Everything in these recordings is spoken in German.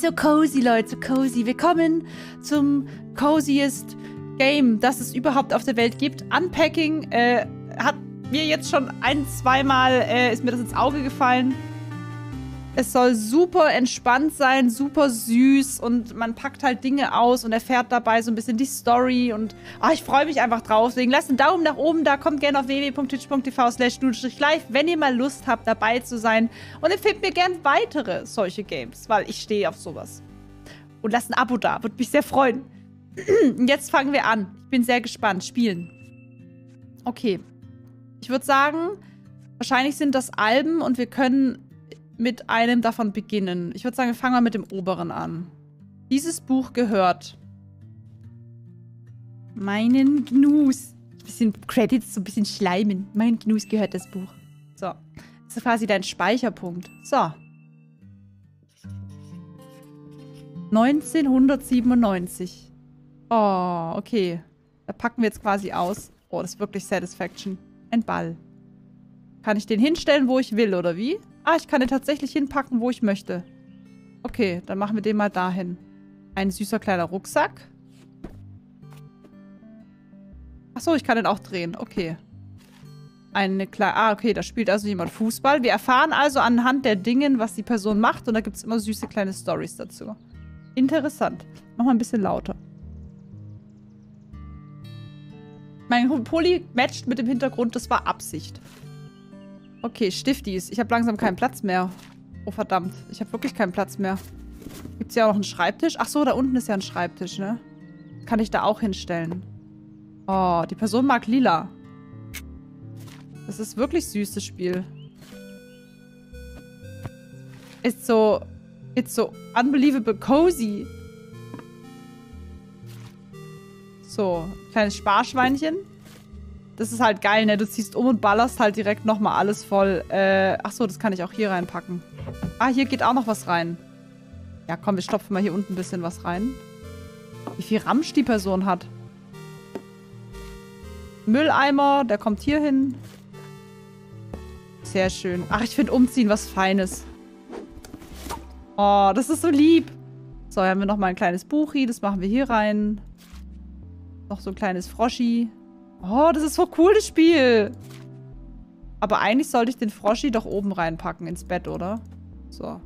so cozy, Leute, so cozy. Willkommen zum coziest Game, das es überhaupt auf der Welt gibt. Unpacking äh, hat mir jetzt schon ein, zweimal äh, ist mir das ins Auge gefallen. Es soll super entspannt sein, super süß und man packt halt Dinge aus und erfährt dabei so ein bisschen die Story und oh, ich freue mich einfach drauf. Deswegen lasst einen Daumen nach oben da, kommt gerne auf www.twitch.tv slash live, wenn ihr mal Lust habt, dabei zu sein und empfehlt mir gerne weitere solche Games, weil ich stehe auf sowas. Und lasst ein Abo da, würde mich sehr freuen. Jetzt fangen wir an. Ich bin sehr gespannt. Spielen. Okay. Ich würde sagen, wahrscheinlich sind das Alben und wir können mit einem davon beginnen. Ich würde sagen, wir fangen mal mit dem oberen an. Dieses Buch gehört meinen Gnus. Ein bisschen Credits, so ein bisschen schleimen. Mein Gnus gehört das Buch. So. Das ist quasi dein Speicherpunkt. So. 1997. Oh, okay. Da packen wir jetzt quasi aus. Oh, das ist wirklich Satisfaction. Ein Ball. Kann ich den hinstellen, wo ich will, oder wie? Ah, ich kann den tatsächlich hinpacken, wo ich möchte. Okay, dann machen wir den mal dahin. Ein süßer kleiner Rucksack. Achso, ich kann den auch drehen. Okay. Eine kleine... Ah, okay, da spielt also jemand Fußball. Wir erfahren also anhand der Dinge, was die Person macht. Und da gibt es immer süße kleine Stories dazu. Interessant. Mach mal ein bisschen lauter. Mein Pulli matcht mit dem Hintergrund. Das war Absicht. Okay, Stiftis. Ich habe langsam keinen Platz mehr. Oh, verdammt. Ich habe wirklich keinen Platz mehr. Gibt es ja auch noch einen Schreibtisch? Ach so, da unten ist ja ein Schreibtisch, ne? Kann ich da auch hinstellen. Oh, die Person mag lila. Das ist wirklich süß, das Spiel. Ist so... It's so unbelievable cozy. So, kleines Sparschweinchen. Das ist halt geil, ne? Du ziehst um und ballerst halt direkt nochmal alles voll. Äh, ach so, das kann ich auch hier reinpacken. Ah, hier geht auch noch was rein. Ja, komm, wir stopfen mal hier unten ein bisschen was rein. Wie viel Ramsch die Person hat. Mülleimer, der kommt hier hin. Sehr schön. Ach, ich finde Umziehen was Feines. Oh, das ist so lieb. So, hier haben wir nochmal ein kleines Buchi. Das machen wir hier rein. Noch so ein kleines Froschi. Oh, das ist so cool, das Spiel. Aber eigentlich sollte ich den Froschi doch oben reinpacken ins Bett, oder? So.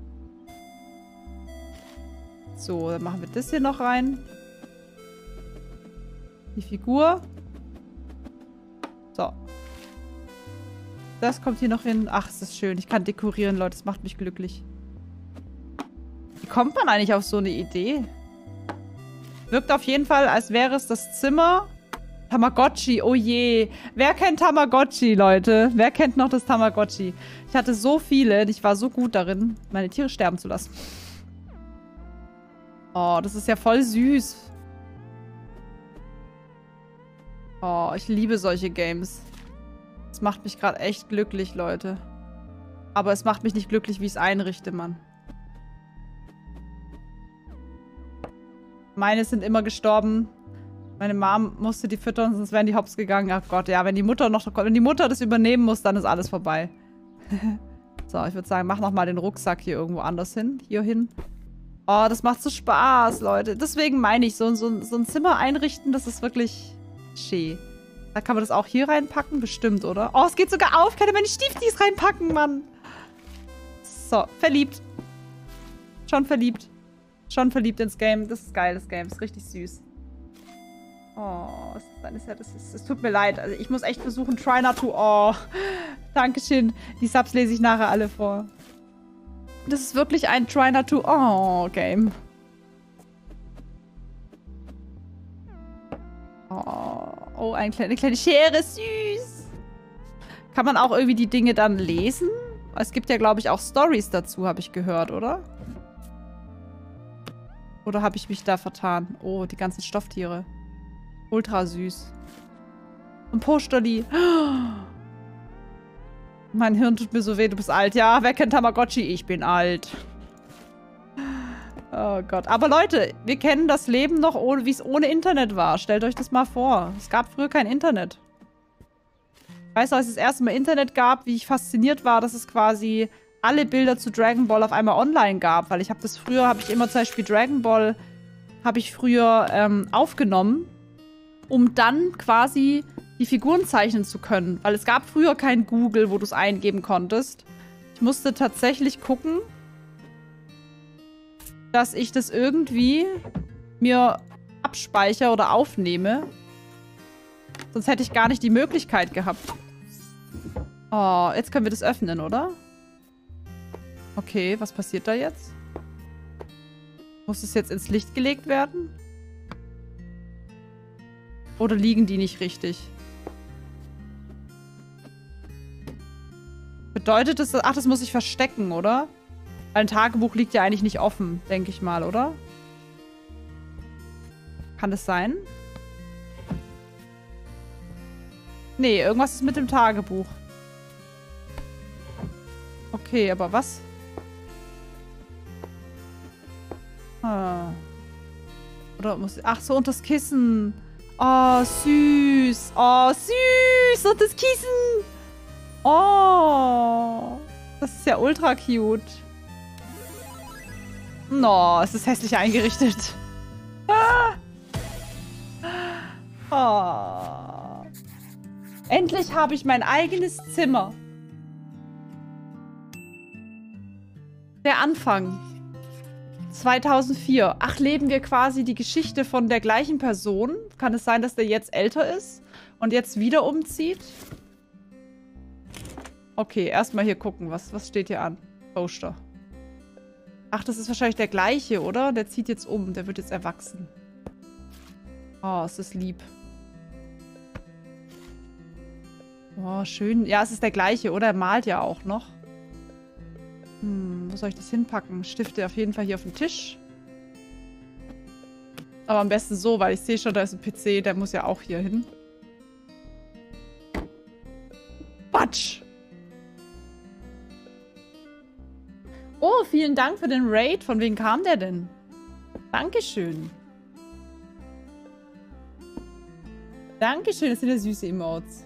So, dann machen wir das hier noch rein. Die Figur. So. Das kommt hier noch hin. Ach, ist das schön. Ich kann dekorieren, Leute. Das macht mich glücklich. Wie kommt man eigentlich auf so eine Idee? Wirkt auf jeden Fall, als wäre es das Zimmer Tamagotchi, oh je. Wer kennt Tamagotchi, Leute? Wer kennt noch das Tamagotchi? Ich hatte so viele, ich war so gut darin, meine Tiere sterben zu lassen. Oh, das ist ja voll süß. Oh, ich liebe solche Games. Das macht mich gerade echt glücklich, Leute. Aber es macht mich nicht glücklich, wie ich es einrichte, Mann. Meine sind immer gestorben. Meine Mom musste die füttern, sonst wären die hops gegangen. Ach Gott, ja, wenn die Mutter noch, wenn die Mutter das übernehmen muss, dann ist alles vorbei. so, ich würde sagen, mach nochmal den Rucksack hier irgendwo anders hin. Hier hin. Oh, das macht so Spaß, Leute. Deswegen meine ich, so, so, so ein Zimmer einrichten, das ist wirklich schön. Da kann man das auch hier reinpacken, bestimmt, oder? Oh, es geht sogar auf. Kann ich meine Stieftis reinpacken, Mann. So, verliebt. Schon verliebt. Schon verliebt ins Game. Das ist geil, das Game. Das ist richtig süß. Oh, ist das, das, ist, das tut mir leid. Also ich muss echt versuchen, try not to. Oh, Dankeschön. Die Subs lese ich nachher alle vor. Das ist wirklich ein try not to. Oh, Game. Oh, oh eine kleine, kleine Schere. Süß. Kann man auch irgendwie die Dinge dann lesen? Es gibt ja, glaube ich, auch Stories dazu, habe ich gehört, oder? Oder habe ich mich da vertan? Oh, die ganzen Stofftiere. Ultra süß. Und Postoli. Mein Hirn tut mir so weh, du bist alt. Ja, wer kennt Tamagotchi? Ich bin alt. Oh Gott. Aber Leute, wir kennen das Leben noch, wie es ohne Internet war. Stellt euch das mal vor. Es gab früher kein Internet. Ich weiß, als es das erste Mal Internet gab, wie ich fasziniert war, dass es quasi alle Bilder zu Dragon Ball auf einmal online gab, weil ich habe das früher, habe ich immer zum Beispiel Dragon Ball, habe ich früher ähm, aufgenommen, um dann quasi die Figuren zeichnen zu können. Weil es gab früher kein Google, wo du es eingeben konntest. Ich musste tatsächlich gucken, dass ich das irgendwie mir abspeichere oder aufnehme. Sonst hätte ich gar nicht die Möglichkeit gehabt. Oh, jetzt können wir das öffnen, oder? Okay, was passiert da jetzt? Muss es jetzt ins Licht gelegt werden? Oder liegen die nicht richtig? Bedeutet das... Ach, das muss ich verstecken, oder? Ein Tagebuch liegt ja eigentlich nicht offen, denke ich mal, oder? Kann das sein? Nee, irgendwas ist mit dem Tagebuch. Okay, aber was? Ah. Oder muss... Ach so, und das Kissen. Oh, süß. Oh, süß. Und das Kissen. Oh. Das ist ja ultra cute. No, es ist hässlich eingerichtet. Ah. Oh. Endlich habe ich mein eigenes Zimmer. Der Anfang. 2004. Ach, leben wir quasi die Geschichte von der gleichen Person? Kann es sein, dass der jetzt älter ist und jetzt wieder umzieht? Okay, erstmal hier gucken. Was, was steht hier an? Poster. Ach, das ist wahrscheinlich der gleiche, oder? Der zieht jetzt um. Der wird jetzt erwachsen. Oh, es ist lieb. Oh, schön. Ja, es ist der gleiche, oder? Er malt ja auch noch. Hm, wo soll ich das hinpacken? Stifte auf jeden Fall hier auf den Tisch. Aber am besten so, weil ich sehe schon, da ist ein PC, der muss ja auch hier hin. Quatsch! Oh, vielen Dank für den Raid. Von wem kam der denn? Dankeschön. Dankeschön, das sind ja süße Emotes.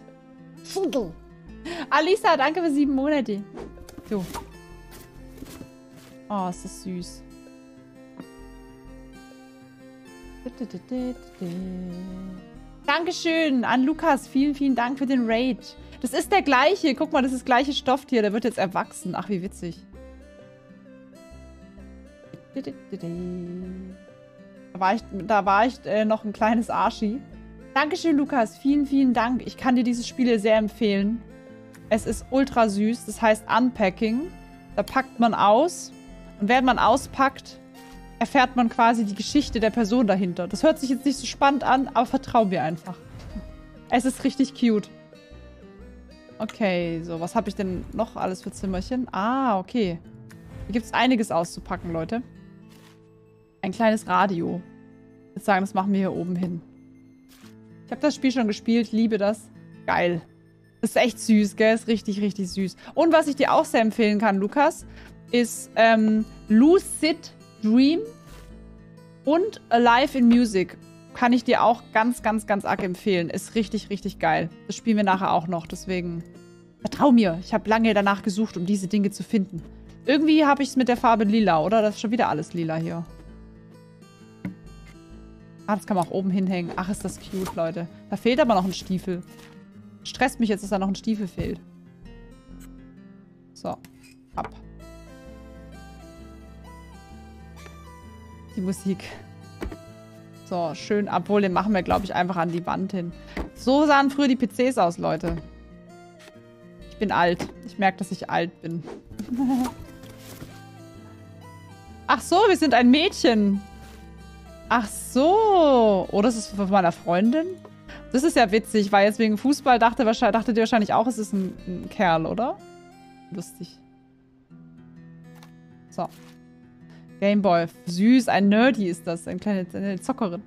Alisa, danke für sieben Monate. So. Oh, ist das süß. Dankeschön an Lukas. Vielen, vielen Dank für den Raid. Das ist der gleiche. Guck mal, das ist das gleiche Stofftier. Der wird jetzt erwachsen. Ach, wie witzig. Da war ich, da war ich äh, noch ein kleines Arschi. Dankeschön, Lukas. Vielen, vielen Dank. Ich kann dir dieses Spiel sehr empfehlen. Es ist ultra süß. Das heißt Unpacking. Da packt man aus. Und während man auspackt, erfährt man quasi die Geschichte der Person dahinter. Das hört sich jetzt nicht so spannend an, aber vertrau mir einfach. Es ist richtig cute. Okay, so, was habe ich denn noch alles für Zimmerchen? Ah, okay. Hier gibt es einiges auszupacken, Leute. Ein kleines Radio. Ich würde sagen, das machen wir hier oben hin. Ich habe das Spiel schon gespielt, liebe das. Geil. Das ist echt süß, gell? Ist richtig, richtig süß. Und was ich dir auch sehr empfehlen kann, Lukas, ist ähm, Lucid Dream und Alive in Music. Kann ich dir auch ganz, ganz, ganz arg empfehlen. Ist richtig, richtig geil. Das spielen wir nachher auch noch, deswegen vertrau mir. Ich habe lange danach gesucht, um diese Dinge zu finden. Irgendwie habe ich es mit der Farbe lila, oder? Das ist schon wieder alles lila hier. Ah, das kann man auch oben hinhängen. Ach, ist das cute, Leute. Da fehlt aber noch ein Stiefel. Stresst mich jetzt, dass da noch ein Stiefel fehlt. So. Ab. Die Musik. So, schön. Obwohl, den machen wir, glaube ich, einfach an die Wand hin. So sahen früher die PCs aus, Leute. Ich bin alt. Ich merke, dass ich alt bin. Ach so, wir sind ein Mädchen. Ach so. Oh, das ist von meiner Freundin? Das ist ja witzig, weil jetzt wegen Fußball dachte, wahrscheinlich, ihr wahrscheinlich auch, es ist ein, ein Kerl, oder? Lustig. So. Gameboy. Süß, ein Nerdy ist das. Eine kleine eine Zockerin.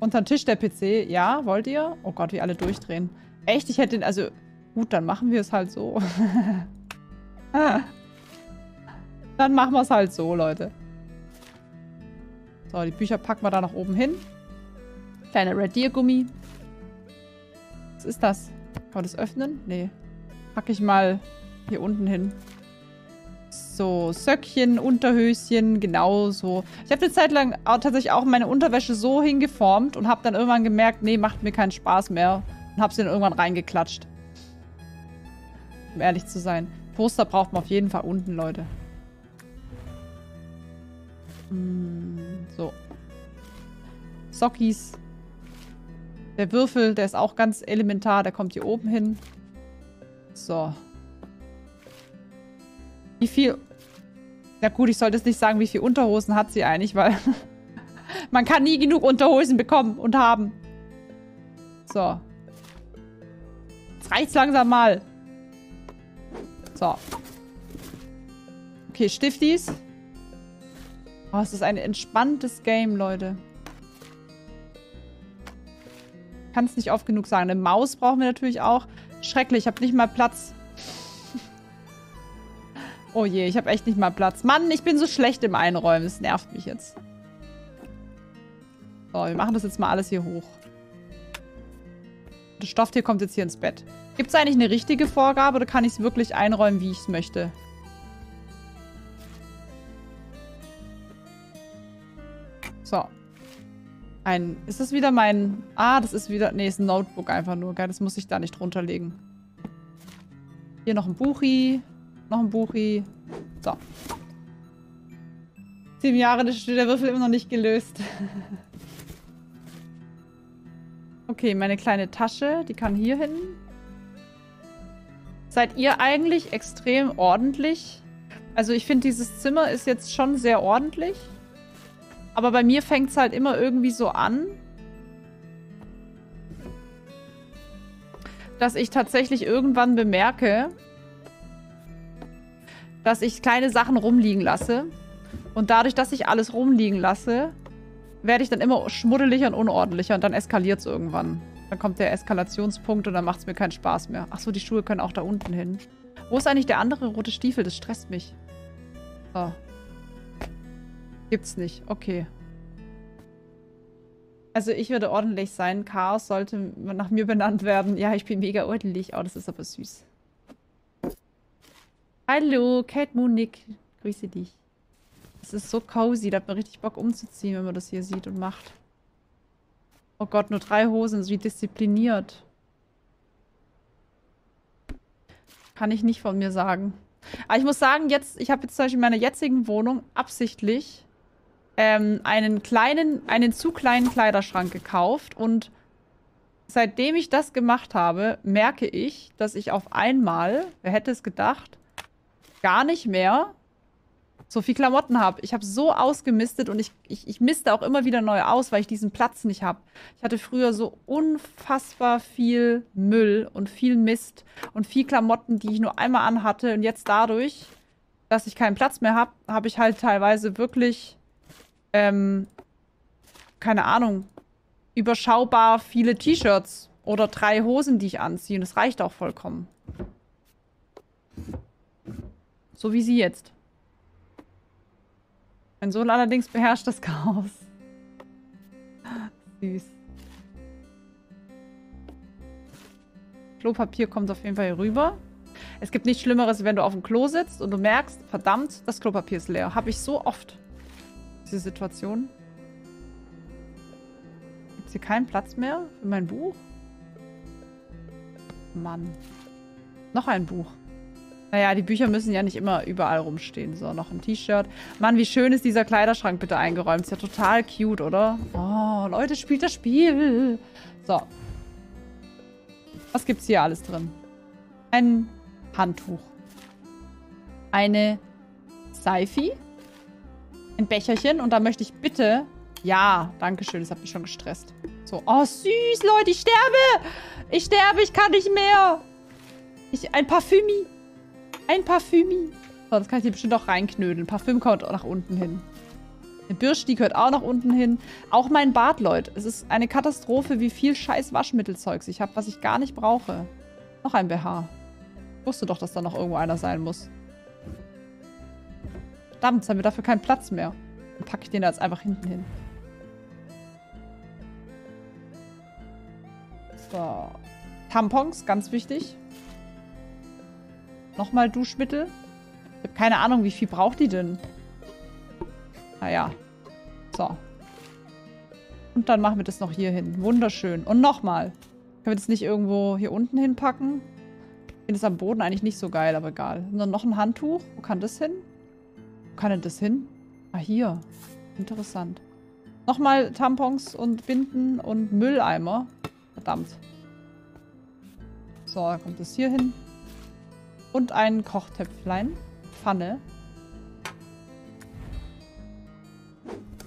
Unter den Tisch der PC. Ja, wollt ihr? Oh Gott, wie alle durchdrehen. Echt? Ich hätte den, also... Gut, dann machen wir es halt so. dann machen wir es halt so, Leute. So, die Bücher packen wir da nach oben hin. Kleiner Radiergummi. Was ist das? Kann man das öffnen? Nee. Packe ich mal hier unten hin. So, Söckchen, Unterhöschen, genauso. Ich habe eine Zeit lang auch tatsächlich auch meine Unterwäsche so hingeformt und habe dann irgendwann gemerkt, nee, macht mir keinen Spaß mehr. Und habe sie dann irgendwann reingeklatscht. Um ehrlich zu sein. Poster braucht man auf jeden Fall unten, Leute. Hm, so. Sockis. Der Würfel, der ist auch ganz elementar. Der kommt hier oben hin. So. Wie viel... Na gut, ich sollte es nicht sagen, wie viel Unterhosen hat sie eigentlich, weil man kann nie genug Unterhosen bekommen und haben. So. Jetzt reicht's langsam mal. So. Okay, Stiftis. Oh, es ist ein entspanntes Game, Leute. Kann es nicht oft genug sagen. Eine Maus brauchen wir natürlich auch. Schrecklich, ich habe nicht mal Platz. Oh je, ich habe echt nicht mal Platz. Mann, ich bin so schlecht im Einräumen. Das nervt mich jetzt. So, wir machen das jetzt mal alles hier hoch. Das Stofftier kommt jetzt hier ins Bett. Gibt es eigentlich eine richtige Vorgabe oder kann ich es wirklich einräumen, wie ich es möchte? So. Ein... Ist das wieder mein... Ah, das ist wieder... Nee, ist ein Notebook einfach nur. Geil, das muss ich da nicht drunter legen. Hier noch ein Buchi. Noch ein Buchi. So. Sieben Jahre, da steht der Würfel immer noch nicht gelöst. okay, meine kleine Tasche, die kann hier hin. Seid ihr eigentlich extrem ordentlich? Also ich finde, dieses Zimmer ist jetzt schon sehr ordentlich. Aber bei mir fängt es halt immer irgendwie so an, dass ich tatsächlich irgendwann bemerke, dass ich kleine Sachen rumliegen lasse. Und dadurch, dass ich alles rumliegen lasse, werde ich dann immer schmuddeliger und unordentlicher und dann eskaliert es irgendwann. Dann kommt der Eskalationspunkt und dann macht es mir keinen Spaß mehr. Achso, die Schuhe können auch da unten hin. Wo ist eigentlich der andere rote Stiefel? Das stresst mich. So. Gibt's nicht. Okay. Also ich würde ordentlich sein. Chaos sollte nach mir benannt werden. Ja, ich bin mega ordentlich. Oh, das ist aber süß. Hallo, Kate Moonick. Grüße dich. Es ist so cozy. Da hat man richtig Bock umzuziehen, wenn man das hier sieht und macht. Oh Gott, nur drei Hosen. Wie diszipliniert. Kann ich nicht von mir sagen. Aber ich muss sagen, jetzt, ich habe jetzt zum Beispiel in meiner jetzigen Wohnung absichtlich ähm, einen kleinen, einen zu kleinen Kleiderschrank gekauft und seitdem ich das gemacht habe, merke ich, dass ich auf einmal, wer hätte es gedacht, gar nicht mehr so viel Klamotten habe. Ich habe so ausgemistet und ich, ich, ich misste auch immer wieder neu aus, weil ich diesen Platz nicht habe. Ich hatte früher so unfassbar viel Müll und viel Mist und viel Klamotten, die ich nur einmal anhatte. Und jetzt dadurch, dass ich keinen Platz mehr habe, habe ich halt teilweise wirklich, ähm, keine Ahnung, überschaubar viele T-Shirts oder drei Hosen, die ich anziehe. Und das reicht auch vollkommen. So wie sie jetzt. Mein Sohn allerdings beherrscht das Chaos. Süß. Klopapier kommt auf jeden Fall hier rüber. Es gibt nichts Schlimmeres, wenn du auf dem Klo sitzt und du merkst, verdammt, das Klopapier ist leer. Habe ich so oft. Diese Situation. Gibt es hier keinen Platz mehr für mein Buch? Mann. Noch ein Buch. Naja, die Bücher müssen ja nicht immer überall rumstehen. So, noch ein T-Shirt. Mann, wie schön ist dieser Kleiderschrank bitte eingeräumt. Ist ja total cute, oder? Oh, Leute, spielt das Spiel. So. Was gibt's hier alles drin? Ein Handtuch. Eine Seifi. Ein Becherchen. Und da möchte ich bitte... Ja, danke schön. Das hat mich schon gestresst. So. Oh, süß, Leute. Ich sterbe. Ich sterbe. Ich kann nicht mehr. Ich, ein Parfümi. Ein Parfümi. So, das kann ich hier bestimmt auch reinknödeln. Parfüm kommt auch nach unten hin. Eine Birsch, die gehört auch nach unten hin. Auch mein Bad, Leute. Es ist eine Katastrophe, wie viel scheiß Waschmittelzeugs ich habe, was ich gar nicht brauche. Noch ein BH. Ich wusste doch, dass da noch irgendwo einer sein muss. Verdammt, jetzt haben wir dafür keinen Platz mehr. Dann packe ich den da jetzt einfach hinten hin. So. Tampons, ganz wichtig. Nochmal Duschmittel. Ich habe keine Ahnung, wie viel braucht die denn? Naja. So. Und dann machen wir das noch hier hin. Wunderschön. Und nochmal. Können wir das nicht irgendwo hier unten hinpacken? Ich finde es am Boden eigentlich nicht so geil, aber egal. Und dann noch ein Handtuch. Wo kann das hin? Wo kann denn das hin? Ah, hier. Interessant. Nochmal Tampons und Binden und Mülleimer. Verdammt. So, dann kommt das hier hin. Und ein Kochtöpflein. Pfanne.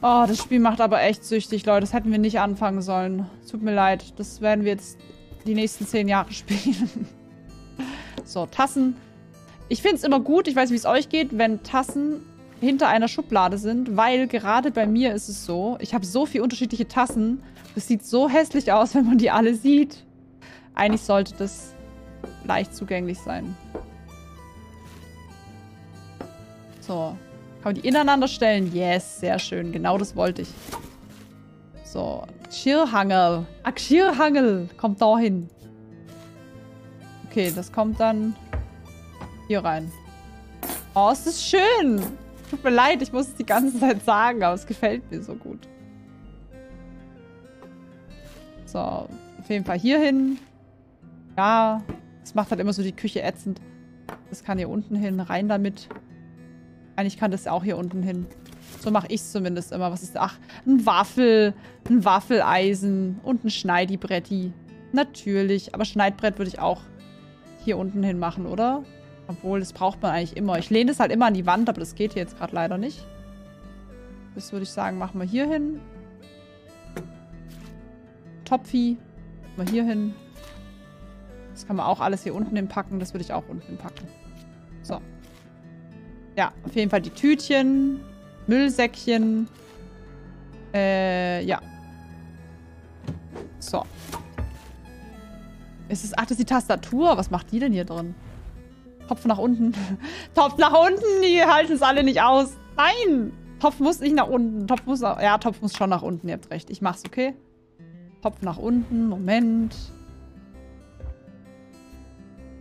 Oh, das Spiel macht aber echt süchtig, Leute. Das hätten wir nicht anfangen sollen. Tut mir leid. Das werden wir jetzt die nächsten zehn Jahre spielen. so, Tassen. Ich finde es immer gut, ich weiß, wie es euch geht, wenn Tassen hinter einer Schublade sind, weil gerade bei mir ist es so, ich habe so viele unterschiedliche Tassen. Das sieht so hässlich aus, wenn man die alle sieht. Eigentlich sollte das leicht zugänglich sein. So. Kann man die ineinander stellen? Yes, sehr schön. Genau das wollte ich. So. Geschirrhangel. Ah, Geschirrhangel. Kommt da hin. Okay, das kommt dann hier rein. Oh, es ist schön. Tut mir leid, ich muss es die ganze Zeit sagen, aber es gefällt mir so gut. So, auf jeden Fall hier hin. Ja, das macht halt immer so die Küche ätzend. Das kann hier unten hin, rein damit. Eigentlich kann das auch hier unten hin. So mache ich es zumindest immer. Was ist Ach, ein Waffel, ein Waffeleisen und ein Schneidibretti. Natürlich, aber Schneidbrett würde ich auch hier unten hin machen, oder? Obwohl, das braucht man eigentlich immer. Ich lehne es halt immer an die Wand, aber das geht hier jetzt gerade leider nicht. Das würde ich sagen, machen wir hier hin. Topfi. Machen wir hier hin. Das kann man auch alles hier unten hinpacken. Das würde ich auch unten hinpacken. So. Ja, auf jeden Fall die Tütchen. Müllsäckchen. Äh, ja. So. Ist es, ach, das ist die Tastatur. Was macht die denn hier drin? Topf nach unten. Topf nach unten. Die halten es alle nicht aus. Nein. Topf muss nicht nach unten. Topf muss, ja, Topf muss schon nach unten. Ihr habt recht. Ich mach's, okay? Topf nach unten. Moment.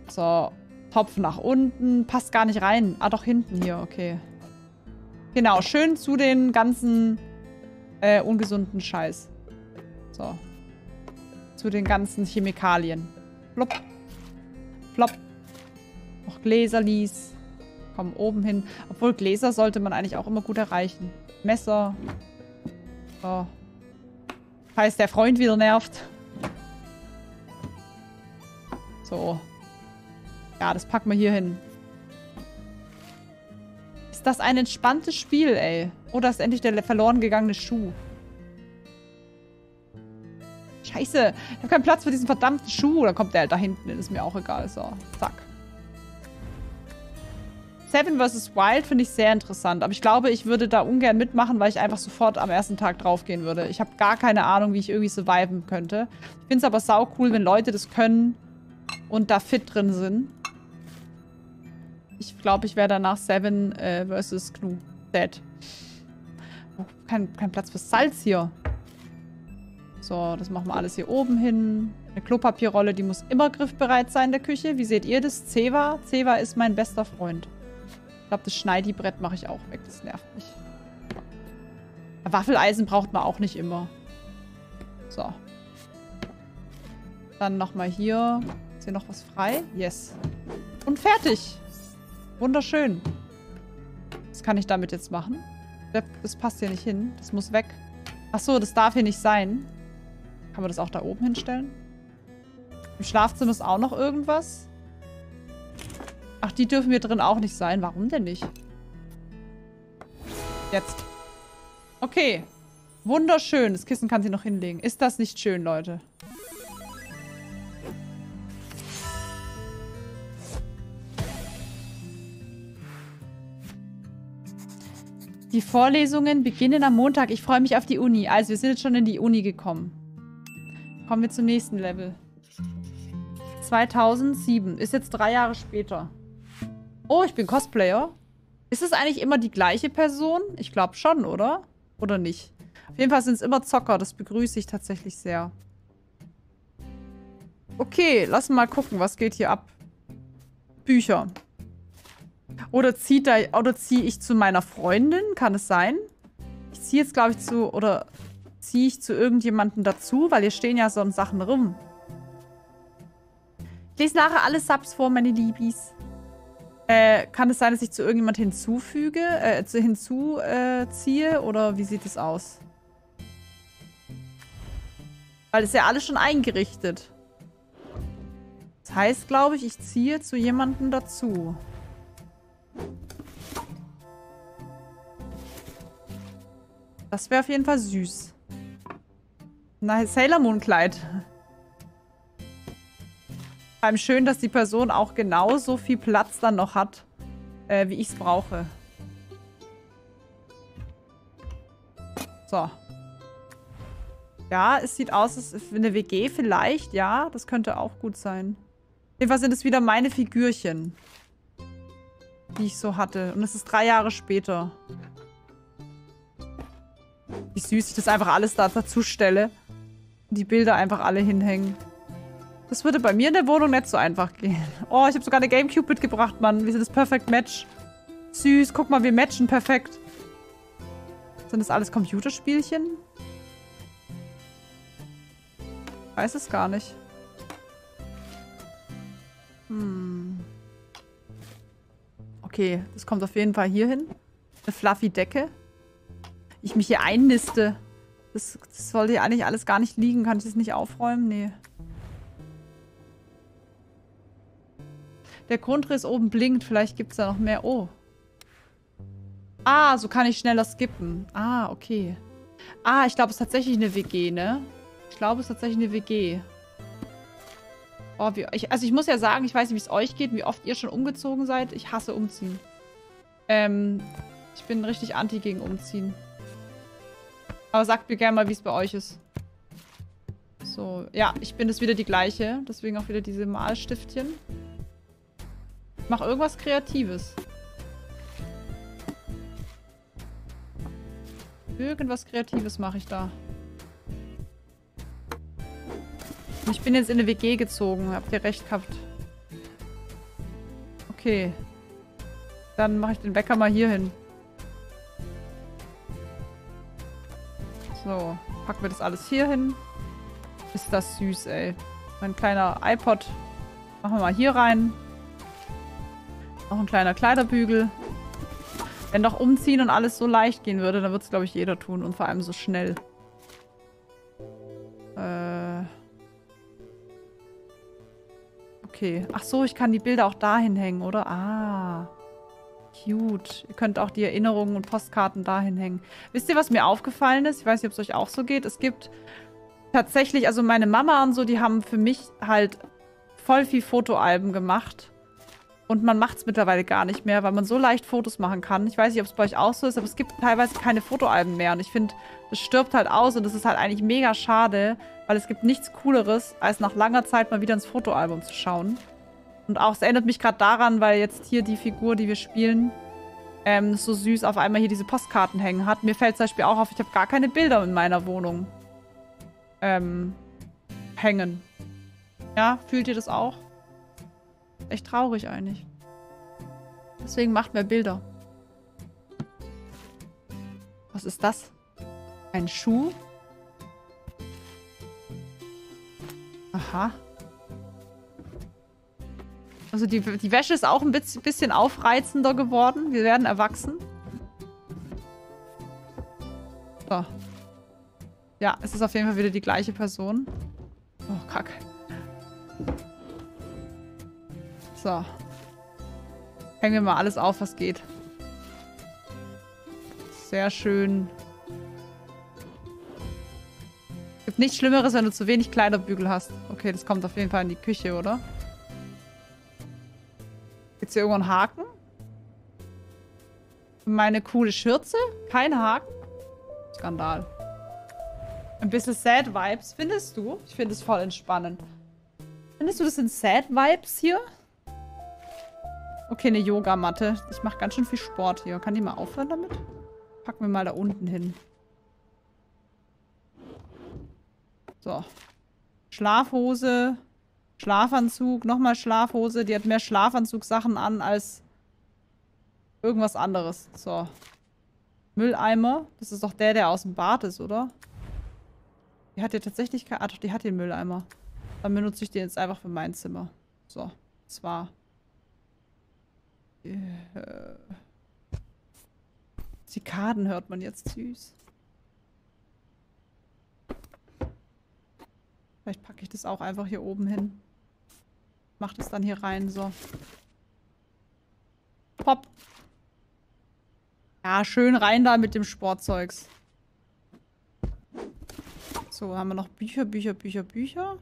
So. Topf nach unten. Passt gar nicht rein. Ah, doch hinten hier. Okay. Genau. Schön zu den ganzen äh, ungesunden Scheiß. So. Zu den ganzen Chemikalien. Flop. Flop. Noch Gläserlis. Kommen oben hin. Obwohl Gläser sollte man eigentlich auch immer gut erreichen. Messer. So. Falls der Freund wieder nervt. So. Ja, das packen wir hier hin. Ist das ein entspanntes Spiel, ey? Oder ist endlich der verloren gegangene Schuh? Scheiße, ich habe keinen Platz für diesen verdammten Schuh. Da kommt der halt da hinten Ist mir auch egal. So, zack. Seven vs. Wild finde ich sehr interessant. Aber ich glaube, ich würde da ungern mitmachen, weil ich einfach sofort am ersten Tag draufgehen würde. Ich habe gar keine Ahnung, wie ich irgendwie surviven könnte. Ich finde es aber sau cool, wenn Leute das können und da fit drin sind. Ich glaube, ich wäre danach Seven äh, versus Gnu. Dead. Oh, kein, kein Platz für Salz hier. So, das machen wir alles hier oben hin. Eine Klopapierrolle, die muss immer griffbereit sein in der Küche. Wie seht ihr das? Ceva. Ceva ist mein bester Freund. Ich glaube, das Schneidibrett mache ich auch weg. Das nervt mich. Waffeleisen braucht man auch nicht immer. So. Dann nochmal hier. Ist hier noch was frei? Yes. Und fertig. Wunderschön. Was kann ich damit jetzt machen? Das passt hier nicht hin. Das muss weg. Achso, das darf hier nicht sein. Kann man das auch da oben hinstellen? Im Schlafzimmer ist auch noch irgendwas. Ach, die dürfen hier drin auch nicht sein. Warum denn nicht? Jetzt. Okay. Wunderschön. Das Kissen kann sie noch hinlegen. Ist das nicht schön, Leute? Die Vorlesungen beginnen am Montag. Ich freue mich auf die Uni. Also, wir sind jetzt schon in die Uni gekommen. Kommen wir zum nächsten Level. 2007. Ist jetzt drei Jahre später. Oh, ich bin Cosplayer. Ist es eigentlich immer die gleiche Person? Ich glaube schon, oder? Oder nicht? Auf jeden Fall sind es immer Zocker. Das begrüße ich tatsächlich sehr. Okay, lass mal gucken, was geht hier ab. Bücher. Oder zieht da, oder ziehe ich zu meiner Freundin? Kann es sein? Ich ziehe jetzt, glaube ich, zu, oder ziehe ich zu irgendjemandem dazu, weil hier stehen ja so Sachen rum. Ich lese nachher alle Subs vor, meine Liebis. Äh, kann es sein, dass ich zu irgendjemand hinzufüge, äh, hinzuziehe? Äh, oder wie sieht es aus? Weil es ist ja alles schon eingerichtet. Das heißt, glaube ich, ich ziehe zu jemandem dazu. Das wäre auf jeden Fall süß. Na, Sailor Moon Kleid. Vor allem schön, dass die Person auch genauso viel Platz dann noch hat, äh, wie ich es brauche. So. Ja, es sieht aus, als eine WG vielleicht. Ja, das könnte auch gut sein. Auf jeden Fall sind es wieder meine Figürchen. Die ich so hatte. Und es ist drei Jahre später. Wie süß ich das einfach alles da dazu stelle. Die Bilder einfach alle hinhängen. Das würde bei mir in der Wohnung nicht so einfach gehen. Oh, ich habe sogar eine Gamecube mitgebracht, Mann. Wir sind das Perfect Match. Süß. Guck mal, wir matchen perfekt. Sind das alles Computerspielchen? Weiß es gar nicht. Hm. Okay, das kommt auf jeden Fall hier hin. Eine fluffy Decke. Ich mich hier einniste. Das, das sollte ja eigentlich alles gar nicht liegen. Kann ich das nicht aufräumen? Nee. Der Grundriss oben blinkt. Vielleicht gibt es da noch mehr. Oh. Ah, so kann ich schneller skippen. Ah, okay. Ah, ich glaube, es ist tatsächlich eine WG, ne? Ich glaube, es ist tatsächlich eine WG. Oh, wie, ich, also ich muss ja sagen, ich weiß nicht, wie es euch geht, wie oft ihr schon umgezogen seid. Ich hasse Umziehen. Ähm, ich bin richtig anti gegen Umziehen. Aber sagt mir gerne mal, wie es bei euch ist. So, ja, ich bin jetzt wieder die gleiche. Deswegen auch wieder diese Malstiftchen. Ich mache irgendwas Kreatives. Irgendwas Kreatives mache ich da. Ich bin jetzt in eine WG gezogen. Habt ihr recht gehabt. Okay. Dann mache ich den Wecker mal hier hin. So, packen wir das alles hier hin. Ist das süß, ey. Mein kleiner iPod. Machen wir mal hier rein. Noch ein kleiner Kleiderbügel. Wenn doch umziehen und alles so leicht gehen würde, dann würde es, glaube ich, jeder tun. Und vor allem so schnell. Äh... Okay. Ach so, ich kann die Bilder auch dahin hängen, oder? Ah. Cute. Ihr könnt auch die Erinnerungen und Postkarten dahin hängen. Wisst ihr, was mir aufgefallen ist? Ich weiß nicht, ob es euch auch so geht. Es gibt tatsächlich, also meine Mama und so, die haben für mich halt voll viel Fotoalben gemacht. Und man macht es mittlerweile gar nicht mehr, weil man so leicht Fotos machen kann. Ich weiß nicht, ob es bei euch auch so ist, aber es gibt teilweise keine Fotoalben mehr. Und ich finde, das stirbt halt aus und das ist halt eigentlich mega schade, weil es gibt nichts Cooleres, als nach langer Zeit mal wieder ins Fotoalbum zu schauen. Und auch, es erinnert mich gerade daran, weil jetzt hier die Figur, die wir spielen, ähm, so süß auf einmal hier diese Postkarten hängen hat. Mir fällt zum Beispiel auch auf, ich habe gar keine Bilder in meiner Wohnung ähm, hängen. Ja, fühlt ihr das auch? Echt traurig eigentlich. Deswegen macht mehr Bilder. Was ist das? Ein Schuh? Aha. Also die, die Wäsche ist auch ein bisschen aufreizender geworden. Wir werden erwachsen. So. Ja, es ist auf jeden Fall wieder die gleiche Person. Oh, kack. So. Hängen wir mal alles auf, was geht. Sehr schön. Gibt nichts Schlimmeres, wenn du zu wenig Kleiderbügel hast. Okay, das kommt auf jeden Fall in die Küche, oder? Gibt's hier irgendwo einen Haken? Meine coole Schürze? Kein Haken? Skandal. Ein bisschen Sad Vibes, findest du? Ich finde es voll entspannend. Findest du, das sind Sad Vibes hier? Okay, eine Yogamatte. Ich mache ganz schön viel Sport hier. Kann die mal aufhören damit? Packen wir mal da unten hin. So. Schlafhose. Schlafanzug, nochmal Schlafhose. Die hat mehr Schlafanzugsachen an als Irgendwas anderes. So. Mülleimer. Das ist doch der, der aus dem Bad ist, oder? Die hat ja tatsächlich kein... Ah, doch, die hat den Mülleimer. Dann benutze ich den jetzt einfach für mein Zimmer. So. Zwar. Äh. Zikaden hört man jetzt süß. Vielleicht packe ich das auch einfach hier oben hin. Mach das dann hier rein, so. Pop. Ja, schön rein da mit dem Sportzeugs. So, haben wir noch Bücher, Bücher, Bücher, Bücher.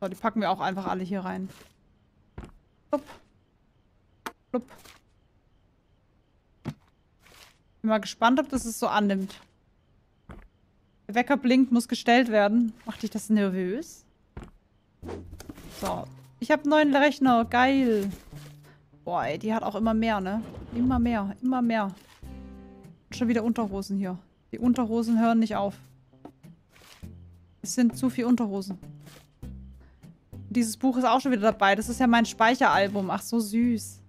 So, die packen wir auch einfach alle hier rein. Plupp. Plupp. Bin mal gespannt, ob das es so annimmt. Der Wecker blinkt, muss gestellt werden. Macht dich das nervös? So. Ich habe einen neuen Rechner. Geil. Boah, ey, die hat auch immer mehr, ne? Immer mehr, immer mehr. Schon wieder Unterhosen hier. Die Unterhosen hören nicht auf. Es sind zu viele Unterhosen. Dieses Buch ist auch schon wieder dabei. Das ist ja mein Speicheralbum. Ach, so süß.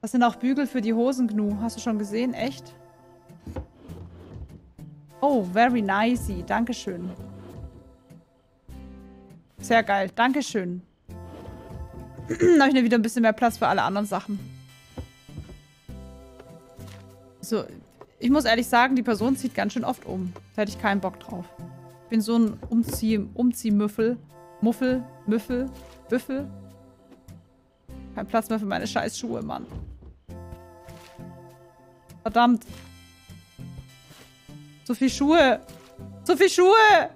Das sind auch Bügel für die Hosen, Gnu. Hast du schon gesehen? Echt? Oh, very nicey. Dankeschön. Sehr geil. Dankeschön. Dann habe ich wieder ein bisschen mehr Platz für alle anderen Sachen. So, ich muss ehrlich sagen, die Person zieht ganz schön oft um. Da hätte ich keinen Bock drauf. Ich bin so ein Umzieh Umziehmüffel. Muffel, Müffel, Büffel. Kein Platz mehr für meine scheiß Schuhe, Mann. Verdammt. So viel Schuhe. So viel Schuhe.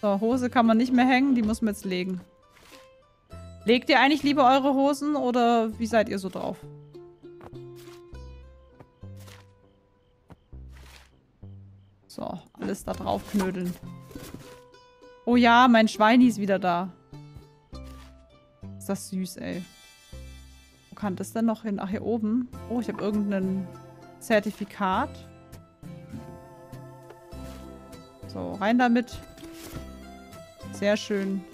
So, Hose kann man nicht mehr hängen. Die muss man jetzt legen. Legt ihr eigentlich lieber eure Hosen oder wie seid ihr so drauf? So, alles da drauf knödeln. Oh ja, mein Schweini ist wieder da. Ist das süß, ey. Wo kann das denn noch hin? Ach, hier oben. Oh, ich habe irgendein Zertifikat. So, rein damit. Sehr schön.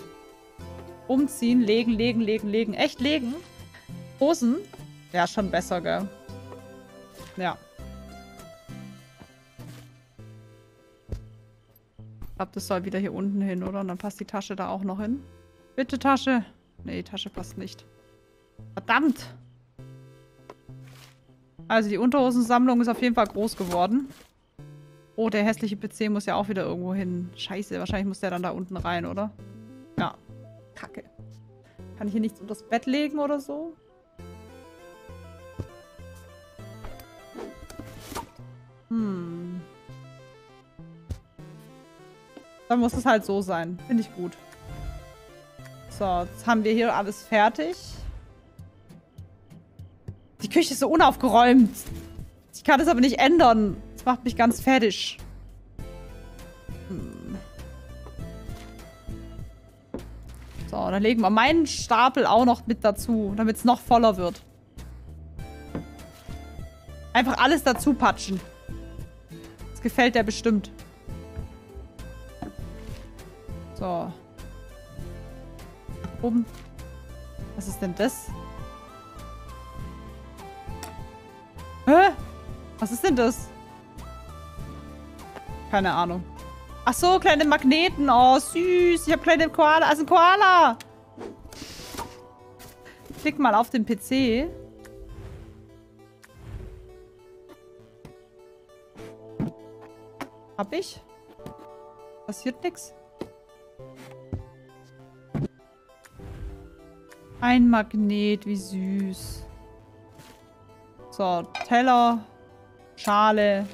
Umziehen, legen, legen, legen, legen. Echt legen? Hosen? Ja, schon besser, gell? Ja. Glaube, das soll wieder hier unten hin, oder? Und dann passt die Tasche da auch noch hin. Bitte, Tasche. Nee, die Tasche passt nicht. Verdammt! Also die Unterhosensammlung ist auf jeden Fall groß geworden. Oh, der hässliche PC muss ja auch wieder irgendwo hin. Scheiße, wahrscheinlich muss der dann da unten rein, oder? Ja. Kacke. Kann ich hier nichts unter das Bett legen oder so? Hm. Dann muss es halt so sein. Finde ich gut. So, jetzt haben wir hier alles fertig. Die Küche ist so unaufgeräumt. Ich kann das aber nicht ändern. Das macht mich ganz fertig. Hm. So, dann legen wir meinen Stapel auch noch mit dazu, damit es noch voller wird. Einfach alles dazu patschen. Das gefällt der bestimmt. So. Oben. Was ist denn das? Hä? Was ist denn das? Keine Ahnung. Ach so, kleine Magneten. Oh, süß. Ich habe kleine Koala. Also ein Koala. Klick mal auf den PC. Hab ich? Passiert nichts? Ein Magnet, wie süß. So, Teller, Schale.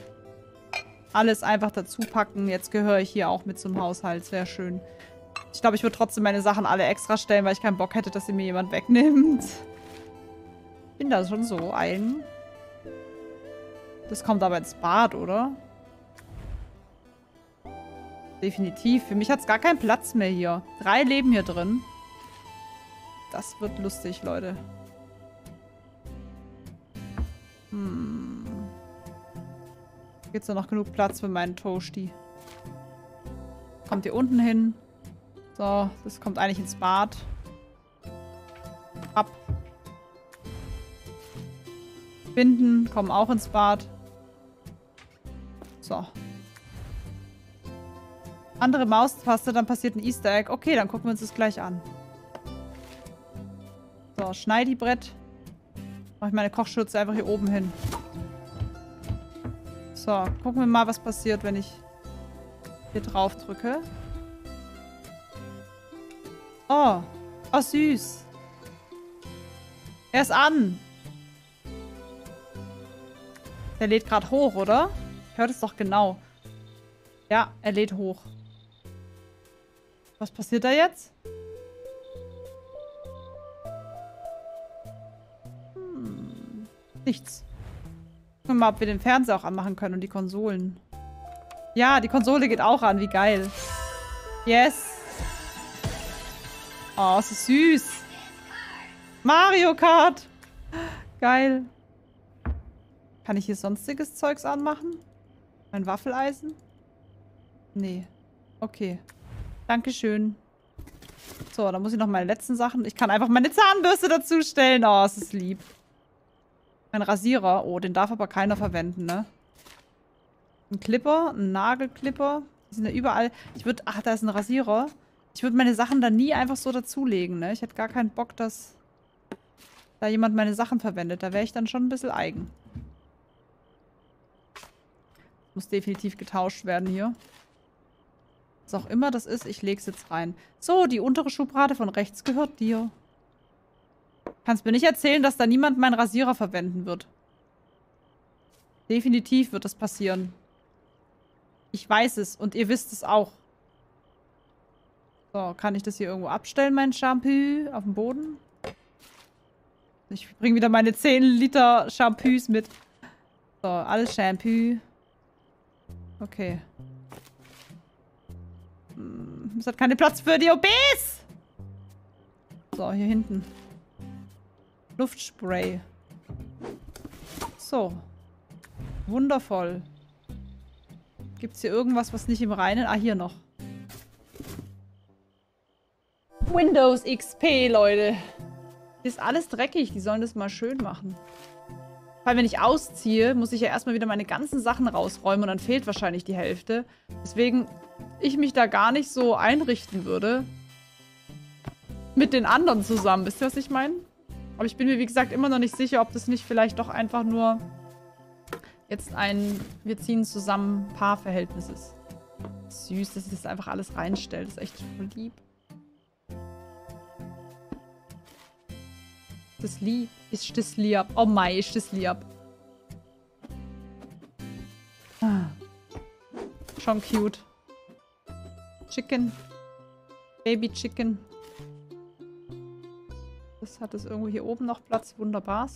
Alles einfach dazu packen. Jetzt gehöre ich hier auch mit zum Haushalt. Sehr schön. Ich glaube, ich würde trotzdem meine Sachen alle extra stellen, weil ich keinen Bock hätte, dass sie mir jemand wegnimmt. Bin da schon so ein. Das kommt aber ins Bad, oder? Definitiv. Für mich hat es gar keinen Platz mehr hier. Drei leben hier drin. Das wird lustig, Leute. Hm. Gibt's da noch genug Platz für meinen Toasty? Kommt hier unten hin. So, das kommt eigentlich ins Bad. Ab. Binden kommen auch ins Bad. So. Andere Maustaste, dann passiert ein Easter Egg. Okay, dann gucken wir uns das gleich an. So, Schneidibrett. Mache ich meine Kochschürze einfach hier oben hin. So, gucken wir mal, was passiert, wenn ich hier drauf drücke. Oh. Oh, süß. Er ist an. Der lädt gerade hoch, oder? Ich höre es doch genau. Ja, er lädt hoch. Was passiert da jetzt? Nichts. Gucken wir mal, ob wir den Fernseher auch anmachen können und die Konsolen. Ja, die Konsole geht auch an. Wie geil. Yes. Oh, es ist süß. Mario Kart. Geil. Kann ich hier sonstiges Zeugs anmachen? Mein Waffeleisen? Nee. Okay. Dankeschön. So, dann muss ich noch meine letzten Sachen... Ich kann einfach meine Zahnbürste dazustellen. Oh, es ist lieb. Mein Rasierer. Oh, den darf aber keiner verwenden, ne? Ein Clipper, ein Nagelclipper. Die sind ja überall... Ich würde... Ach, da ist ein Rasierer. Ich würde meine Sachen da nie einfach so dazulegen, ne? Ich hätte gar keinen Bock, dass da jemand meine Sachen verwendet. Da wäre ich dann schon ein bisschen eigen. Muss definitiv getauscht werden hier. Was auch immer das ist, ich lege es jetzt rein. So, die untere Schublade von rechts gehört dir. Kannst mir nicht erzählen, dass da niemand meinen Rasierer verwenden wird. Definitiv wird das passieren. Ich weiß es und ihr wisst es auch. So, kann ich das hier irgendwo abstellen, mein Shampoo? Auf dem Boden? Ich bringe wieder meine 10 Liter Shampoos mit. So, alles Shampoo. Okay. Hm, es hat keinen Platz für die OBs. So, hier hinten. Luftspray. So. Wundervoll. Gibt es hier irgendwas, was nicht im Reinen... Ah, hier noch. Windows XP, Leute. Ist alles dreckig. Die sollen das mal schön machen. Weil wenn ich ausziehe, muss ich ja erstmal wieder meine ganzen Sachen rausräumen und dann fehlt wahrscheinlich die Hälfte. Deswegen ich mich da gar nicht so einrichten würde. Mit den anderen zusammen. Wisst ihr, was ich meine? Aber ich bin mir, wie gesagt, immer noch nicht sicher, ob das nicht vielleicht doch einfach nur jetzt ein wir ziehen zusammen Paarverhältnis ist. Süß, dass sie das einfach alles reinstellt. Das ist echt lieb. Das lieb. Ist das lieb. Oh mein, ist das lieb. Ah. Schon cute. Chicken. Baby Chicken. Das hat es irgendwo hier oben noch Platz. Wunderbar.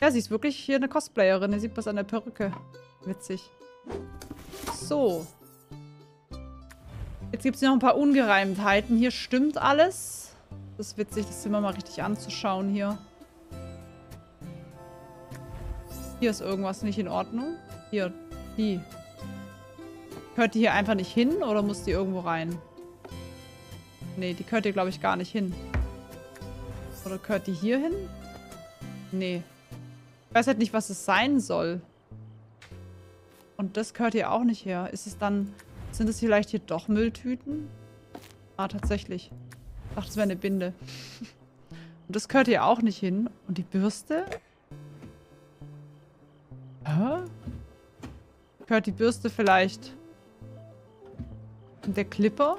Ja, sie ist wirklich hier eine Cosplayerin. Ihr sieht was an der Perücke. Witzig. So. Jetzt gibt es noch ein paar Ungereimtheiten. Hier stimmt alles. Das ist witzig, das Zimmer mal richtig anzuschauen hier. Hier ist irgendwas nicht in Ordnung. Hier, die. Gehört die hier einfach nicht hin oder muss die irgendwo rein? Nee, die gehört hier, glaube ich, gar nicht hin. Oder gehört die hier hin? Nee. Ich weiß halt nicht, was es sein soll. Und das gehört hier auch nicht her. Ist es dann... Sind es vielleicht hier doch Mülltüten? Ah, tatsächlich. Ich dachte, das wäre eine Binde. Und das gehört hier auch nicht hin. Und die Bürste? Hä? Gehört die Bürste vielleicht... Und der Clipper?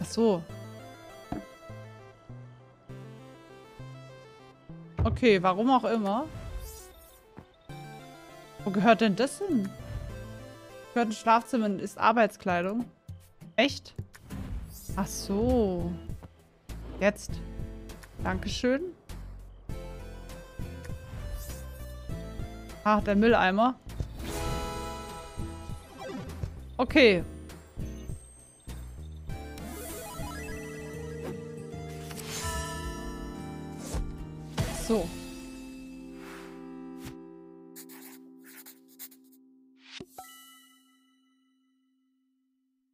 Ach so. Okay, warum auch immer. Wo gehört denn das hin? Gehört ein Schlafzimmer und ist Arbeitskleidung. Echt? Ach so. Jetzt. Dankeschön. Ah, der Mülleimer. Okay. So.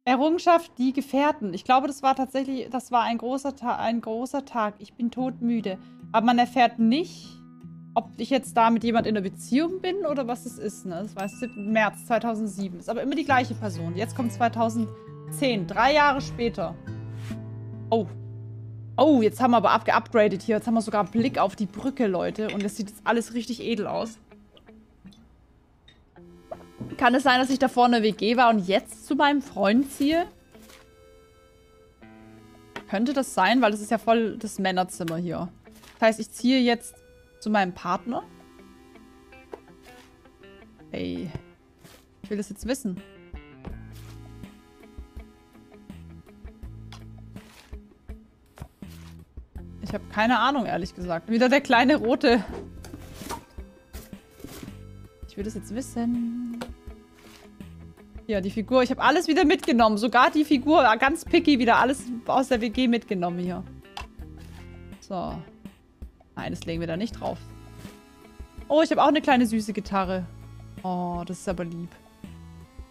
Errungenschaft, die Gefährten. Ich glaube, das war tatsächlich, das war ein großer, ein großer Tag. Ich bin todmüde. Aber man erfährt nicht, ob ich jetzt da mit jemand in einer Beziehung bin oder was es ist. Ne? Das war 7. März 2007. Ist aber immer die gleiche Person. Jetzt kommt 2010, drei Jahre später. Oh. Oh, jetzt haben wir aber abgeupgradet hier. Jetzt haben wir sogar einen Blick auf die Brücke, Leute. Und es sieht jetzt alles richtig edel aus. Kann es sein, dass ich davor in der WG war und jetzt zu meinem Freund ziehe? Könnte das sein, weil das ist ja voll das Männerzimmer hier. Das heißt, ich ziehe jetzt zu meinem Partner. Ey. Ich will das jetzt wissen. Ich habe keine Ahnung, ehrlich gesagt. Wieder der kleine rote. Ich will das jetzt wissen. Ja, die Figur. Ich habe alles wieder mitgenommen. Sogar die Figur, ganz picky, wieder alles aus der WG mitgenommen hier. So. Nein, das legen wir da nicht drauf. Oh, ich habe auch eine kleine süße Gitarre. Oh, das ist aber lieb.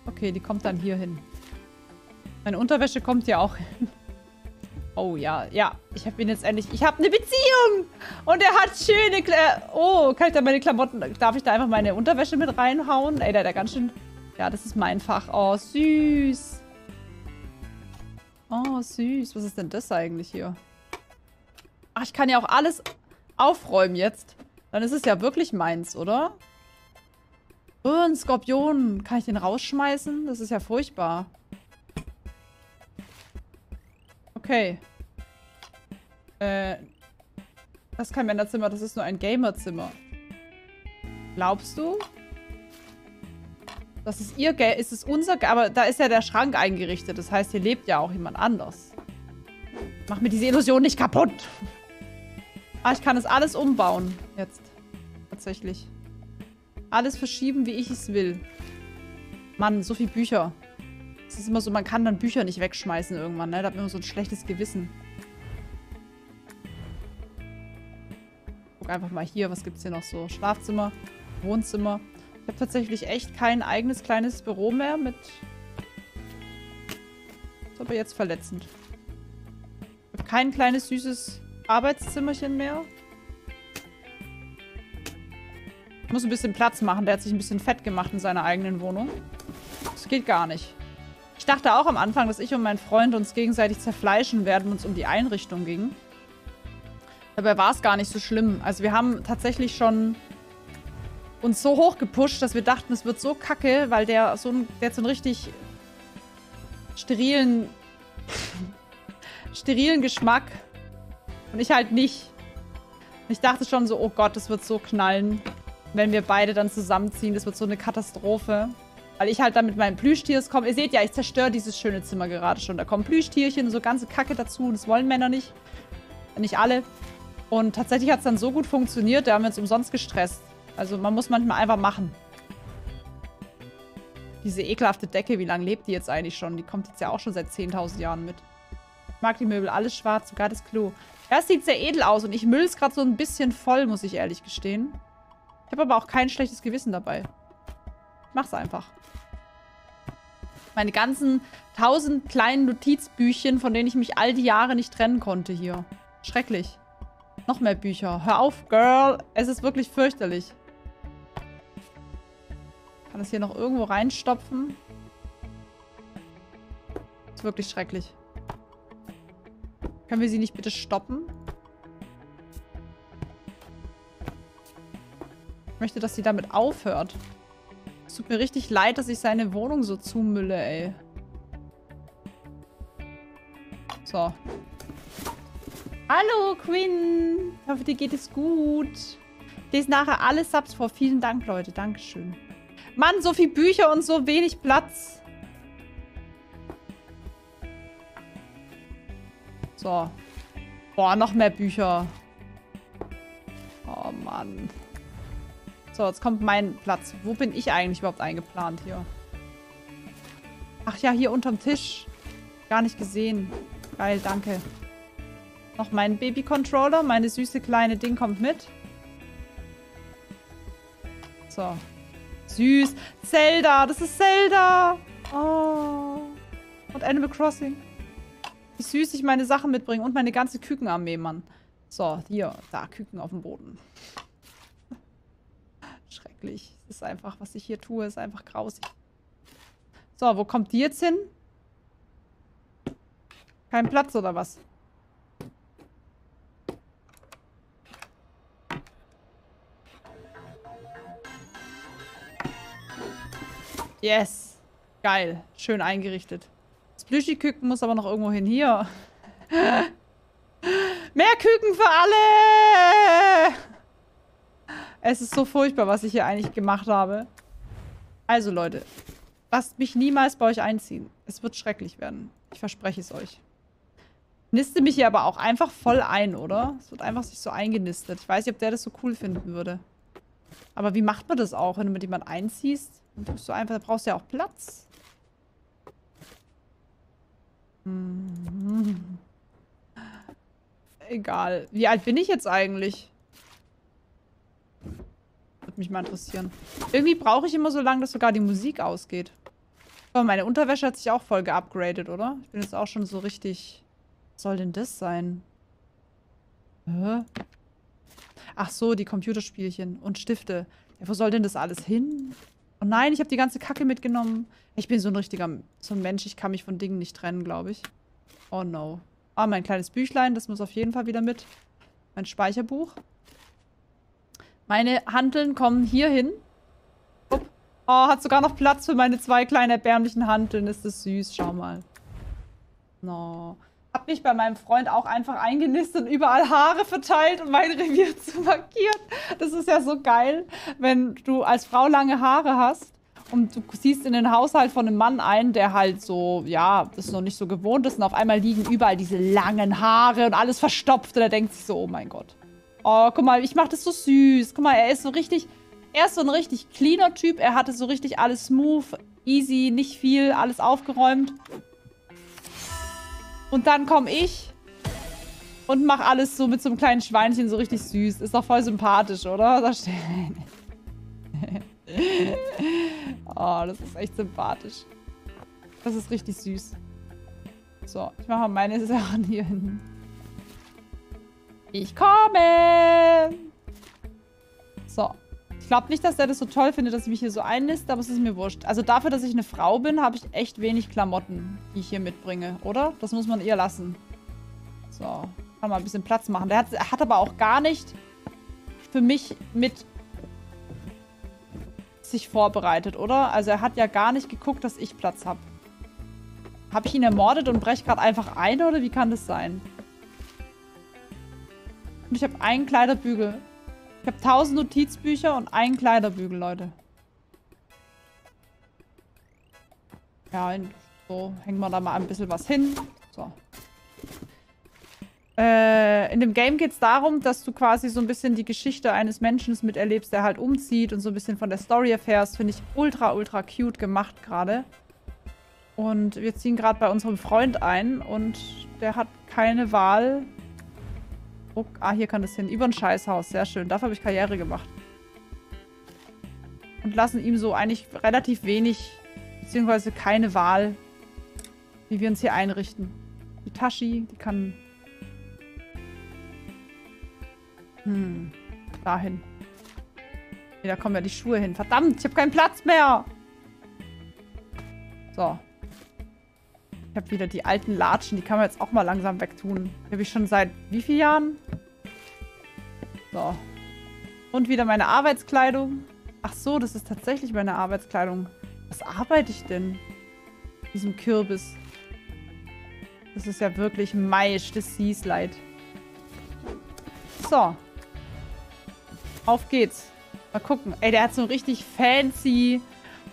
Okay, die kommt dann hier hin. Meine Unterwäsche kommt ja auch hin. Oh ja, ja. Ich habe ihn jetzt endlich... Ich habe eine Beziehung! Und er hat schöne... Kla oh, kann ich da meine Klamotten... Darf ich da einfach meine Unterwäsche mit reinhauen? Ey, der hat ganz schön... Ja, das ist mein Fach. Oh, süß. Oh, süß. Was ist denn das eigentlich hier? Ach, ich kann ja auch alles aufräumen jetzt. Dann ist es ja wirklich meins, oder? Oh, ein Skorpion. Kann ich den rausschmeißen? Das ist ja furchtbar. Okay. Äh, das ist kein Männerzimmer, das ist nur ein Gamerzimmer. Glaubst du? Das ist ihr Geld, ist es unser Geld, aber da ist ja der Schrank eingerichtet. Das heißt, hier lebt ja auch jemand anders. Mach mir diese Illusion nicht kaputt. Ah, ich kann das alles umbauen. Jetzt. Tatsächlich. Alles verschieben, wie ich es will. Mann, so viele Bücher. Es ist immer so, man kann dann Bücher nicht wegschmeißen irgendwann, ne? Da hat man immer so ein schlechtes Gewissen. Guck einfach mal hier, was gibt's hier noch so? Schlafzimmer, Wohnzimmer. Ich habe tatsächlich echt kein eigenes kleines Büro mehr mit... Ist aber jetzt verletzend. Ich habe kein kleines, süßes Arbeitszimmerchen mehr. Ich muss ein bisschen Platz machen. Der hat sich ein bisschen fett gemacht in seiner eigenen Wohnung. Das geht gar nicht. Ich dachte auch am Anfang, dass ich und mein Freund uns gegenseitig zerfleischen werden und es um die Einrichtung ging. Dabei war es gar nicht so schlimm. Also wir haben tatsächlich schon uns so hoch gepusht, dass wir dachten, es wird so kacke, weil der so ein, der so einen richtig sterilen, sterilen Geschmack. Und ich halt nicht. Ich dachte schon so, oh Gott, das wird so knallen, wenn wir beide dann zusammenziehen. Das wird so eine Katastrophe. Weil ich halt dann mit meinen Plüschtiers komme. Ihr seht ja, ich zerstöre dieses schöne Zimmer gerade schon. Da kommen Plüschtierchen, so ganze Kacke dazu. Das wollen Männer nicht. Nicht alle. Und tatsächlich hat es dann so gut funktioniert, da haben wir uns umsonst gestresst. Also man muss manchmal einfach machen. Diese ekelhafte Decke, wie lange lebt die jetzt eigentlich schon? Die kommt jetzt ja auch schon seit 10.000 Jahren mit. Ich mag die Möbel, alles schwarz, sogar das Klo. Ja, es sieht sehr edel aus und ich müll es gerade so ein bisschen voll, muss ich ehrlich gestehen. Ich habe aber auch kein schlechtes Gewissen dabei. Ich mach's einfach. Meine ganzen tausend kleinen Notizbüchchen, von denen ich mich all die Jahre nicht trennen konnte hier. Schrecklich. Noch mehr Bücher. Hör auf, Girl. Es ist wirklich fürchterlich. Kann das hier noch irgendwo reinstopfen? Ist wirklich schrecklich. Können wir sie nicht bitte stoppen? Ich möchte, dass sie damit aufhört. Tut mir richtig leid, dass ich seine Wohnung so zumülle, ey. So. Hallo, Quinn. Ich hoffe, dir geht es gut. Lese nachher alle Subs vor. Vielen Dank, Leute. Dankeschön. Mann, so viele Bücher und so wenig Platz. So. Boah, noch mehr Bücher. Oh, Mann. So, jetzt kommt mein Platz. Wo bin ich eigentlich überhaupt eingeplant hier? Ach ja, hier unterm Tisch. Gar nicht gesehen. Geil, danke. Noch mein Baby-Controller. Meine süße kleine Ding kommt mit. So. Süß. Zelda. Das ist Zelda. Oh. und Animal Crossing. Wie süß ich meine Sachen mitbringe und meine ganze Kükenarmee, Mann. So, hier, da, Küken auf dem Boden. Schrecklich. Das ist einfach, was ich hier tue, ist einfach grausig. So, wo kommt die jetzt hin? Kein Platz oder was? Yes. Geil. Schön eingerichtet. Das Plüschi-Küken muss aber noch irgendwo hin. Hier. Mehr Küken für alle! Es ist so furchtbar, was ich hier eigentlich gemacht habe. Also, Leute. Lasst mich niemals bei euch einziehen. Es wird schrecklich werden. Ich verspreche es euch. Niste mich hier aber auch einfach voll ein, oder? Es wird einfach sich so eingenistet. Ich weiß nicht, ob der das so cool finden würde. Aber wie macht man das auch, wenn du mit jemand einziehst? Dann tust du einfach, da brauchst du ja auch Platz. Hm. Egal. Wie alt bin ich jetzt eigentlich? Würde mich mal interessieren. Irgendwie brauche ich immer so lange, dass sogar die Musik ausgeht. Aber meine Unterwäsche hat sich auch voll geupgradet, oder? Ich bin jetzt auch schon so richtig... Was soll denn das sein? Hä? Ach so, die Computerspielchen und Stifte. Ja, wo soll denn das alles hin? Oh nein, ich habe die ganze Kacke mitgenommen. Ich bin so ein richtiger so ein Mensch. Ich kann mich von Dingen nicht trennen, glaube ich. Oh no. Ah, mein kleines Büchlein. Das muss auf jeden Fall wieder mit. Mein Speicherbuch. Meine Hanteln kommen hier hin. Oh, hat sogar noch Platz für meine zwei kleinen erbärmlichen Hanteln. Ist das süß. Schau mal. No. Hab mich bei meinem Freund auch einfach eingenistet und überall Haare verteilt, um mein Revier zu markieren. Das ist ja so geil, wenn du als Frau lange Haare hast und du siehst in den Haushalt von einem Mann ein, der halt so, ja, das noch nicht so gewohnt ist und auf einmal liegen überall diese langen Haare und alles verstopft und er denkt sich so, oh mein Gott. Oh, guck mal, ich mach das so süß. Guck mal, er ist so richtig, er ist so ein richtig cleaner Typ. Er hatte so richtig alles smooth, easy, nicht viel, alles aufgeräumt. Und dann komme ich und mache alles so mit so einem kleinen Schweinchen so richtig süß. Ist doch voll sympathisch, oder? Da steht... oh, das ist echt sympathisch. Das ist richtig süß. So, ich mache meine Sachen hier hin. Ich komme! So. Ich glaube nicht, dass der das so toll findet, dass ich mich hier so einniste, aber es ist mir wurscht. Also dafür, dass ich eine Frau bin, habe ich echt wenig Klamotten, die ich hier mitbringe, oder? Das muss man ihr lassen. So, kann mal ein bisschen Platz machen. Der hat, hat aber auch gar nicht für mich mit sich vorbereitet, oder? Also er hat ja gar nicht geguckt, dass ich Platz habe. Habe ich ihn ermordet und breche gerade einfach ein, oder wie kann das sein? Und ich habe einen Kleiderbügel. Ich habe tausend Notizbücher und einen Kleiderbügel, Leute. Ja, so hängen wir da mal ein bisschen was hin. So. Äh, in dem Game geht es darum, dass du quasi so ein bisschen die Geschichte eines Menschen miterlebst, der halt umzieht und so ein bisschen von der Story erfährst. Finde ich ultra, ultra cute gemacht gerade. Und wir ziehen gerade bei unserem Freund ein und der hat keine Wahl, Oh, ah, hier kann es hin. Über ein Scheißhaus. Sehr schön. Dafür habe ich Karriere gemacht. Und lassen ihm so eigentlich relativ wenig, beziehungsweise keine Wahl, wie wir uns hier einrichten. Die Tashi, die kann... Hm, dahin. Nee, da kommen ja die Schuhe hin. Verdammt, ich habe keinen Platz mehr. So. Ich habe wieder die alten Latschen. Die kann man jetzt auch mal langsam wegtun. Die habe ich schon seit wie vielen Jahren? So. Und wieder meine Arbeitskleidung. Ach so, das ist tatsächlich meine Arbeitskleidung. Was arbeite ich denn? Diesem Kürbis. Das ist ja wirklich Maisch des Seaslight. So. Auf geht's. Mal gucken. Ey, der hat so richtig fancy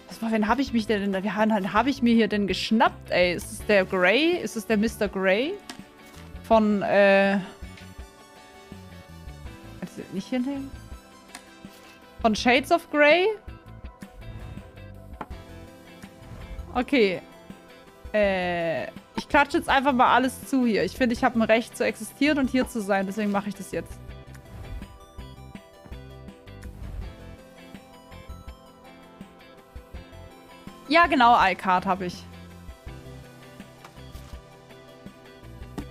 was, wen habe ich mich denn, wen habe ich mir hier denn geschnappt, ey? Ist es der Grey? Ist es der Mr. Grey? Von, äh... Nicht hinhängen? Von Shades of Grey? Okay. Äh... Ich klatsche jetzt einfach mal alles zu hier. Ich finde, ich habe ein Recht zu existieren und hier zu sein. Deswegen mache ich das jetzt. Ja, genau, iCard habe ich.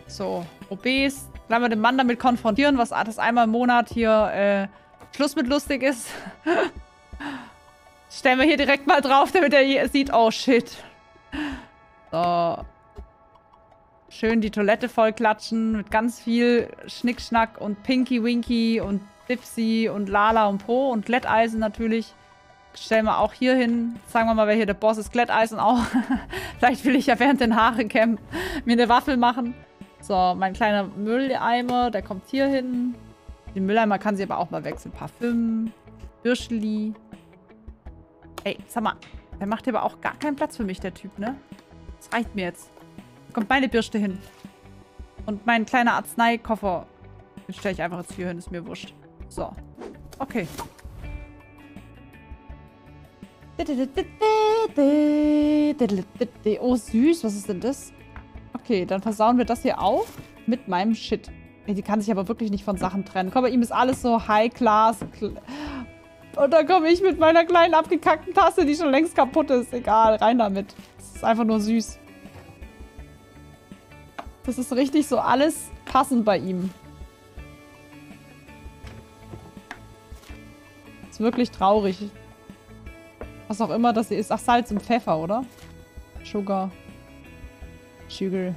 So, obes. Dann wir den Mann damit konfrontieren, was das einmal im Monat hier äh, Schluss mit lustig ist. Stellen wir hier direkt mal drauf, damit er sieht, oh shit. So. Schön die Toilette voll klatschen mit ganz viel Schnickschnack und Pinky Winky und Dipsy und Lala und Po und Glätteisen natürlich. Stellen wir auch hier hin. Sagen wir mal, wer hier der Boss ist. Glätteisen auch. Vielleicht will ich ja während den Haare campen mir eine Waffel machen. So, mein kleiner Mülleimer, der kommt hier hin. Den Mülleimer kann sie aber auch mal wechseln. Parfüm, Birschli. Ey, sag mal, der macht hier aber auch gar keinen Platz für mich, der Typ, ne? Das reicht mir jetzt. Da kommt meine Bürste hin. Und mein kleiner Arzneikoffer. Den stelle ich einfach jetzt hier hin, ist mir wurscht. So. Okay. Oh, süß. Was ist denn das? Okay, dann versauen wir das hier auch mit meinem Shit. Die kann sich aber wirklich nicht von Sachen trennen. Komm, bei ihm ist alles so High-Class. Und dann komme ich mit meiner kleinen abgekackten Tasse, die schon längst kaputt ist. Egal, rein damit. Das ist einfach nur süß. Das ist richtig so alles passend bei ihm. Ist wirklich traurig. Was auch immer das hier ist. Ach, Salz und Pfeffer, oder? Sugar. Sugar.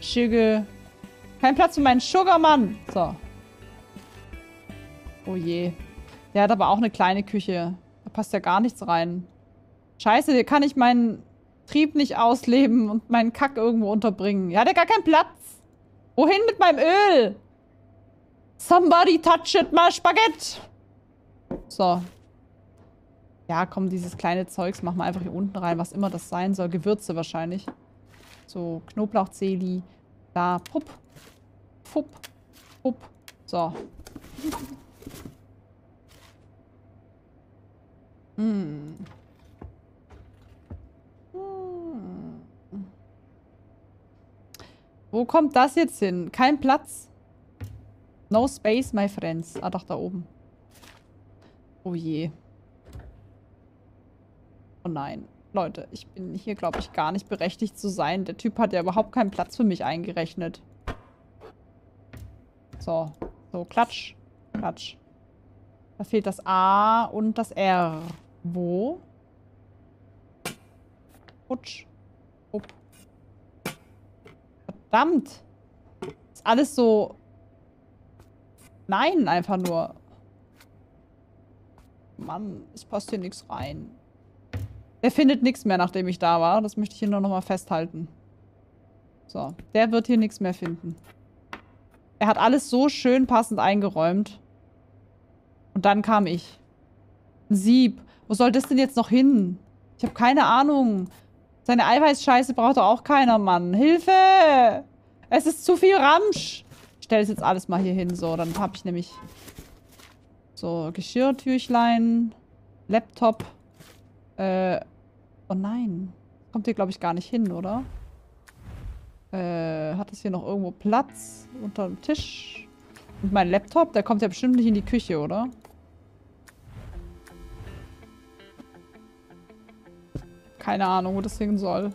Sugar. Kein Platz für meinen Sugarmann. So. Oh je. Der hat aber auch eine kleine Küche. Da passt ja gar nichts rein. Scheiße, hier kann ich meinen Trieb nicht ausleben und meinen Kack irgendwo unterbringen. Ja, der hat gar keinen Platz. Wohin mit meinem Öl? Somebody touch it, my Spaghetti. So. Ja, komm, dieses kleine Zeugs machen wir einfach hier unten rein, was immer das sein soll. Gewürze wahrscheinlich. So, Knoblauchzeli. Da, pupp. Fupp. Pupp. So. Hm. Hm. Wo kommt das jetzt hin? Kein Platz. No space, my friends. Ah, doch, da oben. Oh je. Oh nein. Leute, ich bin hier, glaube ich, gar nicht berechtigt zu sein. Der Typ hat ja überhaupt keinen Platz für mich eingerechnet. So. So, klatsch. Klatsch. Da fehlt das A und das R. Wo? Putsch. Upp. Verdammt. Ist alles so... Nein, einfach nur. Mann, es passt hier nichts rein. Der findet nichts mehr, nachdem ich da war. Das möchte ich hier nur noch mal festhalten. So, der wird hier nichts mehr finden. Er hat alles so schön passend eingeräumt. Und dann kam ich. Ein Sieb. Wo soll das denn jetzt noch hin? Ich habe keine Ahnung. Seine Eiweißscheiße braucht doch auch keiner, Mann. Hilfe! Es ist zu viel Ramsch. Ich stelle es jetzt alles mal hier hin. So, dann habe ich nämlich so Geschirrtürchlein, Laptop. Äh, oh nein. Kommt hier, glaube ich, gar nicht hin, oder? Äh, hat es hier noch irgendwo Platz? Unter dem Tisch? Und mein Laptop, der kommt ja bestimmt nicht in die Küche, oder? Keine Ahnung, wo das hin soll.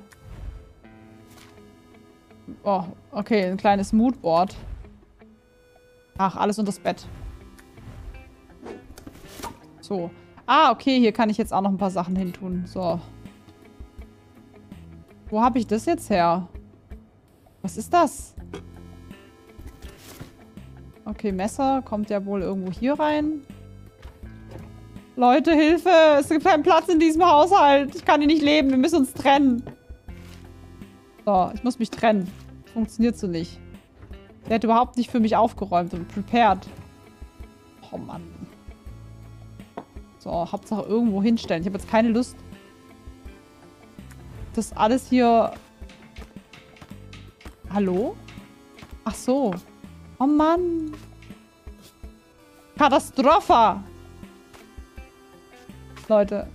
Oh, okay, ein kleines Moodboard. Ach, alles unter das Bett. So. Ah, okay, hier kann ich jetzt auch noch ein paar Sachen hin tun. So. Wo habe ich das jetzt her? Was ist das? Okay, Messer kommt ja wohl irgendwo hier rein. Leute, Hilfe! Es gibt keinen Platz in diesem Haushalt. Ich kann hier nicht leben. Wir müssen uns trennen. So, ich muss mich trennen. Funktioniert so nicht. Der hat überhaupt nicht für mich aufgeräumt und prepared. Oh Mann. So, Hauptsache irgendwo hinstellen. Ich habe jetzt keine Lust, das alles hier... Hallo? Ach so. Oh Mann. Katastrophe. Leute.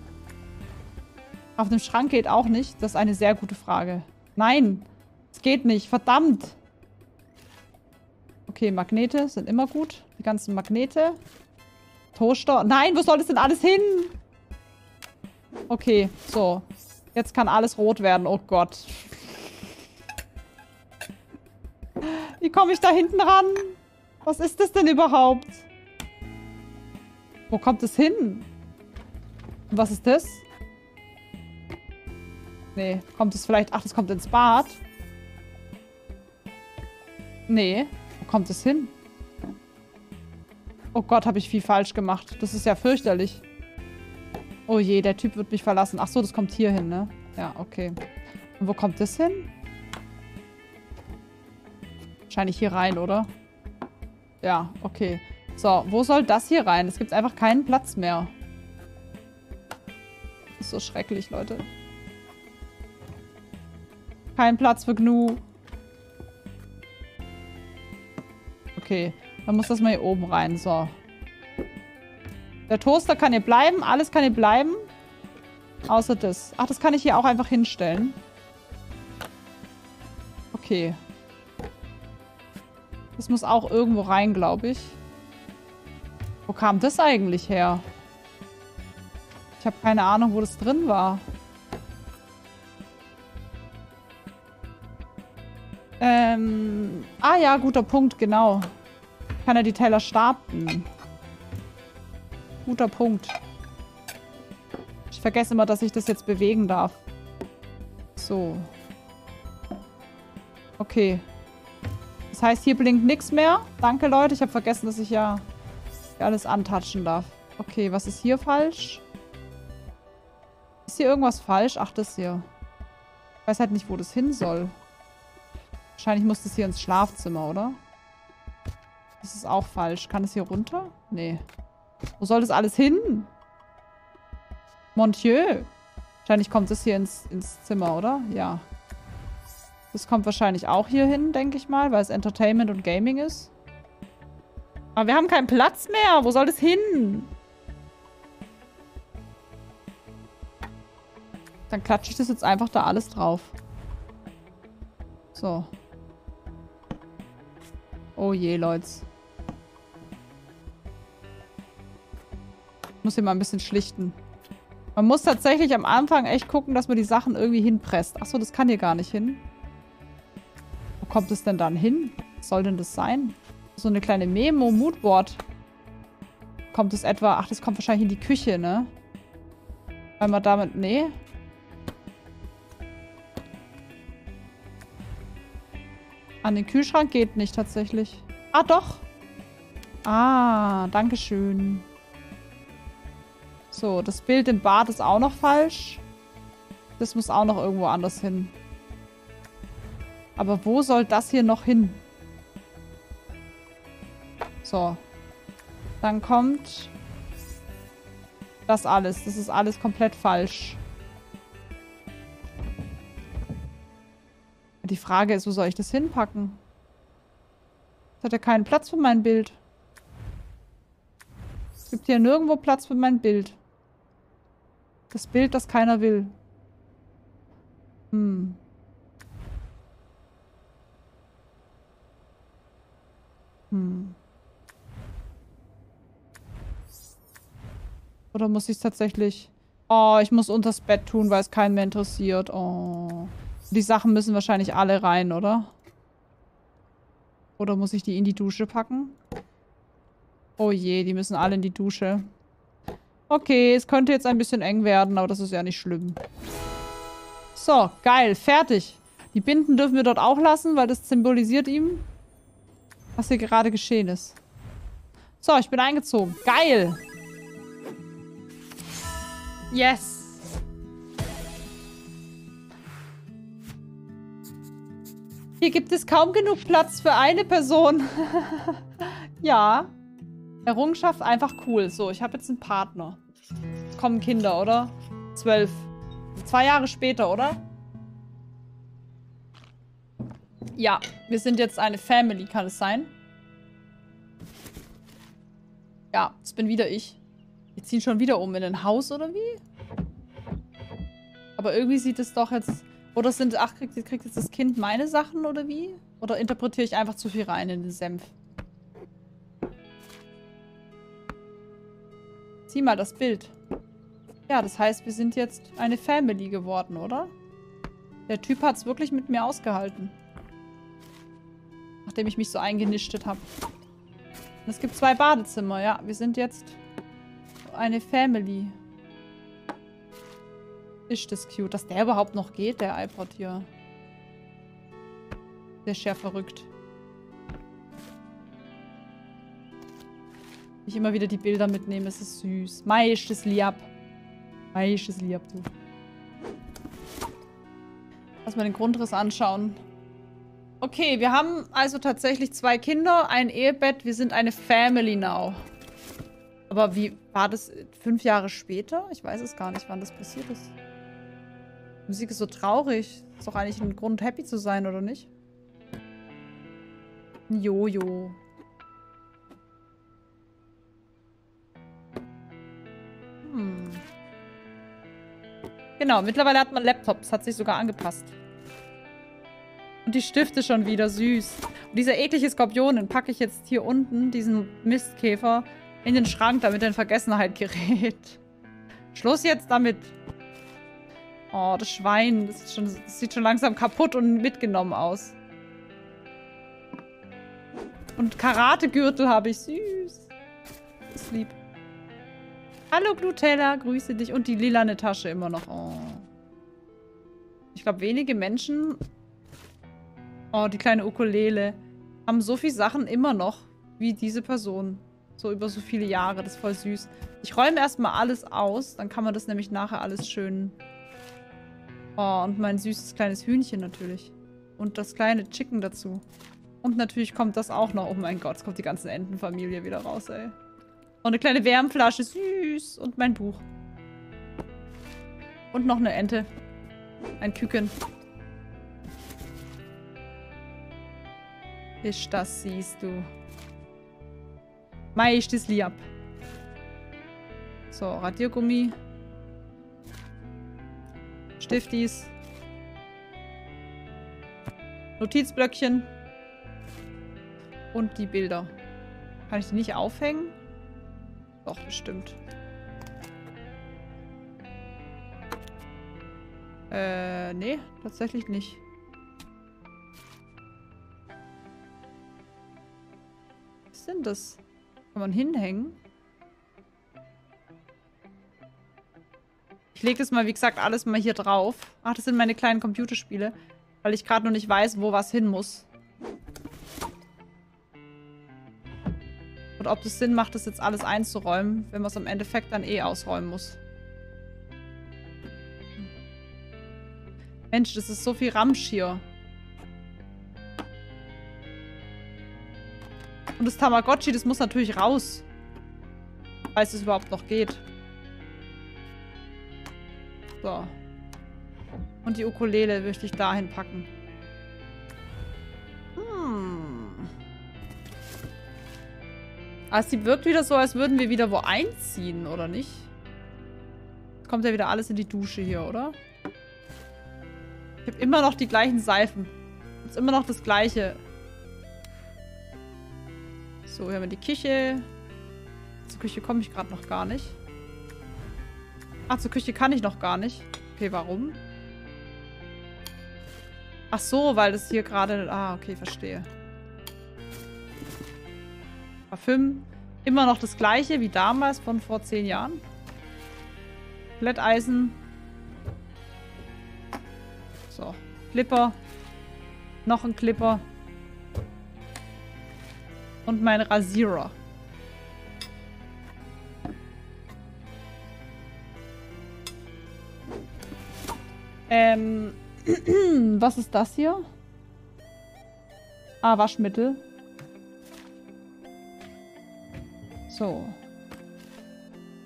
Auf dem Schrank geht auch nicht. Das ist eine sehr gute Frage. Nein. Es geht nicht. Verdammt. Okay, Magnete sind immer gut. Die ganzen Magnete. Toaster. Nein, wo soll das denn alles hin? Okay, so. Jetzt kann alles rot werden. Oh Gott. Wie komme ich da hinten ran? Was ist das denn überhaupt? Wo kommt es hin? Was ist das? Nee, kommt es vielleicht... Ach, das kommt ins Bad. Nee, wo kommt es hin? Oh Gott, habe ich viel falsch gemacht. Das ist ja fürchterlich. Oh je, der Typ wird mich verlassen. Ach so, das kommt hier hin, ne? Ja, okay. Und wo kommt das hin? Wahrscheinlich hier rein, oder? Ja, okay. So, wo soll das hier rein? Es gibt einfach keinen Platz mehr. Das ist so schrecklich, Leute. Kein Platz für Gnu. Okay, dann muss das mal hier oben rein. So. Der Toaster kann hier bleiben. Alles kann hier bleiben. Außer das. Ach, das kann ich hier auch einfach hinstellen. Okay. Das muss auch irgendwo rein, glaube ich. Wo kam das eigentlich her? Ich habe keine Ahnung, wo das drin war. Ähm. Ah ja, guter Punkt, genau. Kann er die Teller starten. Guter Punkt. Ich vergesse immer, dass ich das jetzt bewegen darf. So. Okay. Das heißt, hier blinkt nichts mehr. Danke, Leute. Ich habe vergessen, dass ich ja alles antatschen darf. Okay, was ist hier falsch? Ist hier irgendwas falsch? Ach, das hier. Ich weiß halt nicht, wo das hin soll. Wahrscheinlich muss das hier ins Schlafzimmer, oder? Das ist auch falsch. Kann es hier runter? Nee. Wo soll das alles hin? Montieu. Wahrscheinlich kommt das hier ins, ins Zimmer, oder? Ja. Das kommt wahrscheinlich auch hier hin, denke ich mal, weil es Entertainment und Gaming ist. Aber wir haben keinen Platz mehr. Wo soll das hin? Dann klatsche ich das jetzt einfach da alles drauf. So. Oh je, Leute. muss hier mal ein bisschen schlichten. Man muss tatsächlich am Anfang echt gucken, dass man die Sachen irgendwie hinpresst. Achso, das kann hier gar nicht hin. Wo kommt es denn dann hin? Was soll denn das sein? So eine kleine Memo, Moodboard. Kommt es etwa... Ach, das kommt wahrscheinlich in die Küche, ne? Weil man damit... Nee. An den Kühlschrank geht nicht tatsächlich. Ah, doch. Ah, danke schön. So, das Bild im Bad ist auch noch falsch. Das muss auch noch irgendwo anders hin. Aber wo soll das hier noch hin? So. Dann kommt das alles. Das ist alles komplett falsch. Die Frage ist, wo soll ich das hinpacken? Es hat ja keinen Platz für mein Bild. Es gibt hier nirgendwo Platz für mein Bild. Das Bild, das keiner will. Hm. Hm. Oder muss ich es tatsächlich... Oh, ich muss unters Bett tun, weil es keinen mehr interessiert. Oh. Die Sachen müssen wahrscheinlich alle rein, oder? Oder muss ich die in die Dusche packen? Oh je, die müssen alle in die Dusche. Okay, es könnte jetzt ein bisschen eng werden, aber das ist ja nicht schlimm. So, geil, fertig. Die Binden dürfen wir dort auch lassen, weil das symbolisiert ihm, was hier gerade geschehen ist. So, ich bin eingezogen. Geil. Yes. Hier gibt es kaum genug Platz für eine Person. ja. Errungenschaft einfach cool. So, ich habe jetzt einen Partner. Kommen Kinder, oder? Zwölf. Zwei Jahre später, oder? Ja, wir sind jetzt eine Family, kann es sein? Ja, das bin wieder ich. Wir ziehen schon wieder um in ein Haus, oder wie? Aber irgendwie sieht es doch jetzt... Oder sind... Ach, kriegt, kriegt jetzt das Kind meine Sachen, oder wie? Oder interpretiere ich einfach zu viel rein in den Senf? Sieh mal das Bild. Ja, das heißt, wir sind jetzt eine Family geworden, oder? Der Typ hat es wirklich mit mir ausgehalten. Ach, nachdem ich mich so eingenistet habe. Es gibt zwei Badezimmer, ja. Wir sind jetzt eine Family. Ist das cute, dass der überhaupt noch geht, der iPod hier. Der ist ja verrückt. Ich immer wieder die Bilder mitnehme, es ist süß. Mei, ist das lieb. Mei, ist das lieb, du. Lass mal den Grundriss anschauen. Okay, wir haben also tatsächlich zwei Kinder, ein Ehebett. Wir sind eine Family now. Aber wie war das fünf Jahre später? Ich weiß es gar nicht, wann das passiert ist. Musik ist so traurig. Ist doch eigentlich ein Grund, happy zu sein, oder nicht? Jojo. Hm. Genau, mittlerweile hat man Laptops. Hat sich sogar angepasst. Und die Stifte schon wieder süß. Und dieser eklige Skorpion, den packe ich jetzt hier unten, diesen Mistkäfer, in den Schrank, damit er in Vergessenheit gerät. Schluss jetzt damit. Oh, das Schwein. Das, schon, das, sieht schon langsam kaputt und mitgenommen aus. Und Karategürtel habe ich. Süß. Das ist lieb. Hallo, Glutella. Grüße dich. Und die lilane Tasche immer noch. Oh. Ich glaube, wenige Menschen... Oh, die kleine Ukulele. Haben so viele Sachen immer noch, wie diese Person. So über so viele Jahre. Das ist voll süß. Ich räume erstmal alles aus. Dann kann man das nämlich nachher alles schön... Oh, und mein süßes kleines Hühnchen natürlich. Und das kleine Chicken dazu. Und natürlich kommt das auch noch. Oh mein Gott, es kommt die ganze Entenfamilie wieder raus, ey. Und eine kleine Wärmflasche. Süß. Und mein Buch. Und noch eine Ente. Ein Küken. Ist das siehst du. Mei, ist das lieb. So, Radiergummi. Stiftis. Notizblöckchen. Und die Bilder. Kann ich die nicht aufhängen? Doch, bestimmt. Äh, nee, tatsächlich nicht. Was sind das? Kann man hinhängen? Ich lege das mal, wie gesagt, alles mal hier drauf. Ach, das sind meine kleinen Computerspiele. Weil ich gerade noch nicht weiß, wo was hin muss. Und ob das Sinn macht, das jetzt alles einzuräumen, wenn man es im Endeffekt dann eh ausräumen muss. Mensch, das ist so viel Ramsch hier. Und das Tamagotchi, das muss natürlich raus. Falls es überhaupt noch geht. So. Und die Ukulele möchte ich dahin packen. Hm. Aber es wirkt wieder so, als würden wir wieder wo einziehen, oder nicht? Jetzt kommt ja wieder alles in die Dusche hier, oder? Ich habe immer noch die gleichen Seifen. Es ist immer noch das gleiche. So, hier haben wir die Küche. Zur Küche komme ich gerade noch gar nicht. Ach, zur Küche kann ich noch gar nicht. Okay, warum? Ach so, weil das hier gerade... Ah, okay, verstehe. Parfüm. Immer noch das gleiche wie damals von vor zehn Jahren. Blätteisen. So. Clipper. Noch ein Clipper. Und mein Rasierer. Ähm, was ist das hier? Ah, Waschmittel. So.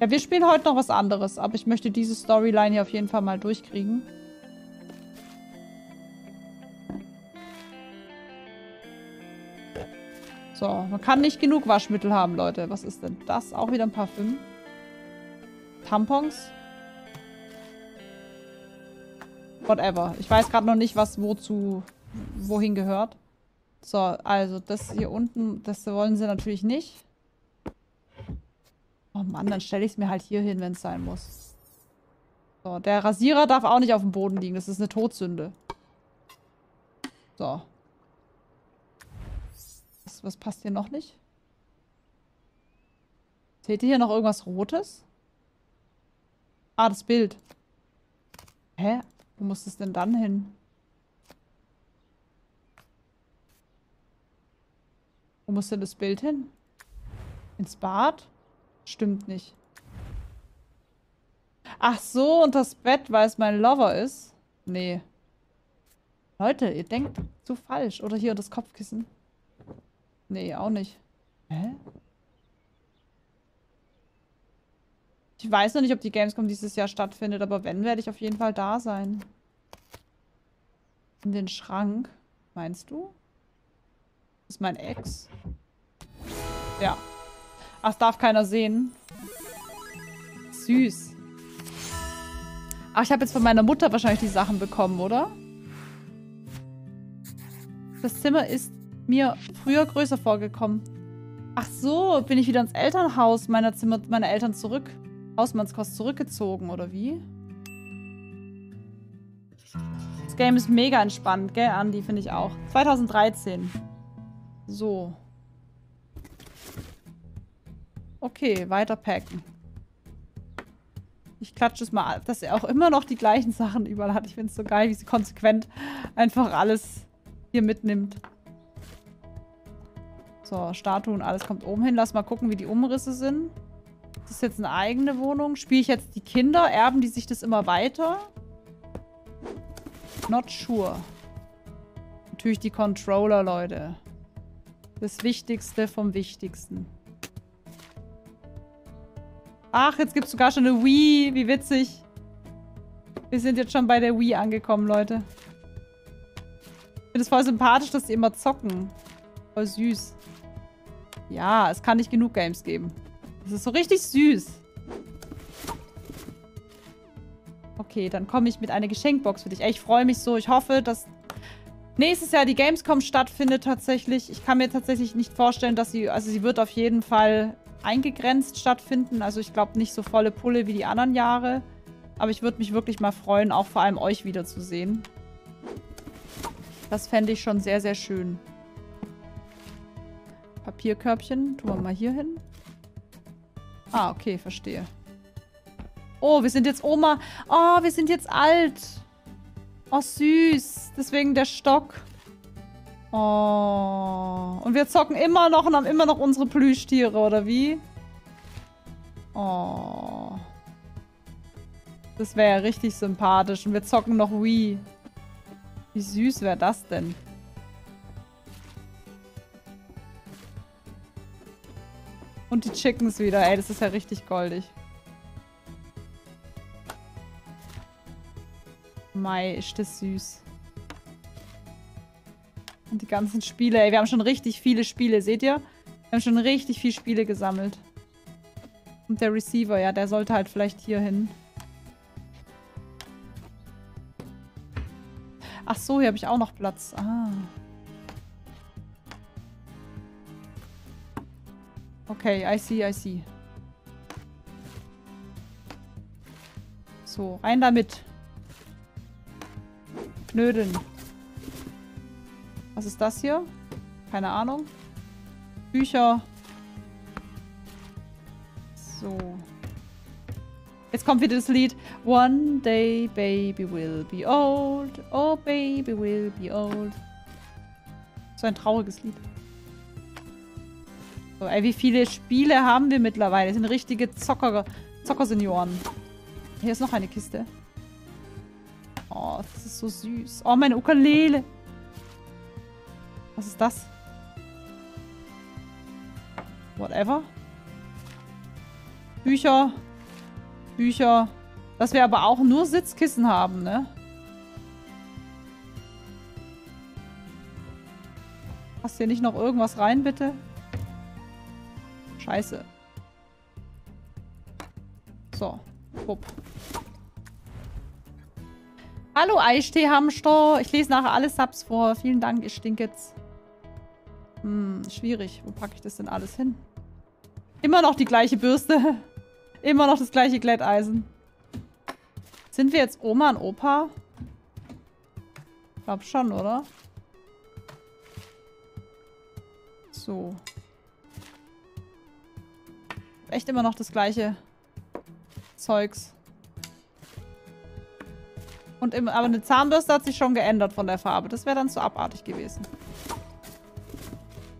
Ja, wir spielen heute noch was anderes, aber ich möchte diese Storyline hier auf jeden Fall mal durchkriegen. So, man kann nicht genug Waschmittel haben, Leute. Was ist denn das? Auch wieder ein Parfüm. Tampons. Whatever. Ich weiß gerade noch nicht, was wozu, wohin gehört. So, also das hier unten, das wollen sie natürlich nicht. Oh Mann, dann stelle ich es mir halt hier hin, wenn es sein muss. So, der Rasierer darf auch nicht auf dem Boden liegen. Das ist eine Todsünde. So. Was, was passt hier noch nicht? Seht ihr hier noch irgendwas Rotes? Ah, das Bild. Hä? Wo muss es denn dann hin? Wo muss denn das Bild hin? Ins Bad? Stimmt nicht. Ach so, und das Bett, weil es mein Lover ist? Nee. Leute, ihr denkt zu falsch. Oder hier das Kopfkissen. Nee, auch nicht. Hä? Ich weiß noch nicht, ob die Gamescom dieses Jahr stattfindet, aber wenn, werde ich auf jeden Fall da sein. In den Schrank. Meinst du? Ist mein Ex. Ja. Ach, das darf keiner sehen. Süß. Ach, ich habe jetzt von meiner Mutter wahrscheinlich die Sachen bekommen, oder? Das Zimmer ist mir früher größer vorgekommen. Ach so, bin ich wieder ins Elternhaus meiner Zimmer, meiner Eltern zurück. Hausmannskost zurückgezogen, oder wie? Das Game ist mega entspannt, gell, Andi? Finde ich auch. 2013. So. Okay, weiter packen. Ich klatsche es mal, dass er auch immer noch die gleichen Sachen überall hat. Ich finde es so geil, wie sie konsequent einfach alles hier mitnimmt. So, Statuen, alles kommt oben hin. Lass mal gucken, wie die Umrisse sind. Das ist jetzt eine eigene Wohnung. Spiele ich jetzt die Kinder? Erben die sich das immer weiter? Not sure. Natürlich die Controller, Leute. Das Wichtigste vom Wichtigsten. Ach, jetzt gibt es sogar schon eine Wii. Wie witzig. Wir sind jetzt schon bei der Wii angekommen, Leute. Ich finde es voll sympathisch, dass die immer zocken. Voll süß. Ja, es kann nicht genug Games geben. Das ist so richtig süß. Okay, dann komme ich mit einer Geschenkbox für dich. Ey, ich freue mich so. Ich hoffe, dass nächstes Jahr die Gamescom stattfindet tatsächlich. Ich kann mir tatsächlich nicht vorstellen, dass sie... Also sie wird auf jeden Fall eingegrenzt stattfinden. Also ich glaube nicht so volle Pulle wie die anderen Jahre. Aber ich würde mich wirklich mal freuen, auch vor allem euch wiederzusehen. Das fände ich schon sehr, sehr schön. Papierkörbchen. Tun wir mal hier hin. Ah, okay, verstehe. Oh, wir sind jetzt Oma. Oh, wir sind jetzt alt. Oh, süß. Deswegen der Stock. Oh. Und wir zocken immer noch und haben immer noch unsere Plüschtiere, oder wie? Oh. Das wäre ja richtig sympathisch. Und wir zocken noch Wii. Wie süß wäre das denn? Und die Chickens wieder. Ey, das ist ja richtig goldig. Mai, ist das süß. Und die ganzen Spiele. Ey, wir haben schon richtig viele Spiele. Seht ihr? Wir haben schon richtig viele Spiele gesammelt. Und der Receiver, ja, der sollte halt vielleicht hier hin. Ach so, hier habe ich auch noch Platz. Ah. Okay, I see, I see. So, rein damit. Knödeln. Was ist das hier? Keine Ahnung. Bücher. So. Jetzt kommt wieder das Lied. One day baby will be old. Oh baby will be old. So ein trauriges Lied. So, ey, wie viele Spiele haben wir mittlerweile? Das sind richtige Zocker, Zockersenioren. Hier ist noch eine Kiste. Oh, das ist so süß. Oh, meine Ukulele. Was ist das? Whatever. Bücher. Bücher. Dass wir aber auch nur Sitzkissen haben, ne? Passt hier nicht noch irgendwas rein, bitte? Scheiße. So. Wupp. Hallo Eistee-Hamster. Ich lese nachher alle Subs vor. Vielen Dank, ihr Stinkets. Hm, schwierig. Wo packe ich das denn alles hin? Immer noch die gleiche Bürste. Immer noch das gleiche Glätteisen. Sind wir jetzt Oma und Opa? Ich glaube schon, oder? So. Echt immer noch das gleiche Zeugs. Und im, aber eine Zahnbürste hat sich schon geändert von der Farbe. Das wäre dann zu abartig gewesen.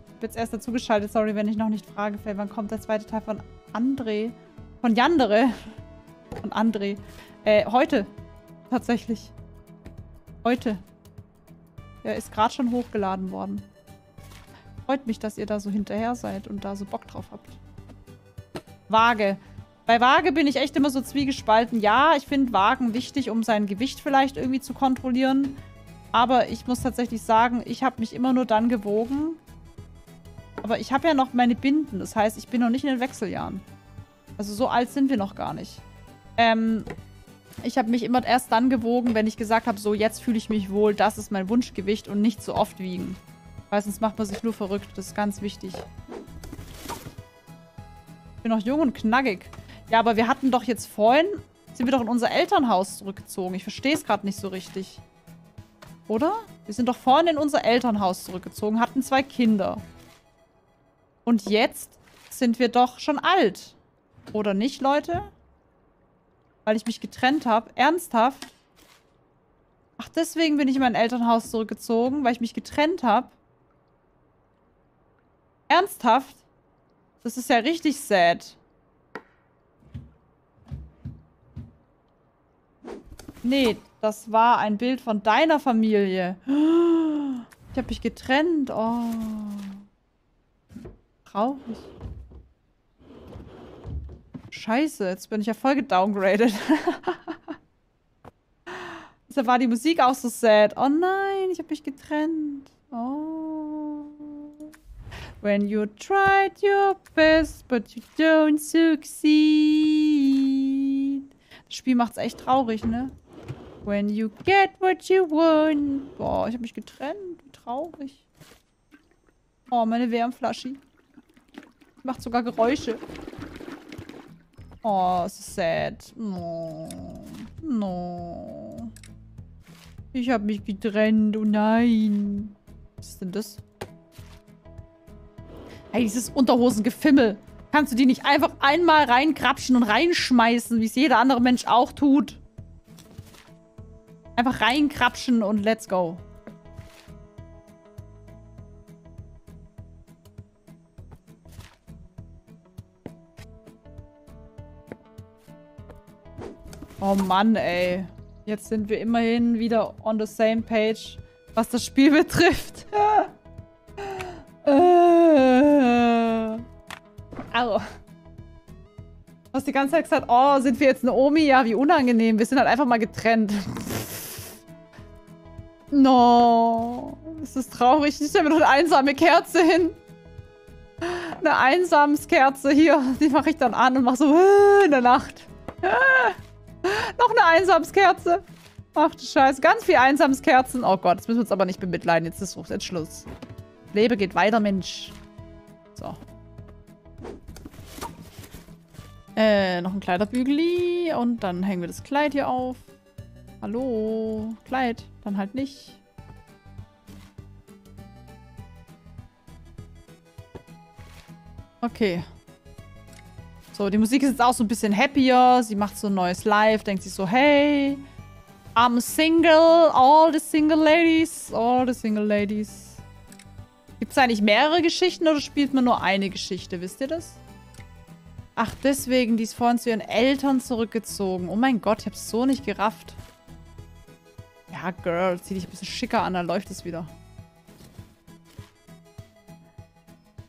Ich bin jetzt erst dazu geschaltet. Sorry, wenn ich noch nicht frage, wann kommt der zweite Teil von André? Von Yandere. Von André. Äh, heute. Tatsächlich. Heute. Der ist gerade schon hochgeladen worden. Freut mich, dass ihr da so hinterher seid und da so Bock drauf habt. Waage. Bei Waage bin ich echt immer so zwiegespalten. Ja, ich finde Wagen wichtig, um sein Gewicht vielleicht irgendwie zu kontrollieren. Aber ich muss tatsächlich sagen, ich habe mich immer nur dann gewogen. Aber ich habe ja noch meine Binden. Das heißt, ich bin noch nicht in den Wechseljahren. Also so alt sind wir noch gar nicht. Ähm, ich habe mich immer erst dann gewogen, wenn ich gesagt habe, so jetzt fühle ich mich wohl, das ist mein Wunschgewicht und nicht so oft wiegen. Weil sonst macht man sich nur verrückt. Das ist ganz wichtig. Ich bin noch jung und knackig. Ja, aber wir hatten doch jetzt vorhin... Sind wir doch in unser Elternhaus zurückgezogen. Ich verstehe es gerade nicht so richtig. Oder? Wir sind doch vorhin in unser Elternhaus zurückgezogen, hatten zwei Kinder. Und jetzt sind wir doch schon alt. Oder nicht, Leute? Weil ich mich getrennt habe. Ernsthaft? Ach, deswegen bin ich in mein Elternhaus zurückgezogen, weil ich mich getrennt habe. Ernsthaft? Das ist ja richtig sad. Nee, das war ein Bild von deiner Familie. Ich habe mich getrennt. Oh. Traurig. Scheiße, jetzt bin ich ja voll gedowngraded. Deshalb war die Musik auch so sad. Oh nein, ich habe mich getrennt. Oh. When you tried your best, but you don't succeed. Das Spiel macht's echt traurig, ne? When you get what you want. Boah, ich habe mich getrennt. Wie traurig. Oh, meine Wärmflasche. Macht sogar Geräusche. Oh, es sad. No. No. Ich habe mich getrennt. Oh nein. Was ist denn das? Hey, dieses Unterhosengefimmel. Kannst du die nicht einfach einmal reinkrapschen und reinschmeißen, wie es jeder andere Mensch auch tut? Einfach reinkrapschen und let's go. Oh Mann, ey. Jetzt sind wir immerhin wieder on the same page, was das Spiel betrifft. Äh. Au. Du hast die ganze Zeit gesagt, oh, sind wir jetzt eine Omi? Ja, wie unangenehm. Wir sind halt einfach mal getrennt. No. Es ist traurig. Ich stelle mir noch eine einsame Kerze hin. Eine Einsamskerze hier. Die mache ich dann an und mache so äh, in der Nacht. Noch eine Einsamskerze. Ach du Scheiße. Ganz viel Einsamskerzen. Oh Gott, jetzt müssen wir uns aber nicht bemitleiden. Jetzt ist jetzt Schluss. Lebe geht weiter, Mensch. So. Äh, noch ein Kleiderbügeli. Und dann hängen wir das Kleid hier auf. Hallo. Kleid. Dann halt nicht. Okay. So, die Musik ist jetzt auch so ein bisschen happier. Sie macht so ein neues Live. Denkt sich so, hey, I'm single. All the single ladies. All the single ladies. Gibt es eigentlich mehrere Geschichten oder spielt man nur eine Geschichte? Wisst ihr das? Ach, deswegen. Die ist vorhin zu ihren Eltern zurückgezogen. Oh mein Gott, ich hab's so nicht gerafft. Ja, Girl, zieh dich ein bisschen schicker an, dann läuft es wieder.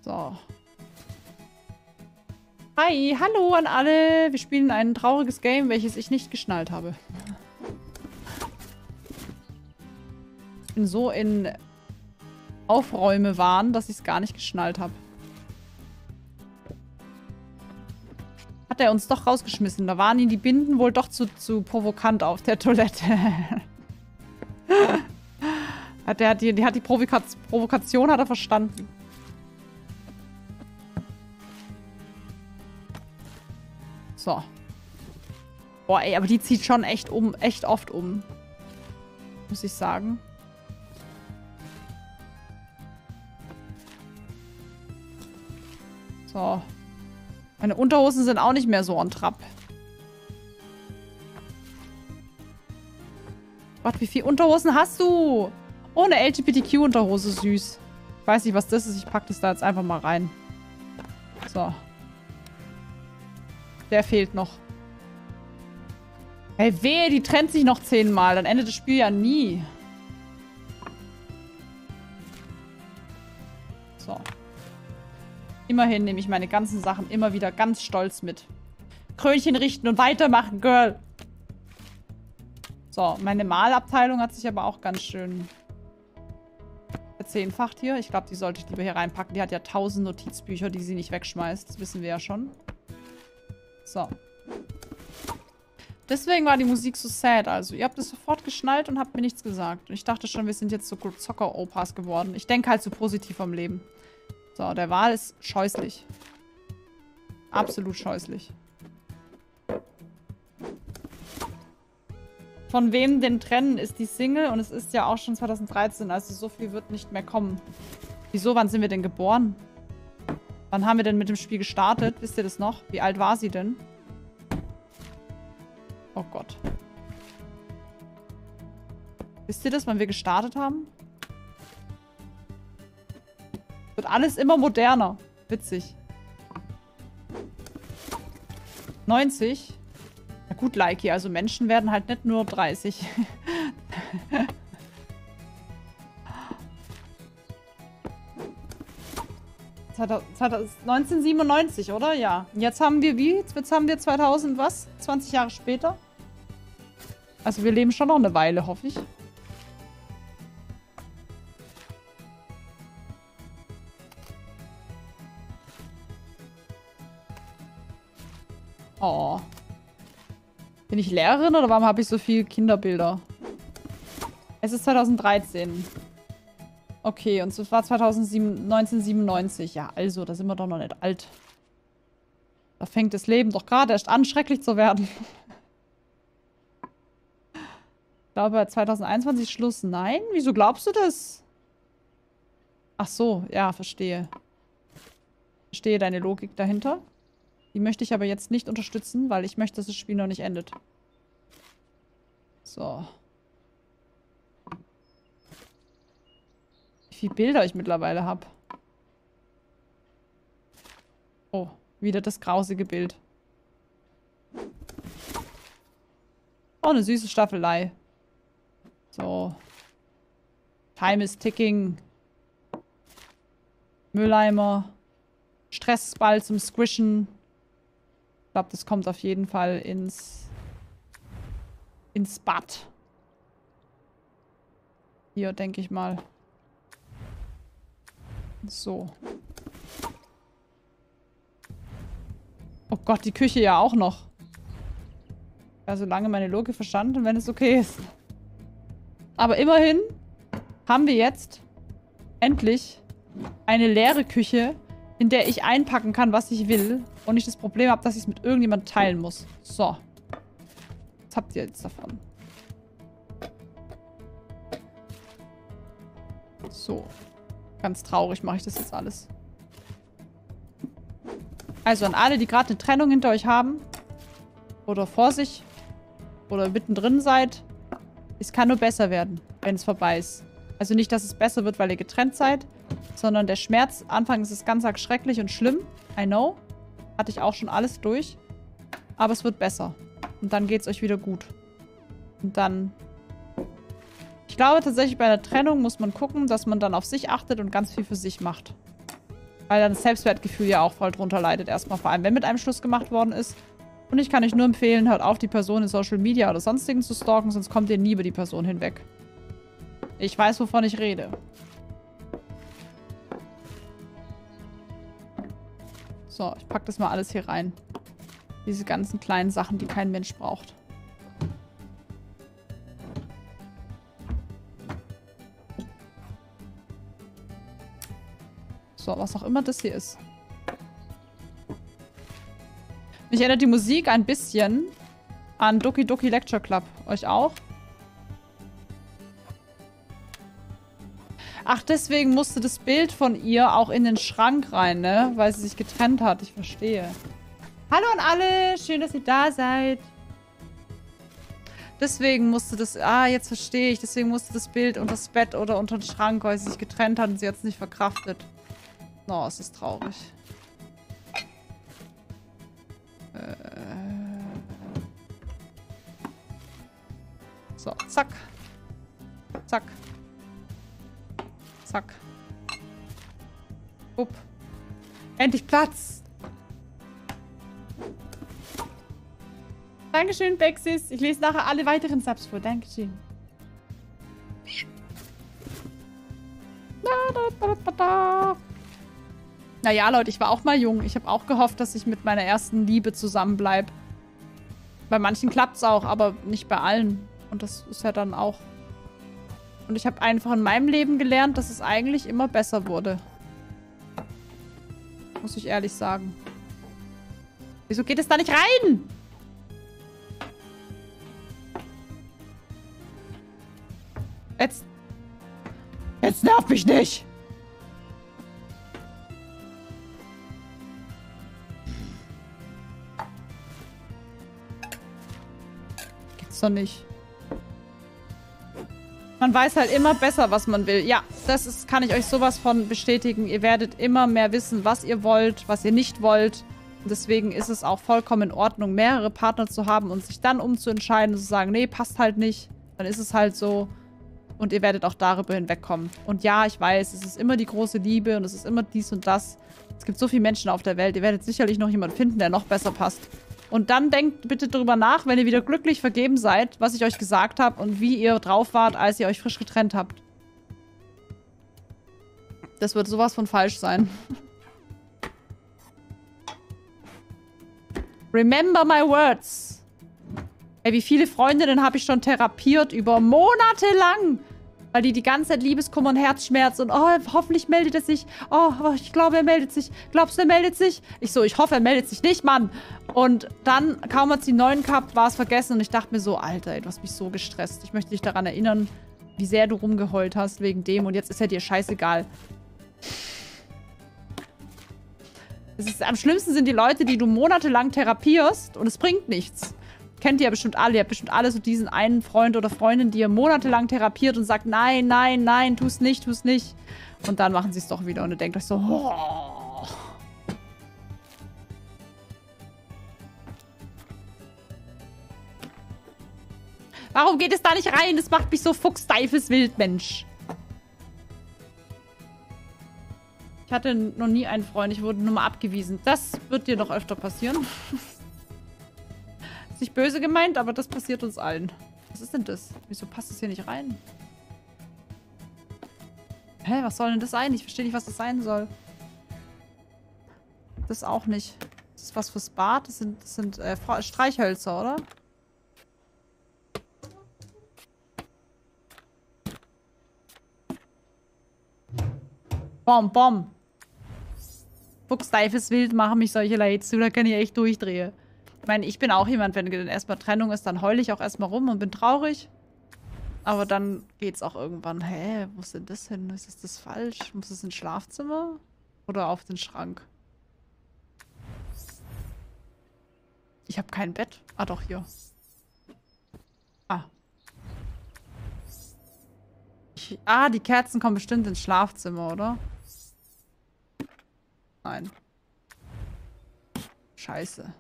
So. Hi, hallo an alle. Wir spielen ein trauriges Game, welches ich nicht geschnallt habe. Ich bin so in Aufräume waren, dass ich es gar nicht geschnallt habe. Hat er uns doch rausgeschmissen. Da waren ihm die Binden wohl doch zu, zu provokant auf der Toilette. hat der, die, die hat die Provokation hat er verstanden. So. Boah, ey, aber die zieht schon echt um, echt oft um. Muss ich sagen. So. Meine Unterhosen sind auch nicht mehr so on trap. Gott, wie viele Unterhosen hast du? Oh, eine LGBTQ-Unterhose, süß. Ich weiß nicht, was das ist. Ich packe das da jetzt einfach mal rein. So. Der fehlt noch. Hey, wehe, die trennt sich noch zehnmal. Dann endet das Spiel ja nie. Immerhin nehme ich meine ganzen Sachen immer wieder ganz stolz mit. Krönchen richten und weitermachen, Girl. So, meine Malabteilung hat sich aber auch ganz schön verzehnfacht hier. Ich glaube, die sollte ich lieber hier reinpacken. Die hat ja tausend Notizbücher, die sie nicht wegschmeißt. Das wissen wir ja schon. So. Deswegen war die Musik so sad. Also, ihr habt es sofort geschnallt und habt mir nichts gesagt. Und ich dachte schon, wir sind jetzt so Zocker-Opas geworden. Ich denke halt so positiv am Leben. So, der Wal ist scheußlich. Absolut scheußlich. Von wem denn trennen ist die Single und es ist ja auch schon 2013, also so viel wird nicht mehr kommen. Wieso, wann sind wir denn geboren? Wann haben wir denn mit dem Spiel gestartet? Wisst ihr das noch? Wie alt war sie denn? Oh Gott. Wisst ihr das, wann wir gestartet haben? Wird alles immer moderner. Witzig. 90? Na gut, Likey, also Menschen werden halt nicht nur 30. 1997, oder? Ja. Jetzt haben wir wie? Jetzt haben wir 2000 was? 20 Jahre später? Also wir leben schon noch eine Weile, hoffe ich. Oh. Bin ich Lehrerin oder warum habe ich so viele Kinderbilder? Es ist 2013. Okay, und es war 1997. Ja, also, da sind wir doch noch nicht alt. Da fängt das Leben doch gerade erst an, schrecklich zu werden. ich glaube, 2021 Schluss. Nein? Wieso glaubst du das? Ach so, ja, verstehe. Verstehe deine Logik dahinter. Die möchte ich aber jetzt nicht unterstützen, weil ich möchte, dass das Spiel noch nicht endet. So. Wie viele Bilder ich mittlerweile habe. Oh, wieder das grausige Bild. Oh, eine süße Staffelei. So. Time is ticking. Mülleimer. Stressball zum Squishen glaube, das kommt auf jeden Fall ins, ins Bad. Hier, denke ich mal. So. Oh Gott, die Küche ja auch noch. Ja, solange meine Logik verstanden, wenn es okay ist. Aber immerhin haben wir jetzt endlich eine leere Küche, in der ich einpacken kann, was ich will. Und ich das Problem habe, dass ich es mit irgendjemandem teilen muss. So. Was habt ihr jetzt davon? So. Ganz traurig mache ich das jetzt alles. Also an alle, die gerade eine Trennung hinter euch haben. Oder vor sich. Oder mittendrin seid. Es kann nur besser werden, wenn es vorbei ist. Also nicht, dass es besser wird, weil ihr getrennt seid. Sondern der Schmerz, anfangs ist es ganz arg schrecklich und schlimm. I know. Hatte ich auch schon alles durch. Aber es wird besser. Und dann geht es euch wieder gut. Und dann... Ich glaube tatsächlich, bei der Trennung muss man gucken, dass man dann auf sich achtet und ganz viel für sich macht. Weil dann das Selbstwertgefühl ja auch voll drunter leidet. Erstmal vor allem, wenn mit einem Schluss gemacht worden ist. Und ich kann euch nur empfehlen, hört auf, die Person in Social Media oder sonstigen zu stalken, sonst kommt ihr nie über die Person hinweg. Ich weiß, wovon ich rede. So, ich packe das mal alles hier rein. Diese ganzen kleinen Sachen, die kein Mensch braucht. So, was auch immer das hier ist. Mich erinnert die Musik ein bisschen an Doki Doki Lecture Club. Euch auch? Ach, deswegen musste das Bild von ihr auch in den Schrank rein, ne? Weil sie sich getrennt hat. Ich verstehe. Hallo an alle. Schön, dass ihr da seid. Deswegen musste das... Ah, jetzt verstehe ich. Deswegen musste das Bild unter das Bett oder unter den Schrank, weil sie sich getrennt hat und sie hat es nicht verkraftet. Oh, es ist traurig. Äh... So, zack. Zack. Zack. Upp. Endlich Platz. Dankeschön, Bexis. Ich lese nachher alle weiteren Subs vor. Dankeschön. Naja, Leute, ich war auch mal jung. Ich habe auch gehofft, dass ich mit meiner ersten Liebe zusammenbleibe. Bei manchen klappt es auch, aber nicht bei allen. Und das ist ja dann auch und ich habe einfach in meinem Leben gelernt, dass es eigentlich immer besser wurde. Muss ich ehrlich sagen. Wieso geht es da nicht rein? Jetzt... Jetzt nerv mich nicht! Geht's doch nicht. Man weiß halt immer besser, was man will. Ja, das ist, kann ich euch sowas von bestätigen. Ihr werdet immer mehr wissen, was ihr wollt, was ihr nicht wollt. Deswegen ist es auch vollkommen in Ordnung, mehrere Partner zu haben und sich dann umzuentscheiden und zu sagen, nee, passt halt nicht. Dann ist es halt so. Und ihr werdet auch darüber hinwegkommen. Und ja, ich weiß, es ist immer die große Liebe und es ist immer dies und das. Es gibt so viele Menschen auf der Welt. Ihr werdet sicherlich noch jemanden finden, der noch besser passt. Und dann denkt bitte drüber nach, wenn ihr wieder glücklich vergeben seid, was ich euch gesagt habe und wie ihr drauf wart, als ihr euch frisch getrennt habt. Das wird sowas von falsch sein. Remember my words. Ey, wie viele Freundinnen habe ich schon therapiert über Monate lang? Weil die die ganze Zeit Liebeskummer und Herzschmerz und oh, hoffentlich meldet er sich. Oh, ich glaube, er meldet sich. Glaubst du, er meldet sich? Ich so, ich hoffe, er meldet sich nicht, Mann. Und dann, kaum hat sie einen neuen gehabt, war es vergessen und ich dachte mir so, Alter, ey, du hast mich so gestresst. Ich möchte dich daran erinnern, wie sehr du rumgeheult hast wegen dem und jetzt ist er dir scheißegal. Ist, am schlimmsten sind die Leute, die du monatelang therapierst und es bringt nichts kennt ihr ja bestimmt alle. Ihr habt bestimmt alle so diesen einen Freund oder Freundin, die ihr monatelang therapiert und sagt, nein, nein, nein, tu es nicht, tu es nicht. Und dann machen sie es doch wieder und ihr denkt euch so, oh. Warum geht es da nicht rein? Das macht mich so fuchssteifes Wild, Mensch. Ich hatte noch nie einen Freund. Ich wurde nur mal abgewiesen. Das wird dir noch öfter passieren. Nicht böse gemeint, aber das passiert uns allen. Was ist denn das? Wieso passt das hier nicht rein? Hä, was soll denn das sein? Ich verstehe nicht, was das sein soll. Das auch nicht. Das ist was fürs Bad. Das sind, das sind äh, Streichhölzer, oder? Bom, bom. Fuchsteifes Wild machen mich solche Leid zu, da kann ich echt durchdrehen. Ich meine, ich bin auch jemand, wenn erstmal Trennung ist, dann heule ich auch erstmal rum und bin traurig. Aber dann geht's auch irgendwann. Hä, wo ist denn das hin? Ist das, das falsch? Muss es ins Schlafzimmer? Oder auf den Schrank? Ich habe kein Bett. Ah, doch, hier. Ah. Ich, ah, die Kerzen kommen bestimmt ins Schlafzimmer, oder? Nein. Scheiße.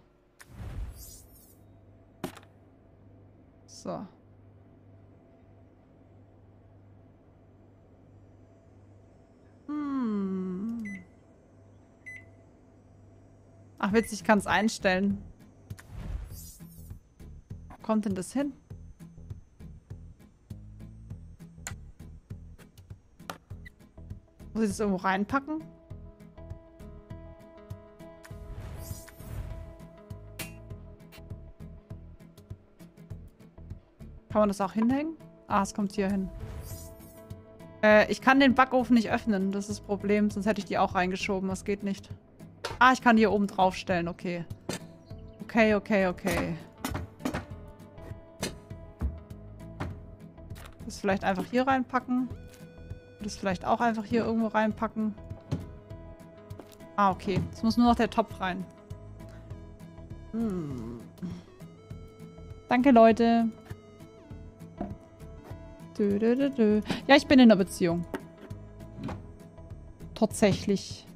So. Hm. Ach witzig, ich kann es einstellen. Wo kommt denn das hin? Muss ich das irgendwo reinpacken? Kann man das auch hinhängen? Ah, es kommt hier hin. Äh, ich kann den Backofen nicht öffnen. Das ist das Problem. Sonst hätte ich die auch reingeschoben. Das geht nicht. Ah, ich kann die hier oben drauf stellen. Okay. Okay, okay, okay. Das vielleicht einfach hier reinpacken. Das vielleicht auch einfach hier irgendwo reinpacken. Ah, okay. Jetzt muss nur noch der Topf rein. Hm. Danke, Leute. Dö, dö, dö, ja, ich bin in einer Beziehung. Tatsächlich.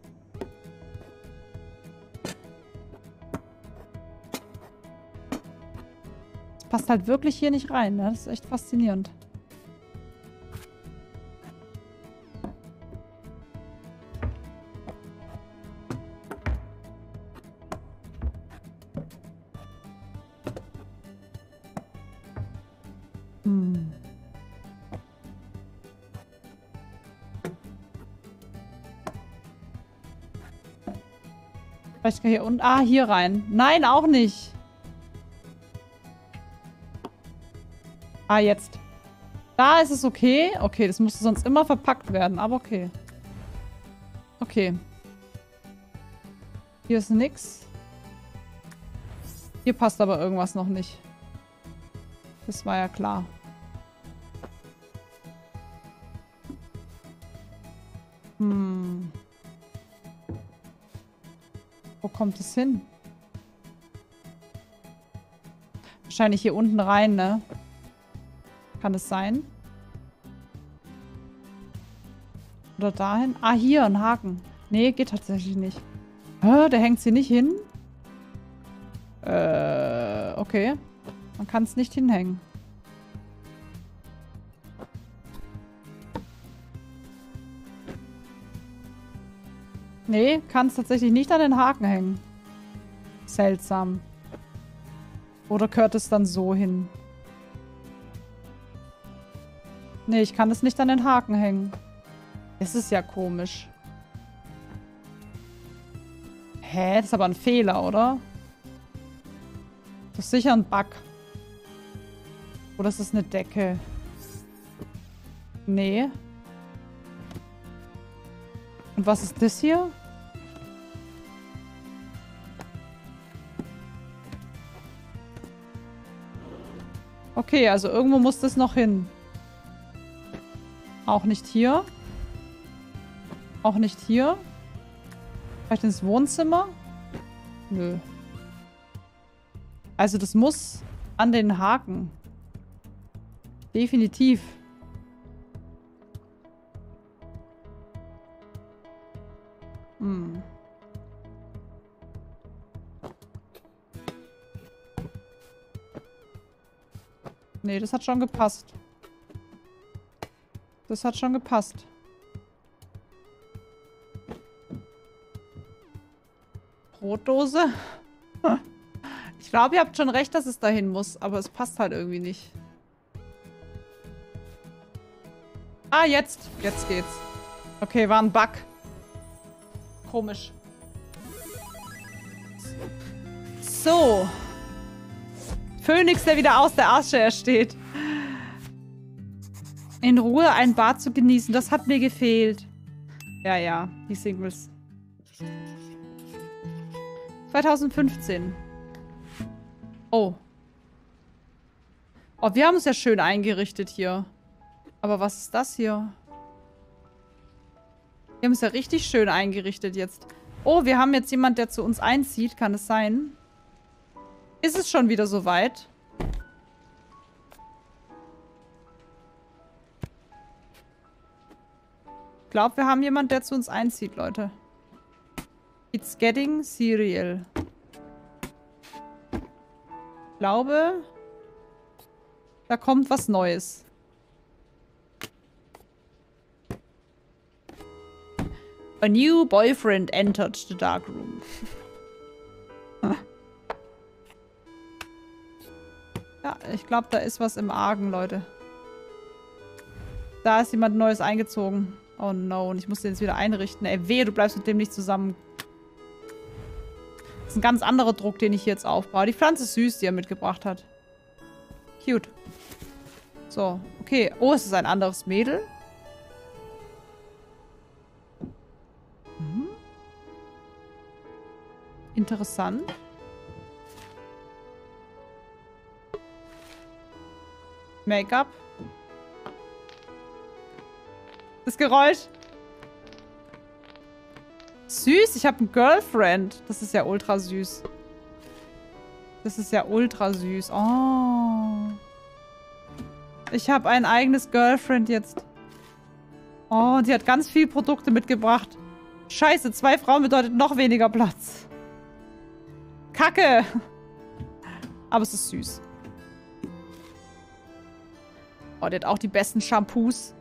Das passt halt wirklich hier nicht rein, ne? Das ist echt faszinierend. Vielleicht kann hier unten... Ah, hier rein. Nein, auch nicht. Ah, jetzt. Da ist es okay. Okay, das musste sonst immer verpackt werden, aber okay. Okay. Hier ist nix. Hier passt aber irgendwas noch nicht. Das war ja klar. Kommt es hin? Wahrscheinlich hier unten rein, ne? Kann es sein? Oder dahin? Ah, hier, ein Haken. Nee, geht tatsächlich nicht. Hä, der hängt sie nicht hin? Äh, okay. Man kann es nicht hinhängen. Nee, kann es tatsächlich nicht an den Haken hängen. Seltsam. Oder gehört es dann so hin? Nee, ich kann es nicht an den Haken hängen. Es ist ja komisch. Hä? Das ist aber ein Fehler, oder? Das ist sicher ein Bug. Oder ist das eine Decke? Nee. Und was ist das hier? Okay, also irgendwo muss das noch hin. Auch nicht hier. Auch nicht hier. Vielleicht ins Wohnzimmer? Nö. Also das muss an den Haken. Definitiv. Nee, das hat schon gepasst. Das hat schon gepasst. Brotdose? Ich glaube, ihr habt schon recht, dass es dahin muss, aber es passt halt irgendwie nicht. Ah, jetzt. Jetzt geht's. Okay, war ein Bug. Komisch. So. Phönix, der wieder aus der Asche ersteht. In Ruhe ein Bad zu genießen, das hat mir gefehlt. Ja, ja, die Singles. 2015. Oh. Oh, wir haben es ja schön eingerichtet hier. Aber was ist das hier? Wir haben es ja richtig schön eingerichtet jetzt. Oh, wir haben jetzt jemand, der zu uns einzieht. Kann es sein? Ist es schon wieder soweit? Ich glaube, wir haben jemand, der zu uns einzieht, Leute. It's getting serial. Ich glaube, da kommt was Neues. A new boyfriend entered the dark room. ja, ich glaube, da ist was im Argen, Leute. Da ist jemand Neues eingezogen. Oh no, und ich muss den jetzt wieder einrichten. Ey, wehe, du bleibst mit dem nicht zusammen. Das ist ein ganz anderer Druck, den ich hier jetzt aufbaue. Die Pflanze ist süß, die er mitgebracht hat. Cute. So, okay. Oh, es ist ein anderes Mädel. Interessant. Das Geräusch. Süß, ich habe einen Girlfriend. Das ist ja ultra süß. Das ist ja ultra süß. Oh. Ich habe ein eigenes Girlfriend jetzt. Oh, die hat ganz viele Produkte mitgebracht. Scheiße, zwei Frauen bedeutet noch weniger Platz. Kacke. Aber es ist süß. Oh, die hat auch die besten Shampoos.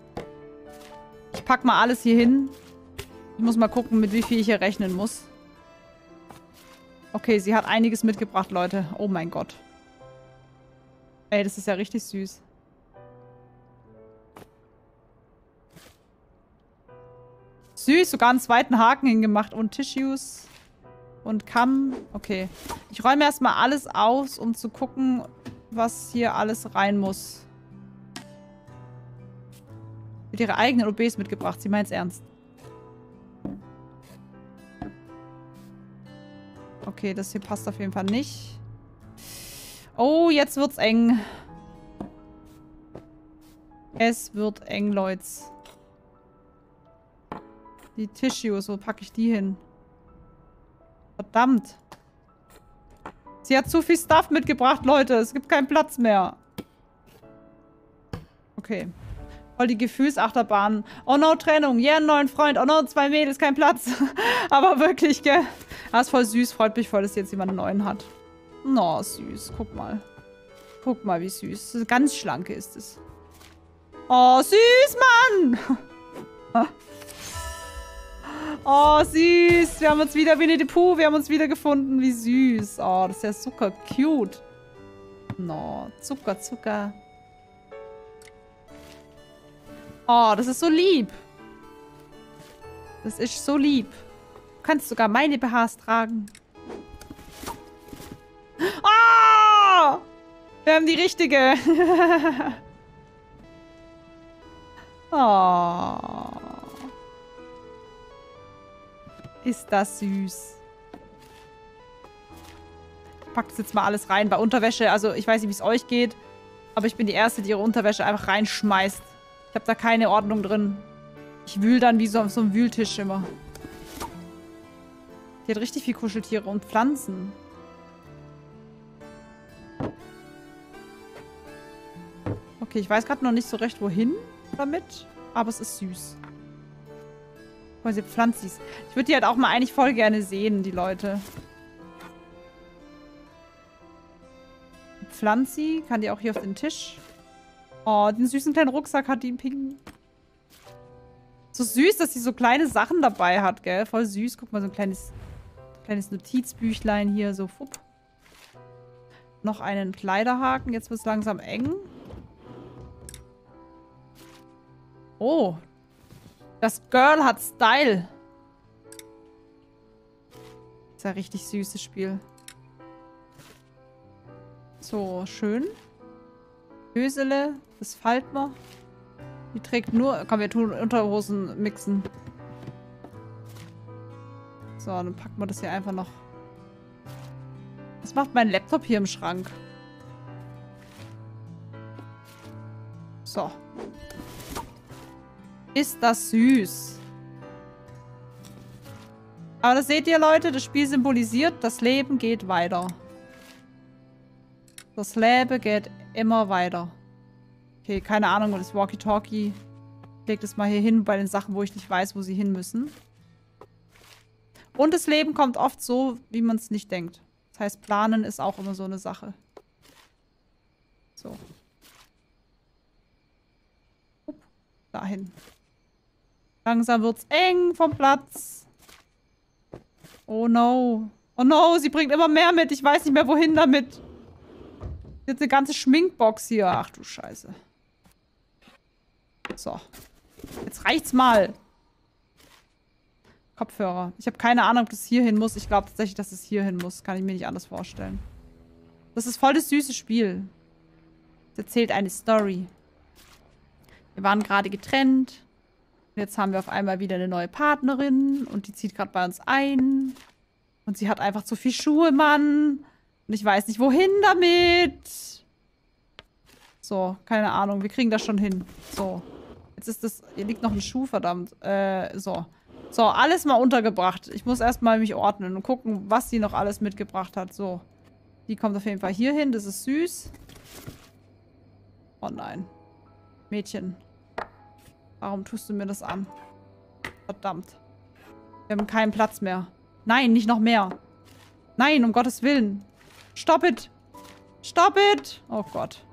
Ich pack mal alles hier hin. Ich muss mal gucken, mit wie viel ich hier rechnen muss. Okay, sie hat einiges mitgebracht, Leute. Oh mein Gott. Ey, das ist ja richtig süß. Süß, sogar einen zweiten Haken hingemacht. Und Tissues. Und Kamm. Okay. Ich räume erstmal alles aus, um zu gucken, was hier alles rein muss. Mit ihre eigenen OBs mitgebracht. Sie meint's ernst. Okay, das hier passt auf jeden Fall nicht. Oh, jetzt wird's eng. Es wird eng, Leute. Die Tissues, wo packe ich die hin? Verdammt. Sie hat zu viel Stuff mitgebracht, Leute. Es gibt keinen Platz mehr. Okay. Voll die Gefühlsachterbahn. Oh no, Trennung. Yeah, neuen Freund. Oh no, zwei Mädels, kein Platz. Aber wirklich, gell. Das ah, ist voll süß. Freut mich voll, dass jetzt jemand einen neuen hat. No, süß. Guck mal. Guck mal, wie süß. Ganz schlanke ist es. Oh, süß, Mann. Oh, süß. Wir haben uns wieder Winnie the Pooh. Wir haben uns wieder gefunden. Wie süß. Oh, das ist ja super cute. No, Zucker, Zucker. Oh, das ist so lieb. Das ist so lieb. Du kannst sogar meine BHs tragen. Oh! Wir haben die richtige. oh. Ist das süß. Ich pack das jetzt mal alles rein. Bei Unterwäsche, also ich weiß nicht, wie es euch geht. Aber ich bin die Erste, die ihre Unterwäsche einfach reinschmeißt. Ich habe da keine Ordnung drin. Ich wühl dann wie so auf so einem Wühltisch immer. Die hat richtig viel Kuscheltiere und Pflanzen. Okay, ich weiß gerade noch nicht so recht, wohin damit. Aber es ist süß. Guck sie pflanzt Ich würde die halt auch mal eigentlich voll gerne sehen, die Leute. Pflanzi, kann die auch hier auf den Tisch. Oh, den süßen kleinen Rucksack hat die in Pink. So süß, dass sie so kleine Sachen dabei hat, gell? Voll süß. Guck mal, so ein kleines, kleines Notizbüchlein hier, so fupp. Noch einen Kleiderhaken. Jetzt wird es langsam eng. Oh, das Girl hat Style. ist ja richtig süßes Spiel. So, schön. Hösele, das falten wir. Die trägt nur... Komm, wir tun Unterhosen mixen. So, dann packen wir das hier einfach noch. Was macht mein Laptop hier im Schrank? So. Ist das süß. Aber das seht ihr, Leute, das Spiel symbolisiert, das Leben geht weiter. Das Leben geht immer weiter. Okay, keine Ahnung, das Walkie-Talkie. Ich leg das mal hier hin bei den Sachen, wo ich nicht weiß, wo sie hin müssen. Und das Leben kommt oft so, wie man es nicht denkt. Das heißt, planen ist auch immer so eine Sache. So. Dahin. Langsam wird's eng vom Platz. Oh no. Oh no, sie bringt immer mehr mit. Ich weiß nicht mehr, wohin damit. Jetzt eine ganze Schminkbox hier. Ach du Scheiße. So. Jetzt reicht's mal. Kopfhörer. Ich habe keine Ahnung, ob das hier hin muss. Ich glaube tatsächlich, dass es hier hin muss. Kann ich mir nicht anders vorstellen. Das ist voll das süße Spiel. Es erzählt eine Story. Wir waren gerade getrennt. Jetzt haben wir auf einmal wieder eine neue Partnerin und die zieht gerade bei uns ein. Und sie hat einfach zu viel Schuhe, Mann. Und ich weiß nicht, wohin damit. So, keine Ahnung. Wir kriegen das schon hin. So. Jetzt ist das... Hier liegt noch ein Schuh, verdammt. Äh, so. So, alles mal untergebracht. Ich muss erstmal mich ordnen und gucken, was sie noch alles mitgebracht hat. So. Die kommt auf jeden Fall hier hin. Das ist süß. Oh nein. Mädchen. Warum tust du mir das an? Verdammt. Wir haben keinen Platz mehr. Nein, nicht noch mehr. Nein, um Gottes Willen. Stop it. Stop it. Oh Gott.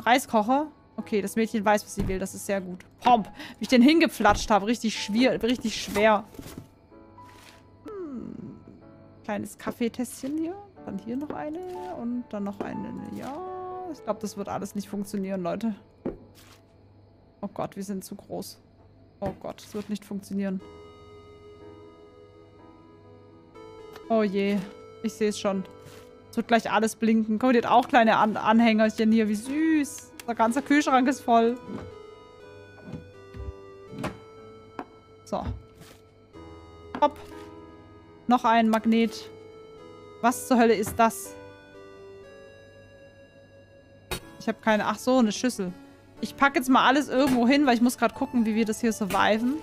Reiskocher. Okay, das Mädchen weiß, was sie will. Das ist sehr gut. Pomp. Wie ich den hingeflatscht habe. Richtig schwer. Richtig schwer. Hm. Kleines Kaffeetässchen hier. Dann hier noch eine. Und dann noch eine. Ja. Ich glaube, das wird alles nicht funktionieren, Leute. Oh Gott, wir sind zu groß. Oh Gott, es wird nicht funktionieren. Oh je. Ich sehe es schon. Wird gleich alles blinken. Guck mal, auch kleine An Anhängerchen hier. Wie süß. Der ganze Kühlschrank ist voll. So. Hopp. Noch ein Magnet. Was zur Hölle ist das? Ich habe keine... Ach so, eine Schüssel. Ich packe jetzt mal alles irgendwo hin, weil ich muss gerade gucken, wie wir das hier surviven.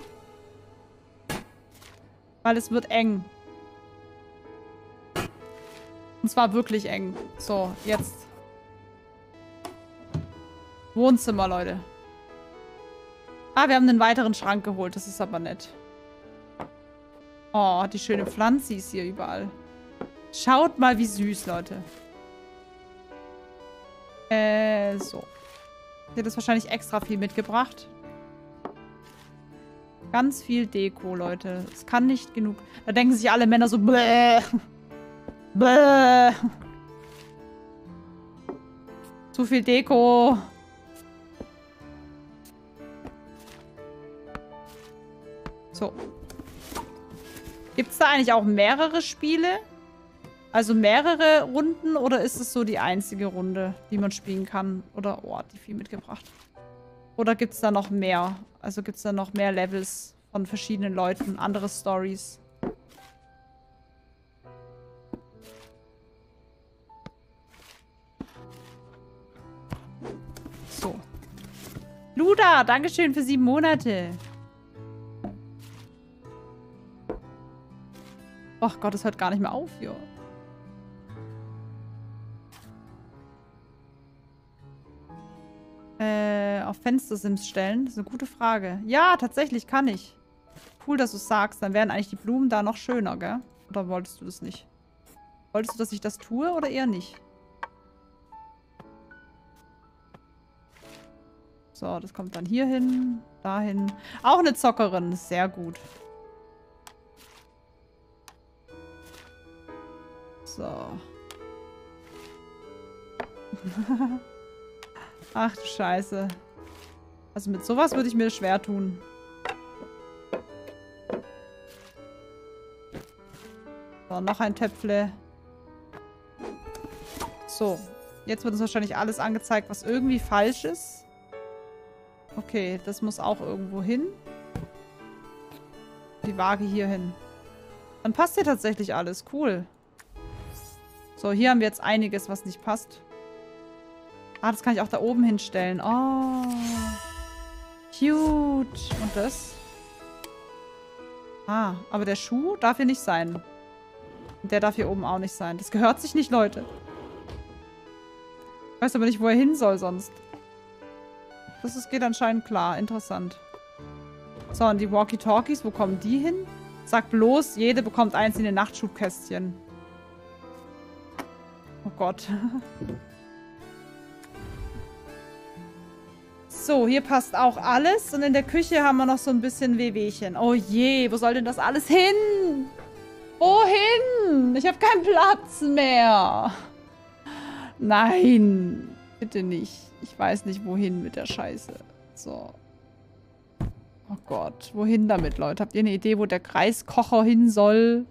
Weil es wird eng. Und zwar wirklich eng. So, jetzt. Wohnzimmer, Leute. Ah, wir haben einen weiteren Schrank geholt. Das ist aber nett. Oh, die schöne Pflanze ist hier überall. Schaut mal, wie süß, Leute. Äh, so. Sie hat das wahrscheinlich extra viel mitgebracht. Ganz viel Deko, Leute. Es kann nicht genug... Da denken sich alle Männer so, bäh. Bäh. Zu viel Deko. So. Gibt es da eigentlich auch mehrere Spiele? Also mehrere Runden oder ist es so die einzige Runde, die man spielen kann? Oder, oh, hat die viel mitgebracht. Oder gibt es da noch mehr? Also gibt es da noch mehr Levels von verschiedenen Leuten, andere Stories? Luda, Dankeschön für sieben Monate. Ach Gott, es hört gar nicht mehr auf hier. Äh, auf Fenstersims stellen? Das ist eine gute Frage. Ja, tatsächlich kann ich. Cool, dass du es sagst. Dann wären eigentlich die Blumen da noch schöner, gell? Oder wolltest du das nicht? Wolltest du, dass ich das tue oder eher nicht? So, das kommt dann hier hin, dahin. Auch eine Zockerin. Sehr gut. So. Ach du Scheiße. Also mit sowas würde ich mir schwer tun. So, noch ein Töpfle. So. Jetzt wird uns wahrscheinlich alles angezeigt, was irgendwie falsch ist. Okay, das muss auch irgendwo hin. Die Waage hier hin. Dann passt hier tatsächlich alles. Cool. So, hier haben wir jetzt einiges, was nicht passt. Ah, das kann ich auch da oben hinstellen. Oh. Cute. Und das? Ah, aber der Schuh darf hier nicht sein. Der darf hier oben auch nicht sein. Das gehört sich nicht, Leute. Ich weiß aber nicht, wo er hin soll sonst. Das ist, geht anscheinend klar. Interessant. So, und die Walkie-Talkies, wo kommen die hin? Sag bloß, jede bekommt einzelne Nachtschubkästchen. Oh Gott. So, hier passt auch alles. Und in der Küche haben wir noch so ein bisschen Wehwehchen. Oh je, wo soll denn das alles hin? Wohin? Ich habe keinen Platz mehr. Nein, bitte nicht. Ich weiß nicht, wohin mit der Scheiße. So. Oh Gott, wohin damit, Leute? Habt ihr eine Idee, wo der Kreiskocher hin soll?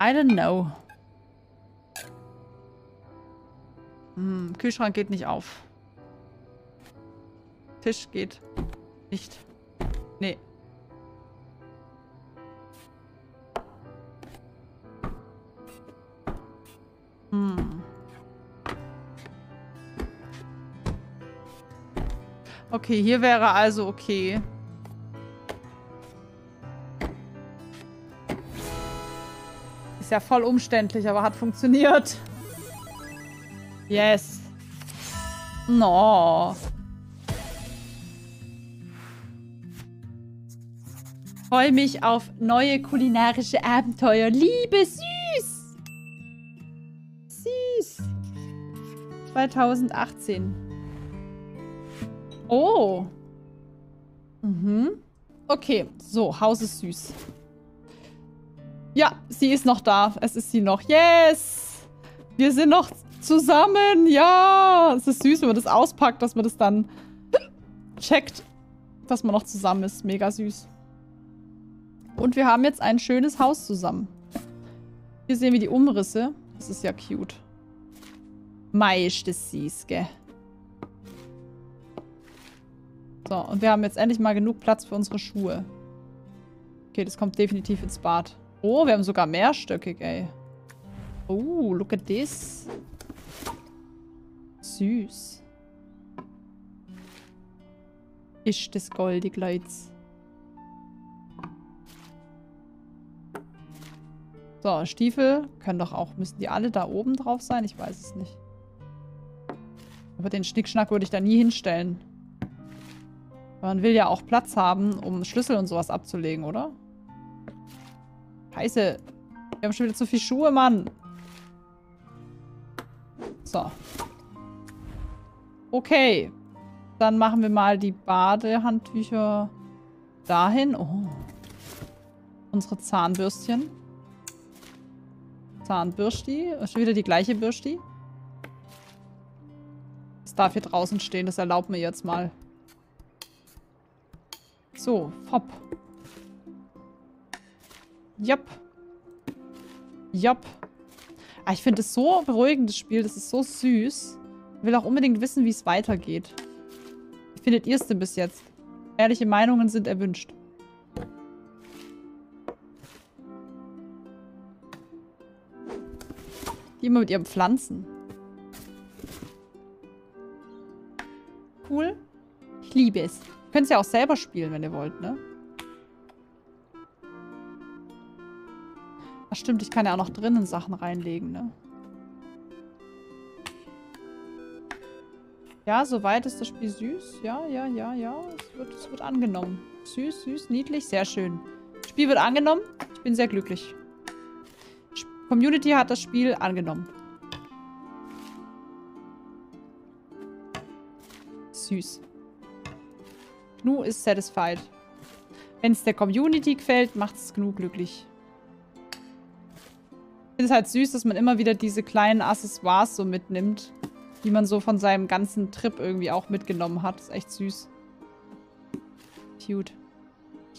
I don't know. Hm, Kühlschrank geht nicht auf. Tisch geht nicht. Nee. Hm. Okay, hier wäre also okay. Ist ja voll umständlich, aber hat funktioniert. Yes. No. Freue mich auf neue kulinarische Abenteuer. Liebe Süße. 2018. Oh. Mhm. Okay, so, Haus ist süß. Ja, sie ist noch da. Es ist sie noch. Yes! Wir sind noch zusammen. Ja! Es ist süß, wenn man das auspackt, dass man das dann checkt, dass man noch zusammen ist. Mega süß. Und wir haben jetzt ein schönes Haus zusammen. Hier sehen wir die Umrisse. Das ist ja cute. Gell? So, und wir haben jetzt endlich mal genug Platz für unsere Schuhe. Okay, das kommt definitiv ins Bad. Oh, wir haben sogar mehrstöckig, ey. Oh, look at this. Süß. Ist das goldig, Leute. So, Stiefel können doch auch, müssen die alle da oben drauf sein? Ich weiß es nicht. Aber den Schnickschnack würde ich da nie hinstellen. Man will ja auch Platz haben, um Schlüssel und sowas abzulegen, oder? Scheiße. Wir haben schon wieder zu viel Schuhe, Mann. So. Okay. Dann machen wir mal die Badehandtücher dahin. Oh. Unsere Zahnbürstchen. Zahnbürsti. Schon wieder die gleiche Bürsti. Das darf hier draußen stehen. Das erlaubt mir jetzt mal. So, hopp. Jupp. Jupp. Ah, ich finde es so beruhigend, das Spiel. Das ist so süß. Ich will auch unbedingt wissen, wie es weitergeht. Wie findet ihr es denn bis jetzt? Ehrliche Meinungen sind erwünscht. Die immer mit ihren Pflanzen. Cool. Ich liebe es. Ihr könnt es ja auch selber spielen, wenn ihr wollt, ne? Ach stimmt, ich kann ja auch noch drinnen Sachen reinlegen, ne? Ja, soweit ist das Spiel süß. Ja, ja, ja, ja. Es wird, es wird angenommen. Süß, süß, niedlich, sehr schön. Das Spiel wird angenommen. Ich bin sehr glücklich. Community hat das Spiel angenommen. Süß. Gnu ist satisfied. Wenn es der Community gefällt, macht es Gnu glücklich. Ich finde es halt süß, dass man immer wieder diese kleinen Accessoires so mitnimmt, die man so von seinem ganzen Trip irgendwie auch mitgenommen hat. Das ist echt süß. Cute.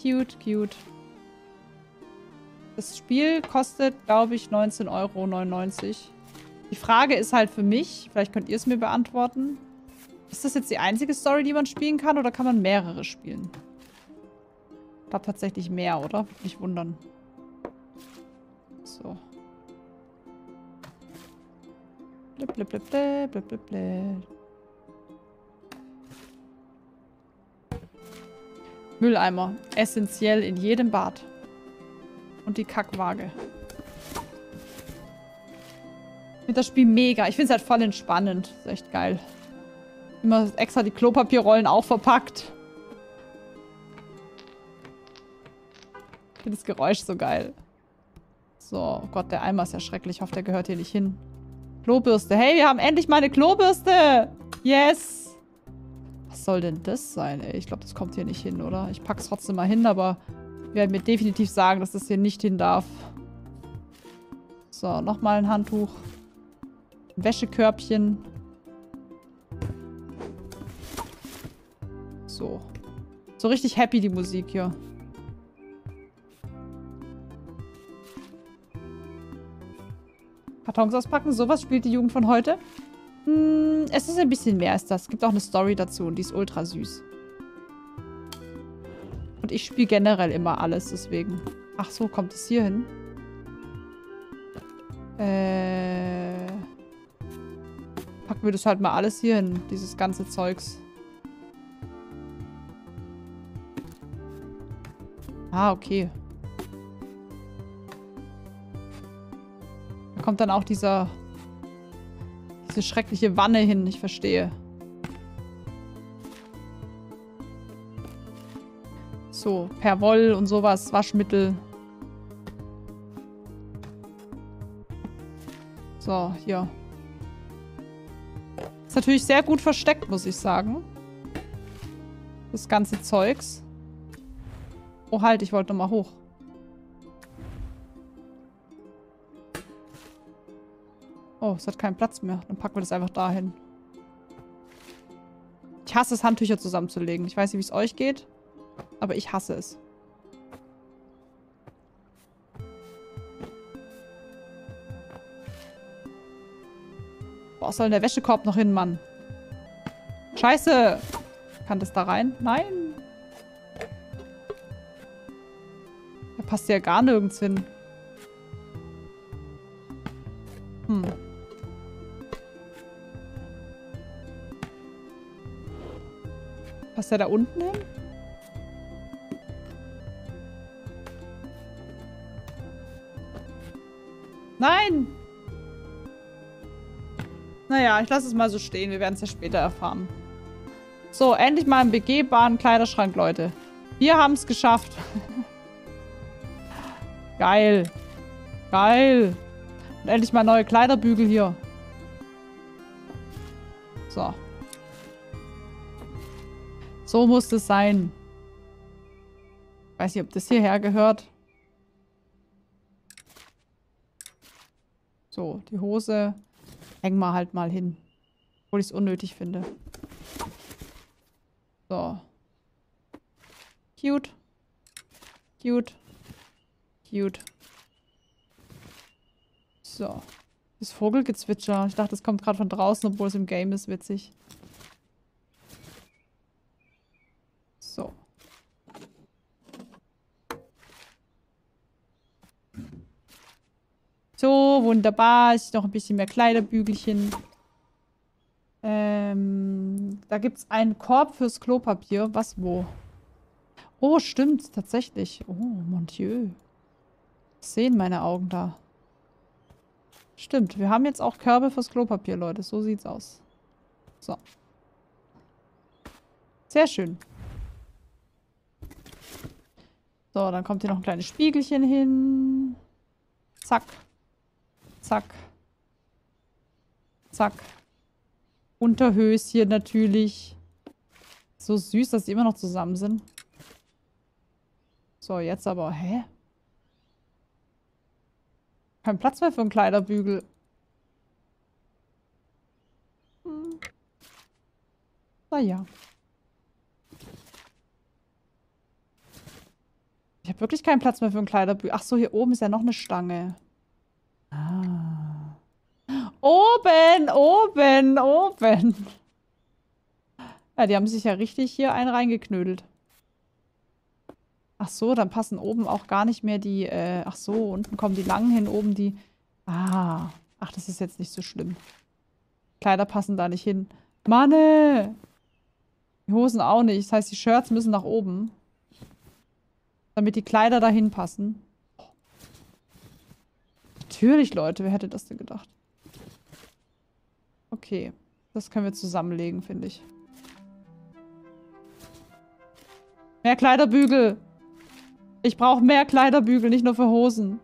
Cute, cute. Das Spiel kostet, glaube ich, 19,99 Euro. Die Frage ist halt für mich, vielleicht könnt ihr es mir beantworten, ist das jetzt die einzige Story, die man spielen kann oder kann man mehrere spielen? Ich glaube tatsächlich mehr, oder? Würde mich wundern. So. Blip, blip, blip, blip, blip, blip. Mülleimer. Essentiell in jedem Bad. Und die Kackwaage. Ich finde das Spiel mega. Ich finde es halt voll entspannend. ist echt geil. Immer extra die Klopapierrollen auch verpackt. Ich finde das Geräusch so geil. So, oh Gott, der Eimer ist ja schrecklich. Ich hoffe, der gehört hier nicht hin. Klobürste. Hey, wir haben endlich mal eine Klobürste. Yes. Was soll denn das sein, ey? Ich glaube, das kommt hier nicht hin, oder? Ich pack's trotzdem mal hin, aber ich werde mir definitiv sagen, dass das hier nicht hin darf. So, nochmal ein Handtuch. Ein Wäschekörbchen. So. So richtig happy die Musik hier. Kartons auspacken. Sowas spielt die Jugend von heute. Hm, es ist ein bisschen mehr als das. Es gibt auch eine Story dazu und die ist ultra süß. Und ich spiele generell immer alles, deswegen. Ach so, kommt es hier hin? Äh... Packen wir das halt mal alles hier hin, dieses ganze Zeugs. Ah, okay. Da kommt dann auch dieser... Diese schreckliche Wanne hin. Ich verstehe. So, Perwoll und sowas. Waschmittel. So, hier. Ist natürlich sehr gut versteckt, muss ich sagen. Das ganze Zeugs. Oh, halt, ich wollte nochmal hoch. Oh, es hat keinen Platz mehr. Dann packen wir das einfach dahin. Ich hasse es, Handtücher zusammenzulegen. Ich weiß nicht, wie es euch geht, aber ich hasse es. Wo soll denn der Wäschekorb noch hin, Mann? Scheiße! Kann das da rein? Nein! Passt ja gar nirgends hin. Hm. Passt der da unten hin? Nein! Naja, ich lasse es mal so stehen. Wir werden es ja später erfahren. So, endlich mal einen begehbaren Kleiderschrank, Leute. Wir haben es geschafft. Geil. Geil. Und endlich mal neue Kleiderbügel hier. So. So muss es sein. Weiß nicht, ob das hierher gehört. So, die Hose hängen wir halt mal hin. Obwohl ich es unnötig finde. So. Cute. Cute. Cute. So. Das Vogelgezwitscher. Ich dachte, das kommt gerade von draußen, obwohl es im Game ist. Witzig. So. So, wunderbar. Ist noch ein bisschen mehr Kleiderbügelchen. Ähm, da gibt es einen Korb fürs Klopapier. Was, wo? Oh, stimmt, tatsächlich. Oh, mon Dieu. Sehen meine Augen da? Stimmt, wir haben jetzt auch Körbe fürs Klopapier, Leute. So sieht's aus. So. Sehr schön. So, dann kommt hier noch ein kleines Spiegelchen hin. Zack. Zack. Zack. Unterhöschen natürlich. So süß, dass die immer noch zusammen sind. So, jetzt aber, hä? Kein Platz mehr für einen Kleiderbügel. Hm. Naja. Ich habe wirklich keinen Platz mehr für einen Kleiderbügel. Ach so, hier oben ist ja noch eine Stange. Ah. Oben, oben, oben. Ja, die haben sich ja richtig hier einen reingeknödelt. Ach so, dann passen oben auch gar nicht mehr die... Äh, ach so, unten kommen die langen hin, oben die... Ah, ach, das ist jetzt nicht so schlimm. Kleider passen da nicht hin. Manne! Die Hosen auch nicht. Das heißt, die Shirts müssen nach oben. Damit die Kleider dahin passen. Natürlich, Leute. Wer hätte das denn gedacht? Okay. Das können wir zusammenlegen, finde ich. Mehr Kleiderbügel. Ich brauche mehr Kleiderbügel, nicht nur für Hosen.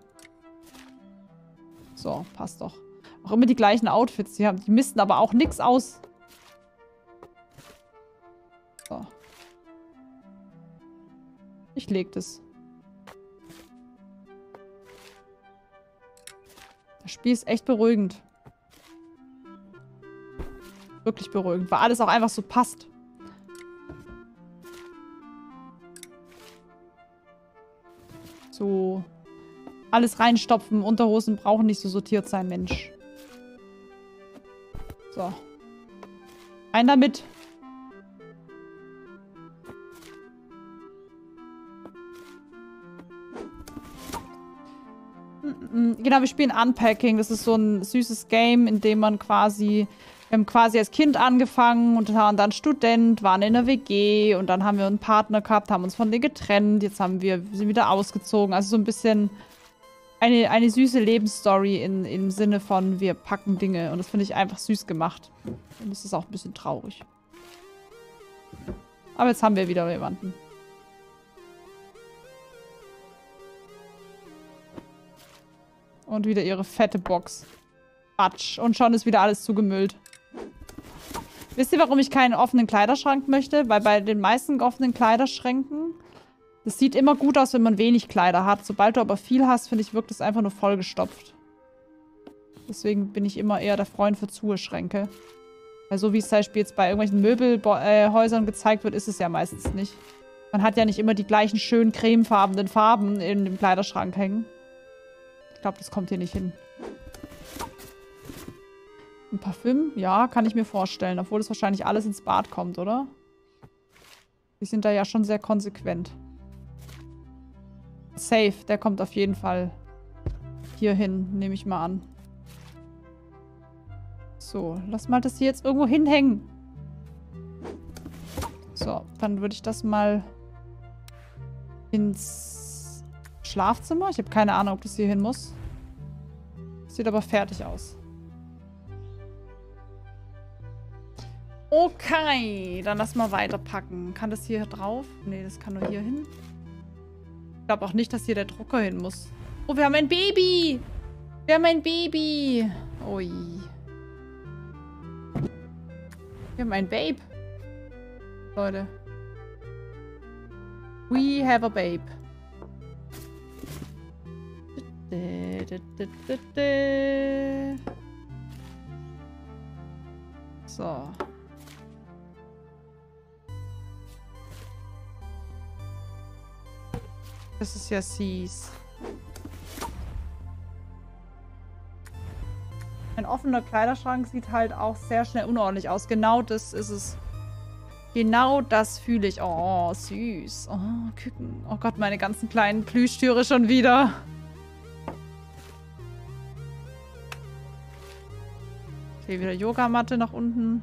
So, passt doch. Auch immer die gleichen Outfits. Die, haben, die misten aber auch nichts aus. So. Ich leg das. Das Spiel ist echt beruhigend. Wirklich beruhigend, weil alles auch einfach so passt. So. Alles reinstopfen. Unterhosen brauchen nicht so sortiert sein, Mensch. So. Ein damit. Genau, wir spielen Unpacking. Das ist so ein süßes Game, in dem man quasi Wir haben quasi als Kind angefangen und waren dann Student, waren in der WG und dann haben wir einen Partner gehabt, haben uns von denen getrennt. Jetzt haben wir, sind wieder ausgezogen. Also so ein bisschen eine, eine süße Lebensstory in, im Sinne von, wir packen Dinge. Und das finde ich einfach süß gemacht. Und es ist auch ein bisschen traurig. Aber jetzt haben wir wieder jemanden. Und wieder ihre fette Box. Quatsch. Und schon ist wieder alles zugemüllt. Wisst ihr, warum ich keinen offenen Kleiderschrank möchte? Weil bei den meisten offenen Kleiderschränken, das sieht immer gut aus, wenn man wenig Kleider hat. Sobald du aber viel hast, finde ich, wirkt es einfach nur vollgestopft. Deswegen bin ich immer eher der Freund für Zuhe-Schränke. Weil so wie es zum Beispiel jetzt bei irgendwelchen Möbelhäusern gezeigt wird, ist es ja meistens nicht. Man hat ja nicht immer die gleichen schönen cremefarbenen Farben in dem Kleiderschrank hängen. Ich glaube, das kommt hier nicht hin. Ein Parfüm? Ja, kann ich mir vorstellen. Obwohl es wahrscheinlich alles ins Bad kommt, oder? Die sind da ja schon sehr konsequent. Safe, der kommt auf jeden Fall hier hin, nehme ich mal an. So, lass mal das hier jetzt irgendwo hinhängen. So, dann würde ich das mal ins Schlafzimmer. Ich habe keine Ahnung, ob das hier hin muss. Sieht aber fertig aus. Okay, dann lass mal weiterpacken. Kann das hier drauf? Nee, das kann nur hier hin. Ich glaube auch nicht, dass hier der Drucker hin muss. Oh, wir haben ein Baby! Wir haben ein Baby! Ui. Wir haben ein Babe. Leute. We have a babe. So. Das ist ja süß. Ein offener Kleiderschrank sieht halt auch sehr schnell unordentlich aus. Genau das ist es. Genau das fühle ich. Oh, süß. Oh, Küken. Oh Gott, meine ganzen kleinen Plüschtüre schon wieder. Okay, wieder Yogamatte nach unten.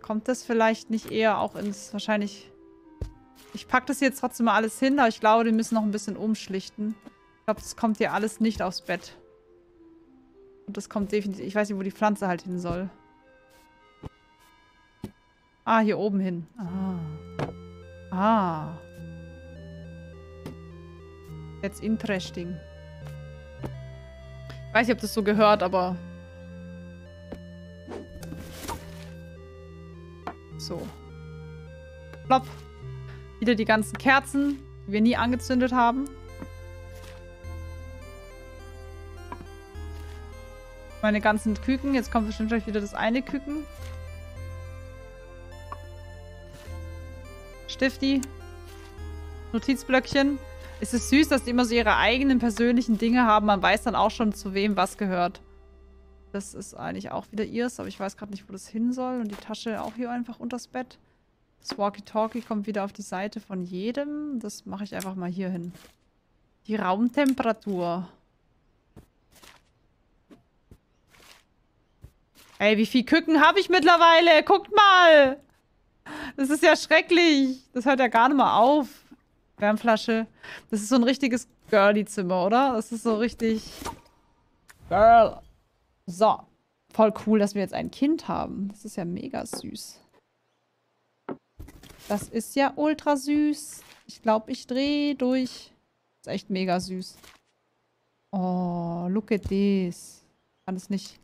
Kommt das vielleicht nicht eher auch ins, wahrscheinlich ich packe das jetzt trotzdem mal alles hin, aber ich glaube, die müssen noch ein bisschen umschlichten. Ich glaube, das kommt hier alles nicht aufs Bett. Und das kommt definitiv... Ich weiß nicht, wo die Pflanze halt hin soll. Ah, hier oben hin. Ah. Ah. Jetzt interesting. Ich weiß nicht, ob das so gehört, aber... So. Plopp. Wieder die ganzen Kerzen, die wir nie angezündet haben. Meine ganzen Küken. Jetzt kommt bestimmt gleich wieder das eine Küken. Stifti. Notizblöckchen. Es ist süß, dass die immer so ihre eigenen persönlichen Dinge haben. Man weiß dann auch schon, zu wem was gehört. Das ist eigentlich auch wieder ihrs, aber ich weiß gerade nicht, wo das hin soll. Und die Tasche auch hier einfach unters Bett. Das Walkie-Talkie kommt wieder auf die Seite von jedem. Das mache ich einfach mal hier hin. Die Raumtemperatur. Ey, wie viel Küken habe ich mittlerweile? Guckt mal! Das ist ja schrecklich. Das hört ja gar nicht mal auf. Wärmflasche. Das ist so ein richtiges Girly-Zimmer, oder? Das ist so richtig... Girl. So. Voll cool, dass wir jetzt ein Kind haben. Das ist ja mega süß. Das ist ja ultra süß. Ich glaube, ich drehe durch. ist echt mega süß. Oh, look at this. Kann es nicht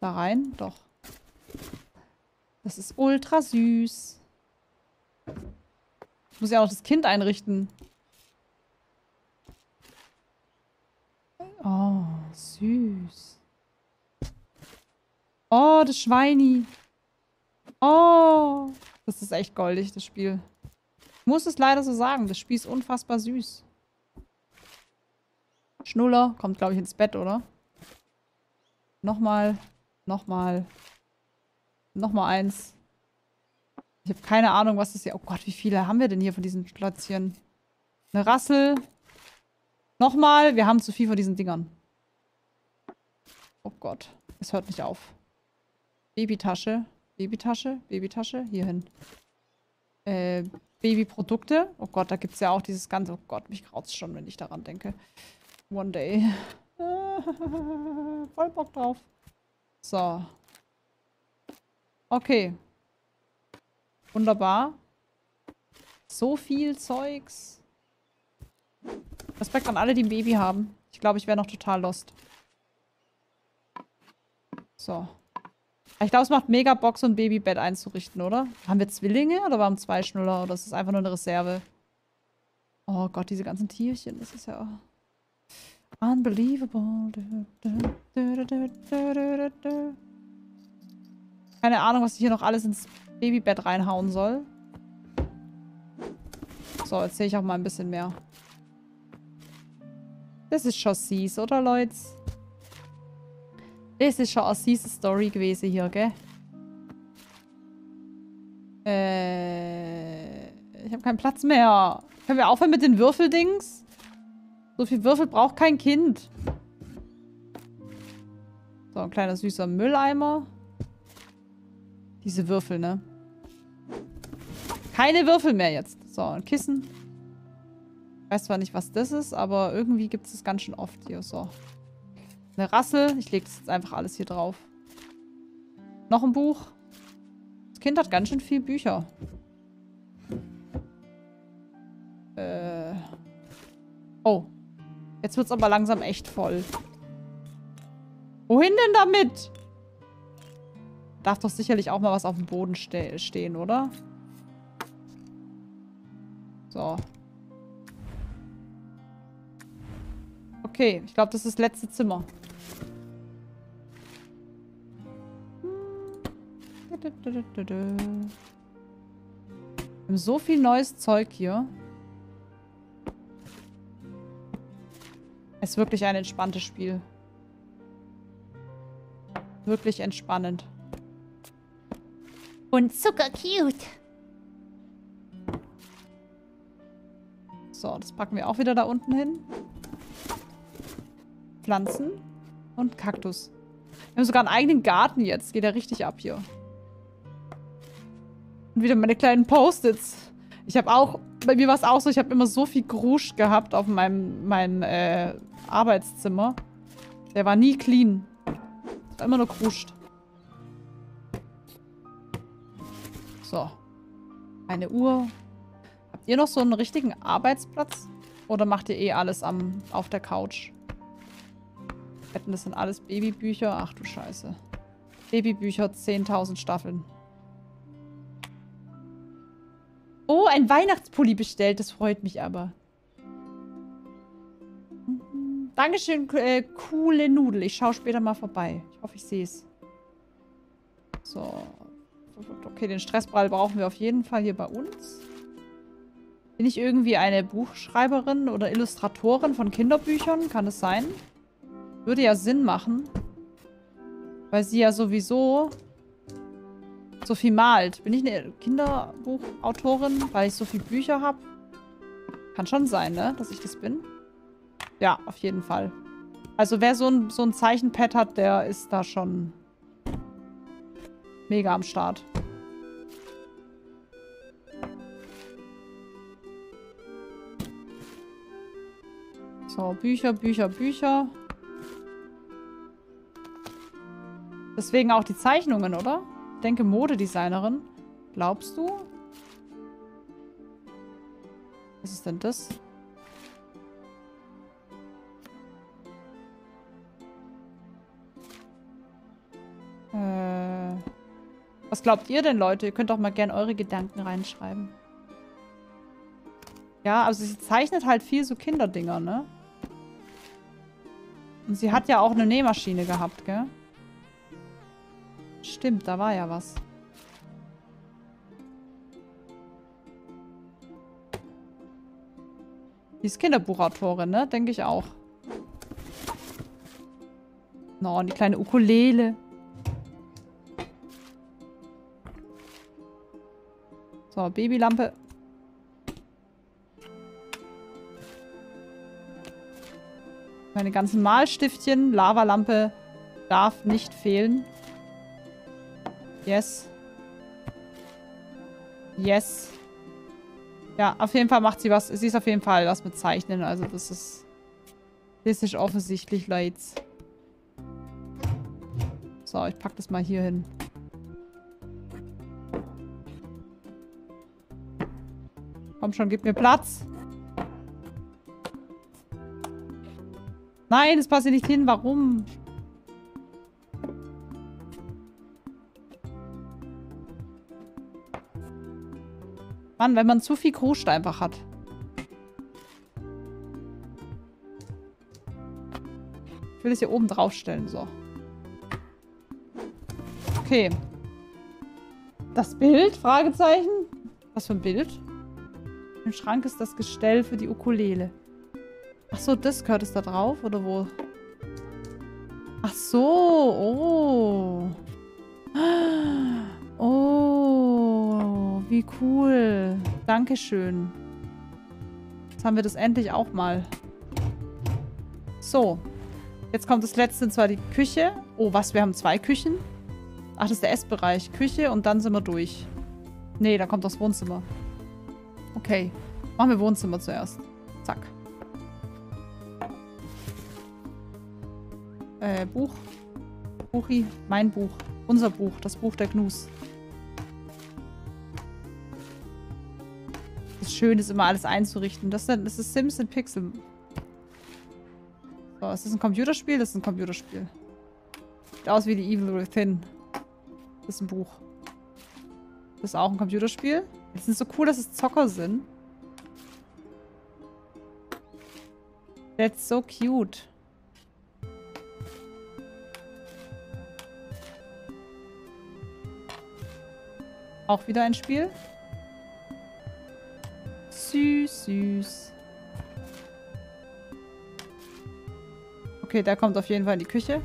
da rein? Doch. Das ist ultra süß. Ich muss ja auch das Kind einrichten. Oh, süß. Oh, das Schweini. Oh. Das ist echt goldig, das Spiel. Ich muss es leider so sagen. Das Spiel ist unfassbar süß. Schnuller kommt, glaube ich, ins Bett, oder? Nochmal. Nochmal. Nochmal eins. Ich habe keine Ahnung, was das hier... Oh Gott, wie viele haben wir denn hier von diesen Plätzchen? Eine Rassel. Nochmal. Wir haben zu viel von diesen Dingern. Oh Gott. Es hört nicht auf. Babytasche. Babytasche, Babytasche, hier hin. Äh, Babyprodukte. Oh Gott, da gibt es ja auch dieses ganze... Oh Gott, mich graut's schon, wenn ich daran denke. One day. Voll Bock drauf. So. Okay. Wunderbar. So viel Zeugs. Respekt an alle, die ein Baby haben. Ich glaube, ich wäre noch total lost. So. Ich glaube, es macht mega Bock, so ein Babybett einzurichten, oder? Haben wir Zwillinge oder waren zwei Schnuller? Oder ist es einfach nur eine Reserve? Oh Gott, diese ganzen Tierchen. Das ist ja... Unbelievable. Keine Ahnung, was ich hier noch alles ins Babybett reinhauen soll. So, jetzt sehe ich auch mal ein bisschen mehr. Das ist süß, oder Leute? Das ist schon eine süße Story gewesen hier, gell? Äh, ich habe keinen Platz mehr. Können wir aufhören mit den Würfeldings? So viel Würfel braucht kein Kind. So, ein kleiner süßer Mülleimer. Diese Würfel, ne? Keine Würfel mehr jetzt. So, ein Kissen. Ich weiß zwar nicht, was das ist, aber irgendwie gibt es das ganz schön oft hier. So. Eine Rassel. Ich lege das jetzt einfach alles hier drauf. Noch ein Buch. Das Kind hat ganz schön viel Bücher. Äh. Oh. Jetzt wird es aber langsam echt voll. Wohin denn damit? Darf doch sicherlich auch mal was auf dem Boden ste stehen, oder? So. Okay, ich glaube, das ist das letzte Zimmer. Wir haben so viel neues Zeug hier. Es ist wirklich ein entspanntes Spiel. Wirklich entspannend. Und zuckercute. So, das packen wir auch wieder da unten hin. Pflanzen und Kaktus. Wir haben sogar einen eigenen Garten jetzt. Geht ja richtig ab hier. Wieder meine kleinen Post-its. Ich habe auch, bei mir war es auch so, ich habe immer so viel Grusch gehabt auf meinem mein, äh, Arbeitszimmer. Der war nie clean. War immer nur kruscht. So. Eine Uhr. Habt ihr noch so einen richtigen Arbeitsplatz? Oder macht ihr eh alles am, auf der Couch? Wetten, das sind alles Babybücher. Ach du Scheiße. Babybücher, 10.000 Staffeln. Oh, ein Weihnachtspulli bestellt. Das freut mich aber. Mhm. Dankeschön, äh, coole Nudel. Ich schaue später mal vorbei. Ich hoffe, ich sehe es. So. Okay, den Stressball brauchen wir auf jeden Fall hier bei uns. Bin ich irgendwie eine Buchschreiberin oder Illustratorin von Kinderbüchern? Kann es sein? Würde ja Sinn machen. Weil sie ja sowieso so viel malt. Bin ich eine Kinderbuchautorin, weil ich so viele Bücher habe? Kann schon sein, ne? Dass ich das bin. Ja, auf jeden Fall. Also wer so ein, so ein Zeichenpad hat, der ist da schon mega am Start. So, Bücher, Bücher, Bücher. Deswegen auch die Zeichnungen, oder? Denke Modedesignerin. Glaubst du? Was ist denn das? Äh, was glaubt ihr denn, Leute? Ihr könnt doch mal gerne eure Gedanken reinschreiben. Ja, also sie zeichnet halt viel so Kinderdinger, ne? Und sie hat ja auch eine Nähmaschine gehabt, gell? Stimmt, da war ja was. Die ist Kinderbuchautorin, ne? Denke ich auch. No, die kleine Ukulele. So, Babylampe. Meine ganzen Malstiftchen. Lavalampe darf nicht fehlen. Yes. Yes. Ja, auf jeden Fall macht sie was. Sie ist auf jeden Fall was mit Zeichnen. Also das ist... Das ist offensichtlich, Leute. So, ich pack das mal hier hin. Komm schon, gib mir Platz. Nein, es passt hier nicht hin. Warum? Mann, wenn man zu viel Kruscht einfach hat. Ich will es hier oben draufstellen, so. Okay. Das Bild? Fragezeichen. Was für ein Bild? Im Schrank ist das Gestell für die Ukulele. Ach so, das gehört es da drauf, oder wo? Ach so, oh. Oh, wie cool. Dankeschön. Jetzt haben wir das endlich auch mal. So. Jetzt kommt das letzte, und zwar die Küche. Oh, was? Wir haben zwei Küchen? Ach, das ist der Essbereich. Küche und dann sind wir durch. Nee, da kommt das Wohnzimmer. Okay. Machen wir Wohnzimmer zuerst. Zack. Äh, Buch. Buchi. Mein Buch. Unser Buch. Das Buch der Gnus. Das Schöne ist immer alles einzurichten. Das, das ist Sims in Pixel. So, ist das ein Computerspiel? Das ist ein Computerspiel. Sieht aus wie die Evil Within. Das ist ein Buch. Das ist auch ein Computerspiel. Es ist so cool, dass es Zocker sind. That's so cute. Auch wieder ein Spiel. Süß, süß. Okay, der kommt auf jeden Fall in die Küche.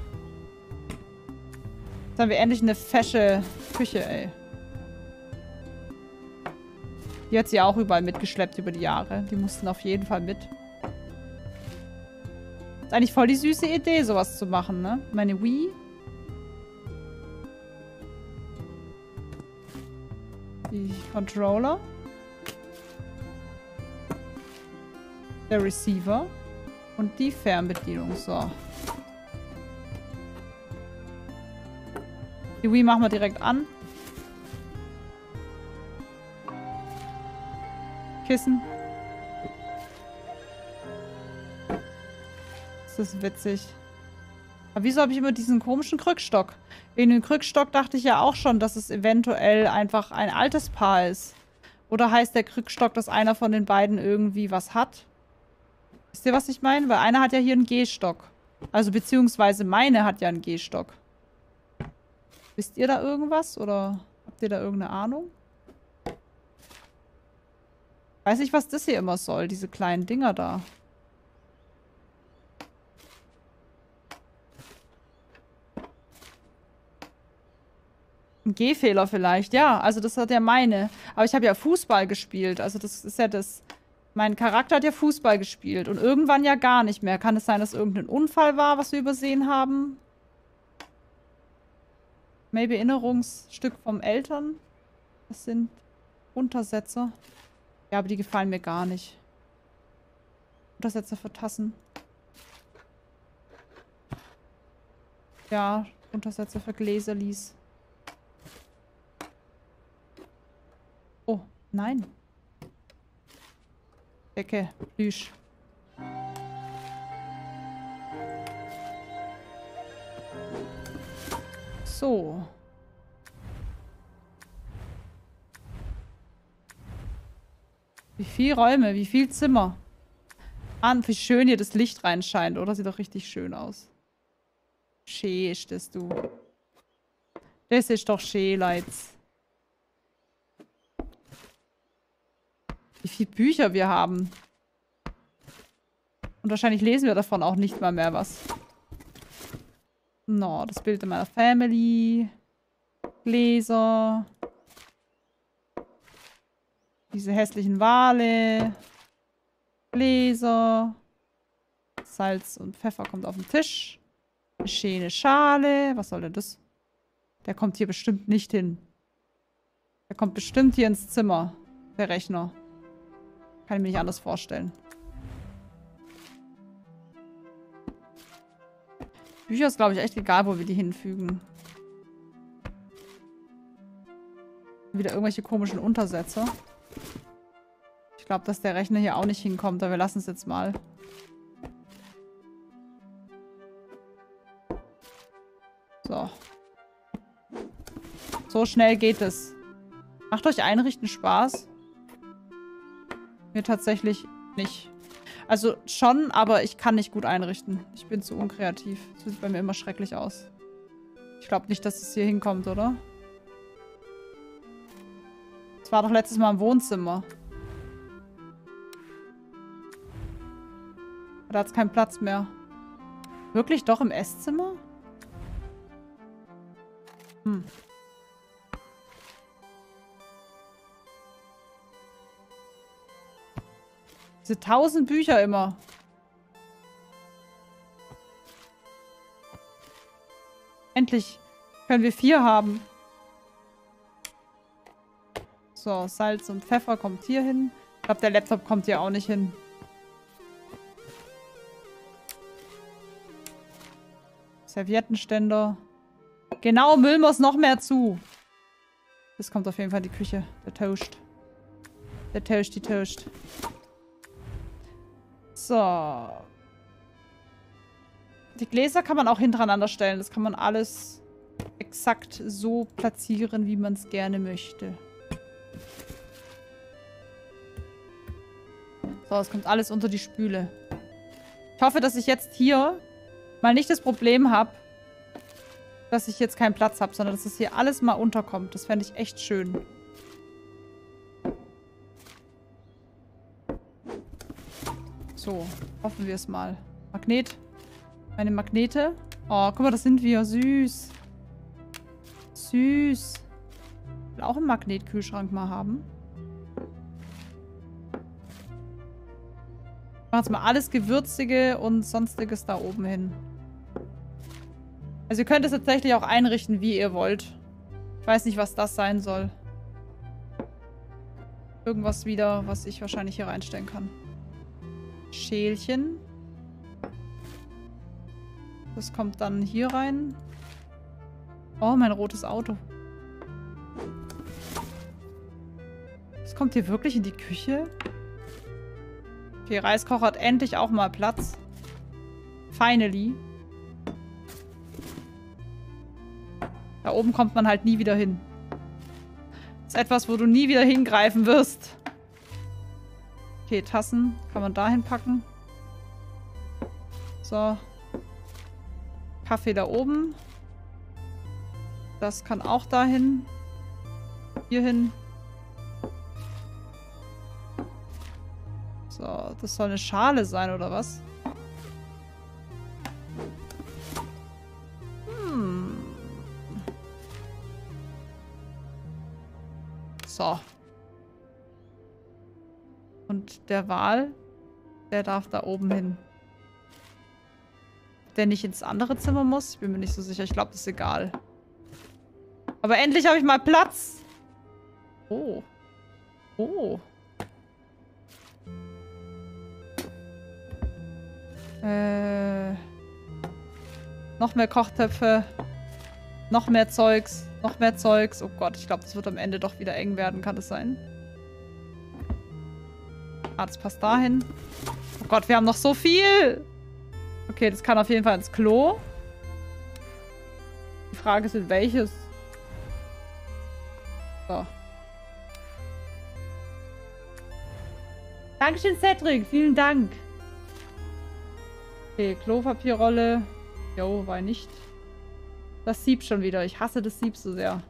Jetzt haben wir endlich eine fesche Küche, ey. Die hat sie auch überall mitgeschleppt über die Jahre. Die mussten auf jeden Fall mit. Ist eigentlich voll die süße Idee, sowas zu machen, ne? Meine Wii Die Controller. Der Receiver. Und die Fernbedienung. So. Die Wii machen wir direkt an. Kissen. Das ist witzig. Aber wieso habe ich immer diesen komischen Krückstock? Wegen dem Krückstock dachte ich ja auch schon, dass es eventuell einfach ein altes Paar ist. Oder heißt der Krückstock, dass einer von den beiden irgendwie was hat? Wisst ihr, was ich meine? Weil einer hat ja hier einen Gehstock. Also beziehungsweise meine hat ja einen Gehstock. Wisst ihr da irgendwas? Oder habt ihr da irgendeine Ahnung? Weiß nicht, was das hier immer soll, diese kleinen Dinger da. Ein Gehfehler vielleicht, ja. Also das hat ja meine. Aber ich habe ja Fußball gespielt. Also das ist ja das... Mein Charakter hat ja Fußball gespielt. Und irgendwann ja gar nicht mehr. Kann es sein, dass irgendein Unfall war, was wir übersehen haben? Maybe Erinnerungsstück vom Eltern? Das sind Untersätze. Ja, aber die gefallen mir gar nicht. Untersätze für Tassen. Ja, Untersätze für Gläserlis. Oh, nein. Decke, Plüsch. So. Wie viel Räume, wie viel Zimmer. Ah, wie schön hier das Licht reinscheint, oder? Sieht doch richtig schön aus. Schön ist das, du. Das ist doch schön, Leute. Wie viele Bücher wir haben. Und wahrscheinlich lesen wir davon auch nicht mal mehr was. No, das Bild in meiner Family. Gläser. Diese hässlichen Wale. Gläser. Salz und Pfeffer kommt auf den Tisch. Eine schöne Schale. Was soll denn das? Der kommt hier bestimmt nicht hin. Der kommt bestimmt hier ins Zimmer. Der Rechner. Kann ich mir nicht anders vorstellen. Bücher ist, glaube ich, echt egal, wo wir die hinfügen. Wieder irgendwelche komischen Untersätze. Ich glaube, dass der Rechner hier auch nicht hinkommt, aber wir lassen es jetzt mal. So. So schnell geht es. Macht euch Einrichten Spaß? Mir tatsächlich nicht. Also schon, aber ich kann nicht gut einrichten. Ich bin zu unkreativ. Das sieht bei mir immer schrecklich aus. Ich glaube nicht, dass es hier hinkommt, oder? Das war doch letztes Mal im Wohnzimmer. Da hat es keinen Platz mehr. Wirklich doch im Esszimmer? Hm. Diese tausend Bücher immer. Endlich können wir vier haben. So, Salz und Pfeffer kommt hier hin. Ich glaube, der Laptop kommt hier auch nicht hin. Serviettenständer. Genau, Müll muss noch mehr zu. Das kommt auf jeden Fall in die Küche. Der Toast. Der Toast, die Toast. So. Die Gläser kann man auch hintereinander stellen. Das kann man alles exakt so platzieren, wie man es gerne möchte. So, es kommt alles unter die Spüle. Ich hoffe, dass ich jetzt hier mal nicht das Problem habe, dass ich jetzt keinen Platz habe, sondern dass es hier alles mal unterkommt. Das fände ich echt schön. So, hoffen wir es mal. Magnet. Meine Magnete. Oh, guck mal, das sind wir. Süß. Süß. Ich will auch einen Magnetkühlschrank mal haben. Ich mache jetzt mal alles Gewürzige und Sonstiges da oben hin. Also ihr könnt es tatsächlich auch einrichten, wie ihr wollt. Ich weiß nicht, was das sein soll. Irgendwas wieder, was ich wahrscheinlich hier reinstellen kann. Schälchen. Das kommt dann hier rein. Oh, mein rotes Auto. Das kommt hier wirklich in die Küche? Okay, Reiskocher hat endlich auch mal Platz. Finally. Da oben kommt man halt nie wieder hin. Das ist etwas, wo du nie wieder hingreifen wirst. Okay, Tassen kann man dahin packen. So. Kaffee da oben. Das kann auch dahin. Hier hin. So, das soll eine Schale sein, oder was? Hm. So. Und der Wal, der darf da oben hin. Der nicht ins andere Zimmer muss? Ich bin mir nicht so sicher. Ich glaube, das ist egal. Aber endlich habe ich mal Platz. Oh. Oh. Äh. Noch mehr Kochtöpfe. Noch mehr Zeugs. Noch mehr Zeugs. Oh Gott, ich glaube, das wird am Ende doch wieder eng werden. Kann das sein? Ah, das passt dahin. Oh Gott, wir haben noch so viel. Okay, das kann auf jeden Fall ins Klo. Die Frage ist, in welches. So. Dankeschön, Cedric. Vielen Dank. Okay, Klopapierrolle. Jo, war nicht. Das Sieb schon wieder. Ich hasse das Sieb so sehr.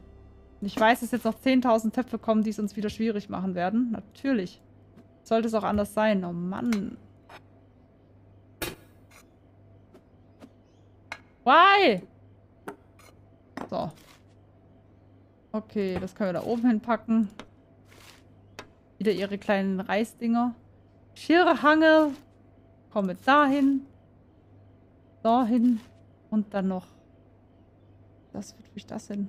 Und ich weiß, dass jetzt noch 10.000 Töpfe kommen, die es uns wieder schwierig machen werden. Natürlich. Sollte es auch anders sein. Oh Mann. Why? So. Okay, das können wir da oben hinpacken. Wieder ihre kleinen Reisdinger. Schirrehangel. Kommen wir dahin. Dahin. Und dann noch. Das wird, ich das hin?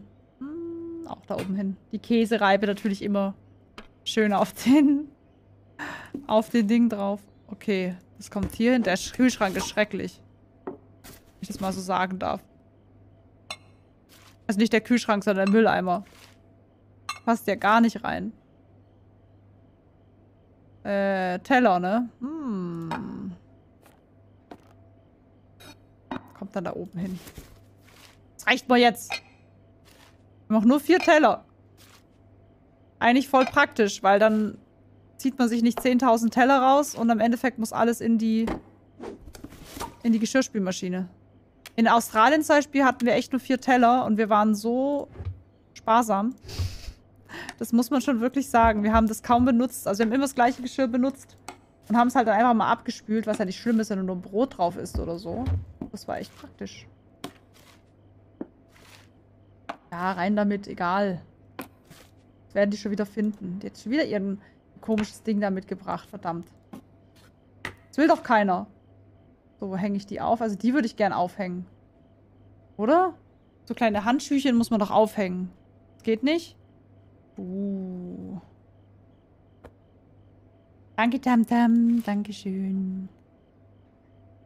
Auch da oben hin. Die Käsereibe natürlich immer schön auf den, auf den Ding drauf. Okay, das kommt hier hin. Der Kühlschrank ist schrecklich. Wenn ich das mal so sagen darf. Also nicht der Kühlschrank, sondern der Mülleimer. Passt ja gar nicht rein. Äh, Teller, ne? Hm. Kommt dann da oben hin. Das reicht mal jetzt. Wir machen nur vier Teller. Eigentlich voll praktisch, weil dann zieht man sich nicht 10.000 Teller raus und am Endeffekt muss alles in die in die Geschirrspülmaschine. In Australien zum Beispiel hatten wir echt nur vier Teller und wir waren so sparsam. Das muss man schon wirklich sagen. Wir haben das kaum benutzt. Also wir haben immer das gleiche Geschirr benutzt und haben es halt dann einfach mal abgespült, was ja nicht schlimm ist, wenn nur Brot drauf ist oder so. Das war echt praktisch. Ja, rein damit, egal. Das werden die schon wieder finden. Hat schon wieder ihren komisches Ding da mitgebracht, verdammt. Das will doch keiner. So, wo hänge ich die auf? Also die würde ich gern aufhängen. Oder? So kleine Handschüchen muss man doch aufhängen. Das geht nicht? Uh. Danke, Tamtam. Dankeschön.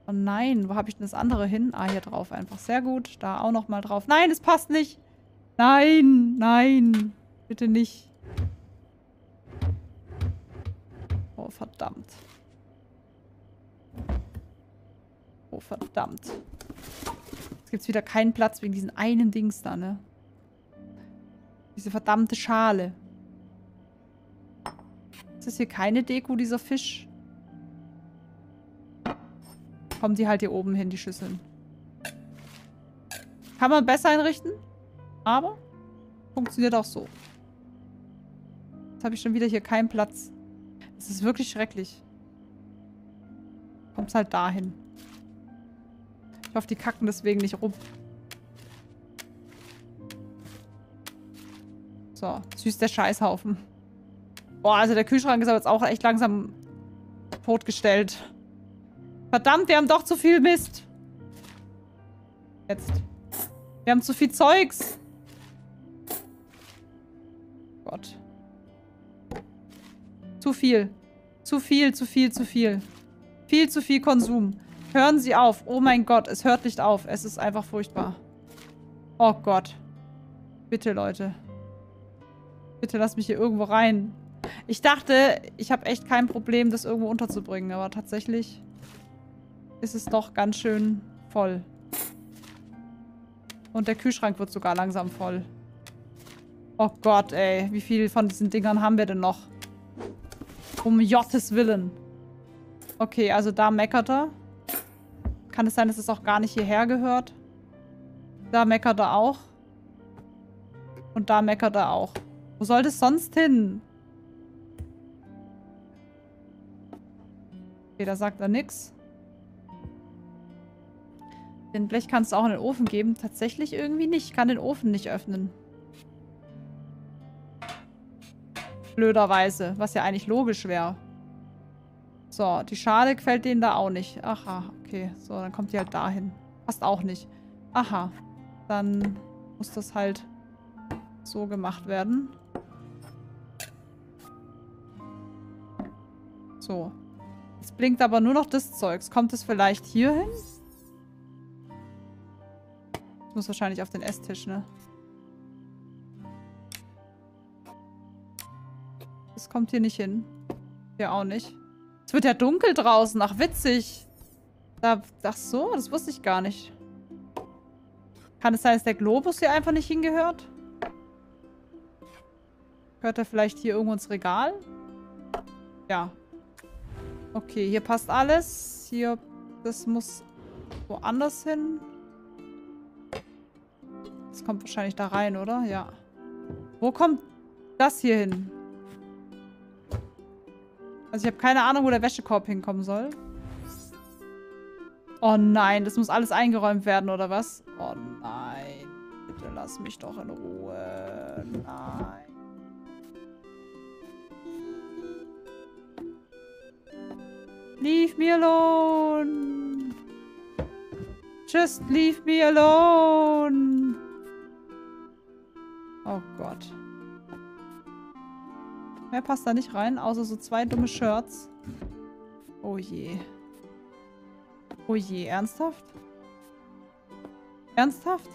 Oh nein, wo habe ich denn das andere hin? Ah, hier drauf einfach. Sehr gut. Da auch nochmal drauf. Nein, es passt nicht. Nein, nein. Bitte nicht. Oh, verdammt. Oh, verdammt. Jetzt gibt es wieder keinen Platz wegen diesen einen Dings da, ne? Diese verdammte Schale. Ist das hier keine Deko, dieser Fisch? Kommen die halt hier oben hin, die Schüsseln. Kann man besser einrichten? Aber funktioniert auch so. Jetzt habe ich schon wieder hier keinen Platz. Das ist wirklich schrecklich. Kommt halt dahin. Ich hoffe, die kacken deswegen nicht rum. So, süß der Scheißhaufen. Boah, also der Kühlschrank ist aber jetzt auch echt langsam totgestellt. Verdammt, wir haben doch zu viel Mist. Jetzt. Wir haben zu viel Zeugs. Gott. Zu viel. Zu viel, zu viel, zu viel. Viel zu viel Konsum. Hören Sie auf. Oh mein Gott, es hört nicht auf. Es ist einfach furchtbar. Oh Gott. Bitte, Leute. Bitte lass mich hier irgendwo rein. Ich dachte, ich habe echt kein Problem, das irgendwo unterzubringen. Aber tatsächlich ist es doch ganz schön voll. Und der Kühlschrank wird sogar langsam voll. Oh Gott, ey. Wie viel von diesen Dingern haben wir denn noch? Um Jottes Willen. Okay, also da meckert er. Kann es sein, dass es auch gar nicht hierher gehört? Da meckert er auch. Und da meckert er auch. Wo soll das sonst hin? Okay, da sagt er nichts. Den Blech kannst du auch in den Ofen geben. Tatsächlich irgendwie nicht. Ich kann den Ofen nicht öffnen. Blöderweise. Was ja eigentlich logisch wäre. So, die Schale gefällt denen da auch nicht. Aha, okay. So, dann kommt die halt dahin. Passt auch nicht. Aha. Dann muss das halt so gemacht werden. So. Jetzt blinkt aber nur noch das Zeugs. Kommt es vielleicht hier hin? Muss wahrscheinlich auf den Esstisch, ne? Das kommt hier nicht hin. Hier auch nicht. Es wird ja dunkel draußen. Ach, witzig. Da, ach so, das wusste ich gar nicht. Kann es sein, dass der Globus hier einfach nicht hingehört? Gehört er vielleicht hier irgendwo ins Regal? Ja. Okay, hier passt alles. Hier, das muss woanders hin. Das kommt wahrscheinlich da rein, oder? Ja. Wo kommt das hier hin? Also ich habe keine Ahnung, wo der Wäschekorb hinkommen soll. Oh nein, das muss alles eingeräumt werden, oder was? Oh nein. Bitte lass mich doch in Ruhe. Nein. Leave me alone. Just leave me alone. Passt da nicht rein, außer so zwei dumme Shirts. Oh je. Oh je, ernsthaft? Ernsthaft?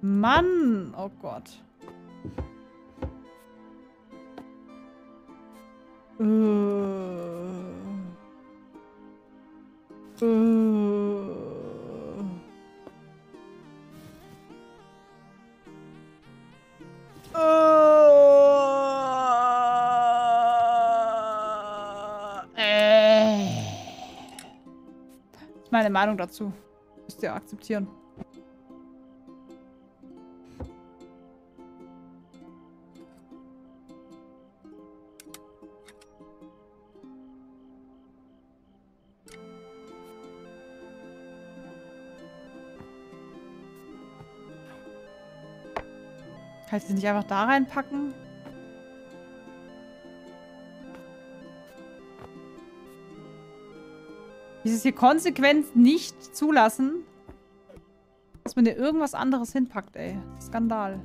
Mann! Oh Gott. Äh. Meine Meinung dazu. Müsst ihr akzeptieren. Kann ich sie nicht einfach da reinpacken? Dieses hier konsequent nicht zulassen, dass man dir irgendwas anderes hinpackt, ey. Skandal.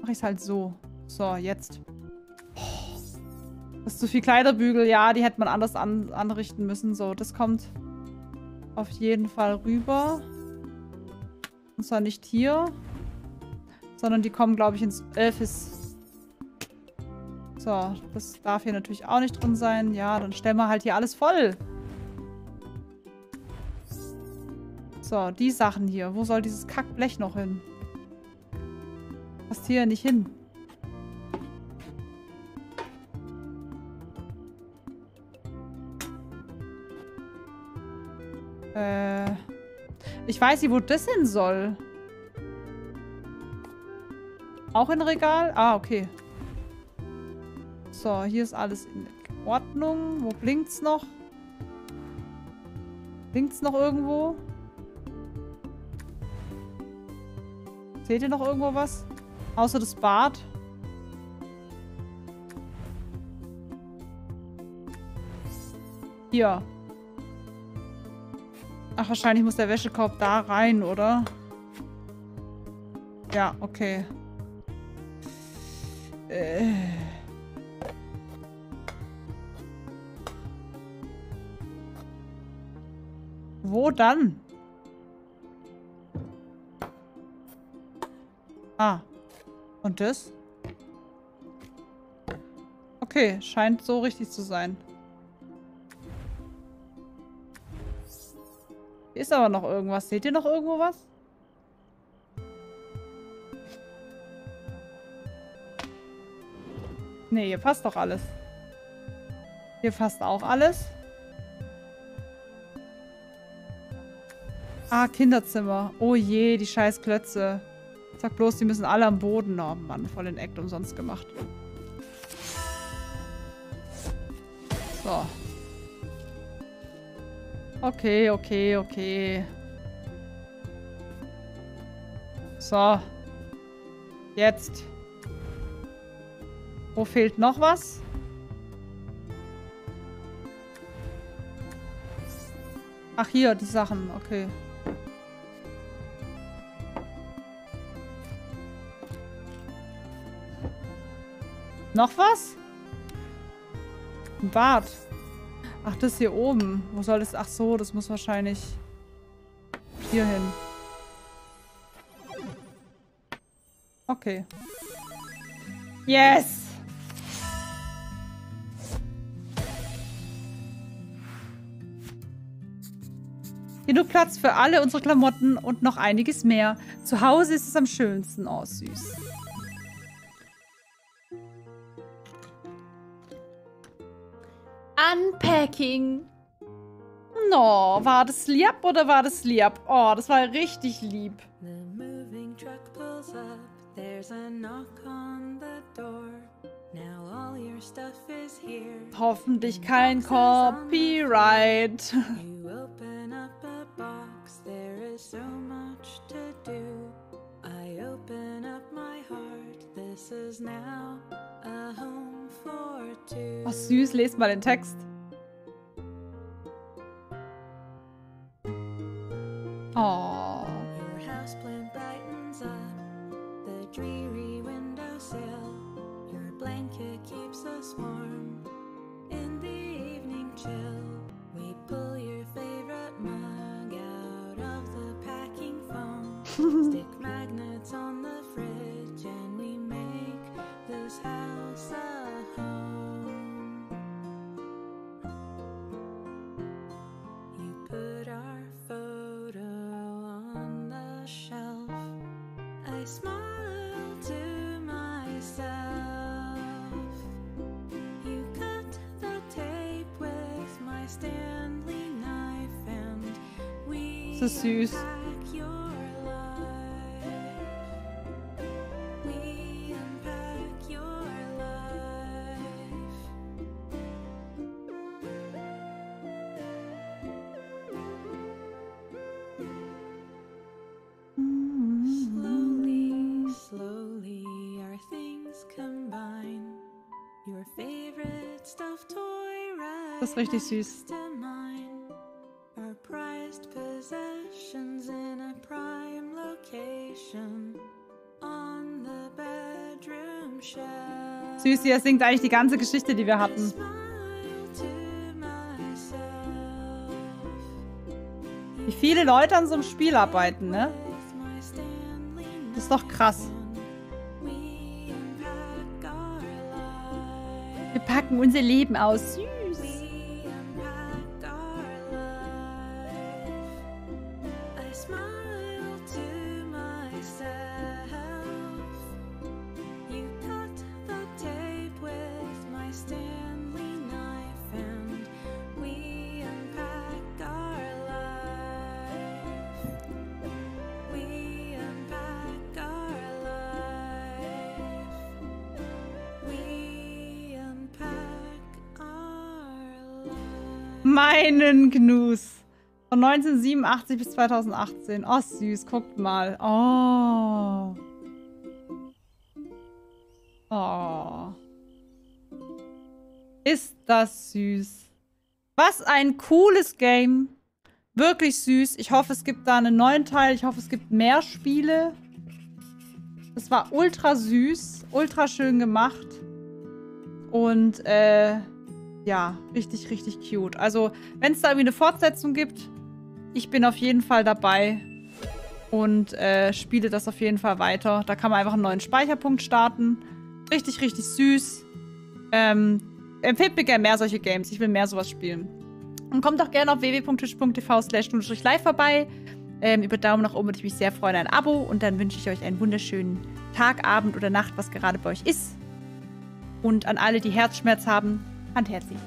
Mach ich's halt so. So, jetzt. Das ist zu viel Kleiderbügel. Ja, die hätte man anders an anrichten müssen. So, das kommt auf jeden Fall rüber. Und zwar nicht hier. Sondern die kommen, glaube ich, ins Elfis. So, das darf hier natürlich auch nicht drin sein. Ja, dann stellen wir halt hier alles voll. So, die Sachen hier. Wo soll dieses Kackblech noch hin? Passt hier nicht hin. Äh, ich weiß nicht, wo das hin soll. Auch in Regal? Ah, okay. So, hier ist alles in Ordnung. Wo blinkt's noch? Blinkt's noch irgendwo? Seht ihr noch irgendwo was? Außer das Bad? Hier. Ach, wahrscheinlich muss der Wäschekorb da rein, oder? Ja, okay. Äh. Wo dann? Ah. Und das? Okay, scheint so richtig zu sein. Hier ist aber noch irgendwas. Seht ihr noch irgendwo was? Nee, hier passt doch alles. Hier passt auch alles. Ah, Kinderzimmer. Oh je, die scheiß Klötze. Sag bloß, die müssen alle am Boden. Oh Mann, voll den Act umsonst gemacht. So. Okay, okay, okay. So. Jetzt. Wo fehlt noch was? Ach, hier, die Sachen. Okay. Noch was? Ein Bad. Ach, das hier oben. Wo soll das? Ach so, das muss wahrscheinlich hier hin. Okay. Yes! Genug Platz für alle unsere Klamotten und noch einiges mehr. Zu Hause ist es am schönsten. Oh, süß. Unpacking. No, war das lieb oder war das lieb? Oh, das war richtig lieb. Hoffentlich kein Copyright. so much to do. I open up my heart. This is now a home for two. Oh, süß, lest mal den Text. Oh. Your houseplant brightens up the dreary windowsill. Your blanket keeps us warm. In the evening chill, we pull your favorite mug out of the packing foam. Stick toy right Das ist richtig süß. Shelf. Süß, er singt eigentlich die ganze Geschichte, die wir hatten. Wie viele Leute an so einem Spiel arbeiten, ne? Das ist doch krass. Wir packen unser Leben aus. Süß. Meinen Gnus. Von 1987 bis 2018. Oh, süß. Guckt mal. Oh. Oh. Ist das süß. Was ein cooles Game. Wirklich süß. Ich hoffe, es gibt da einen neuen Teil. Ich hoffe, es gibt mehr Spiele. Es war ultra süß. Ultra schön gemacht. Und, äh, ja, richtig, richtig cute. Also, wenn es da irgendwie eine Fortsetzung gibt, ich bin auf jeden Fall dabei und äh, spiele das auf jeden Fall weiter. Da kann man einfach einen neuen Speicherpunkt starten. Richtig, richtig süß. Ähm, empfehlt mir gerne mehr solche Games. Ich will mehr sowas spielen. Und kommt doch gerne auf www.tisch.tv slash live vorbei. Ähm, über Daumen nach oben würde ich mich sehr freuen. Ein Abo. Und dann wünsche ich euch einen wunderschönen Tag, Abend oder Nacht, was gerade bei euch ist. Und an alle, die Herzschmerz haben, Hand herzlich.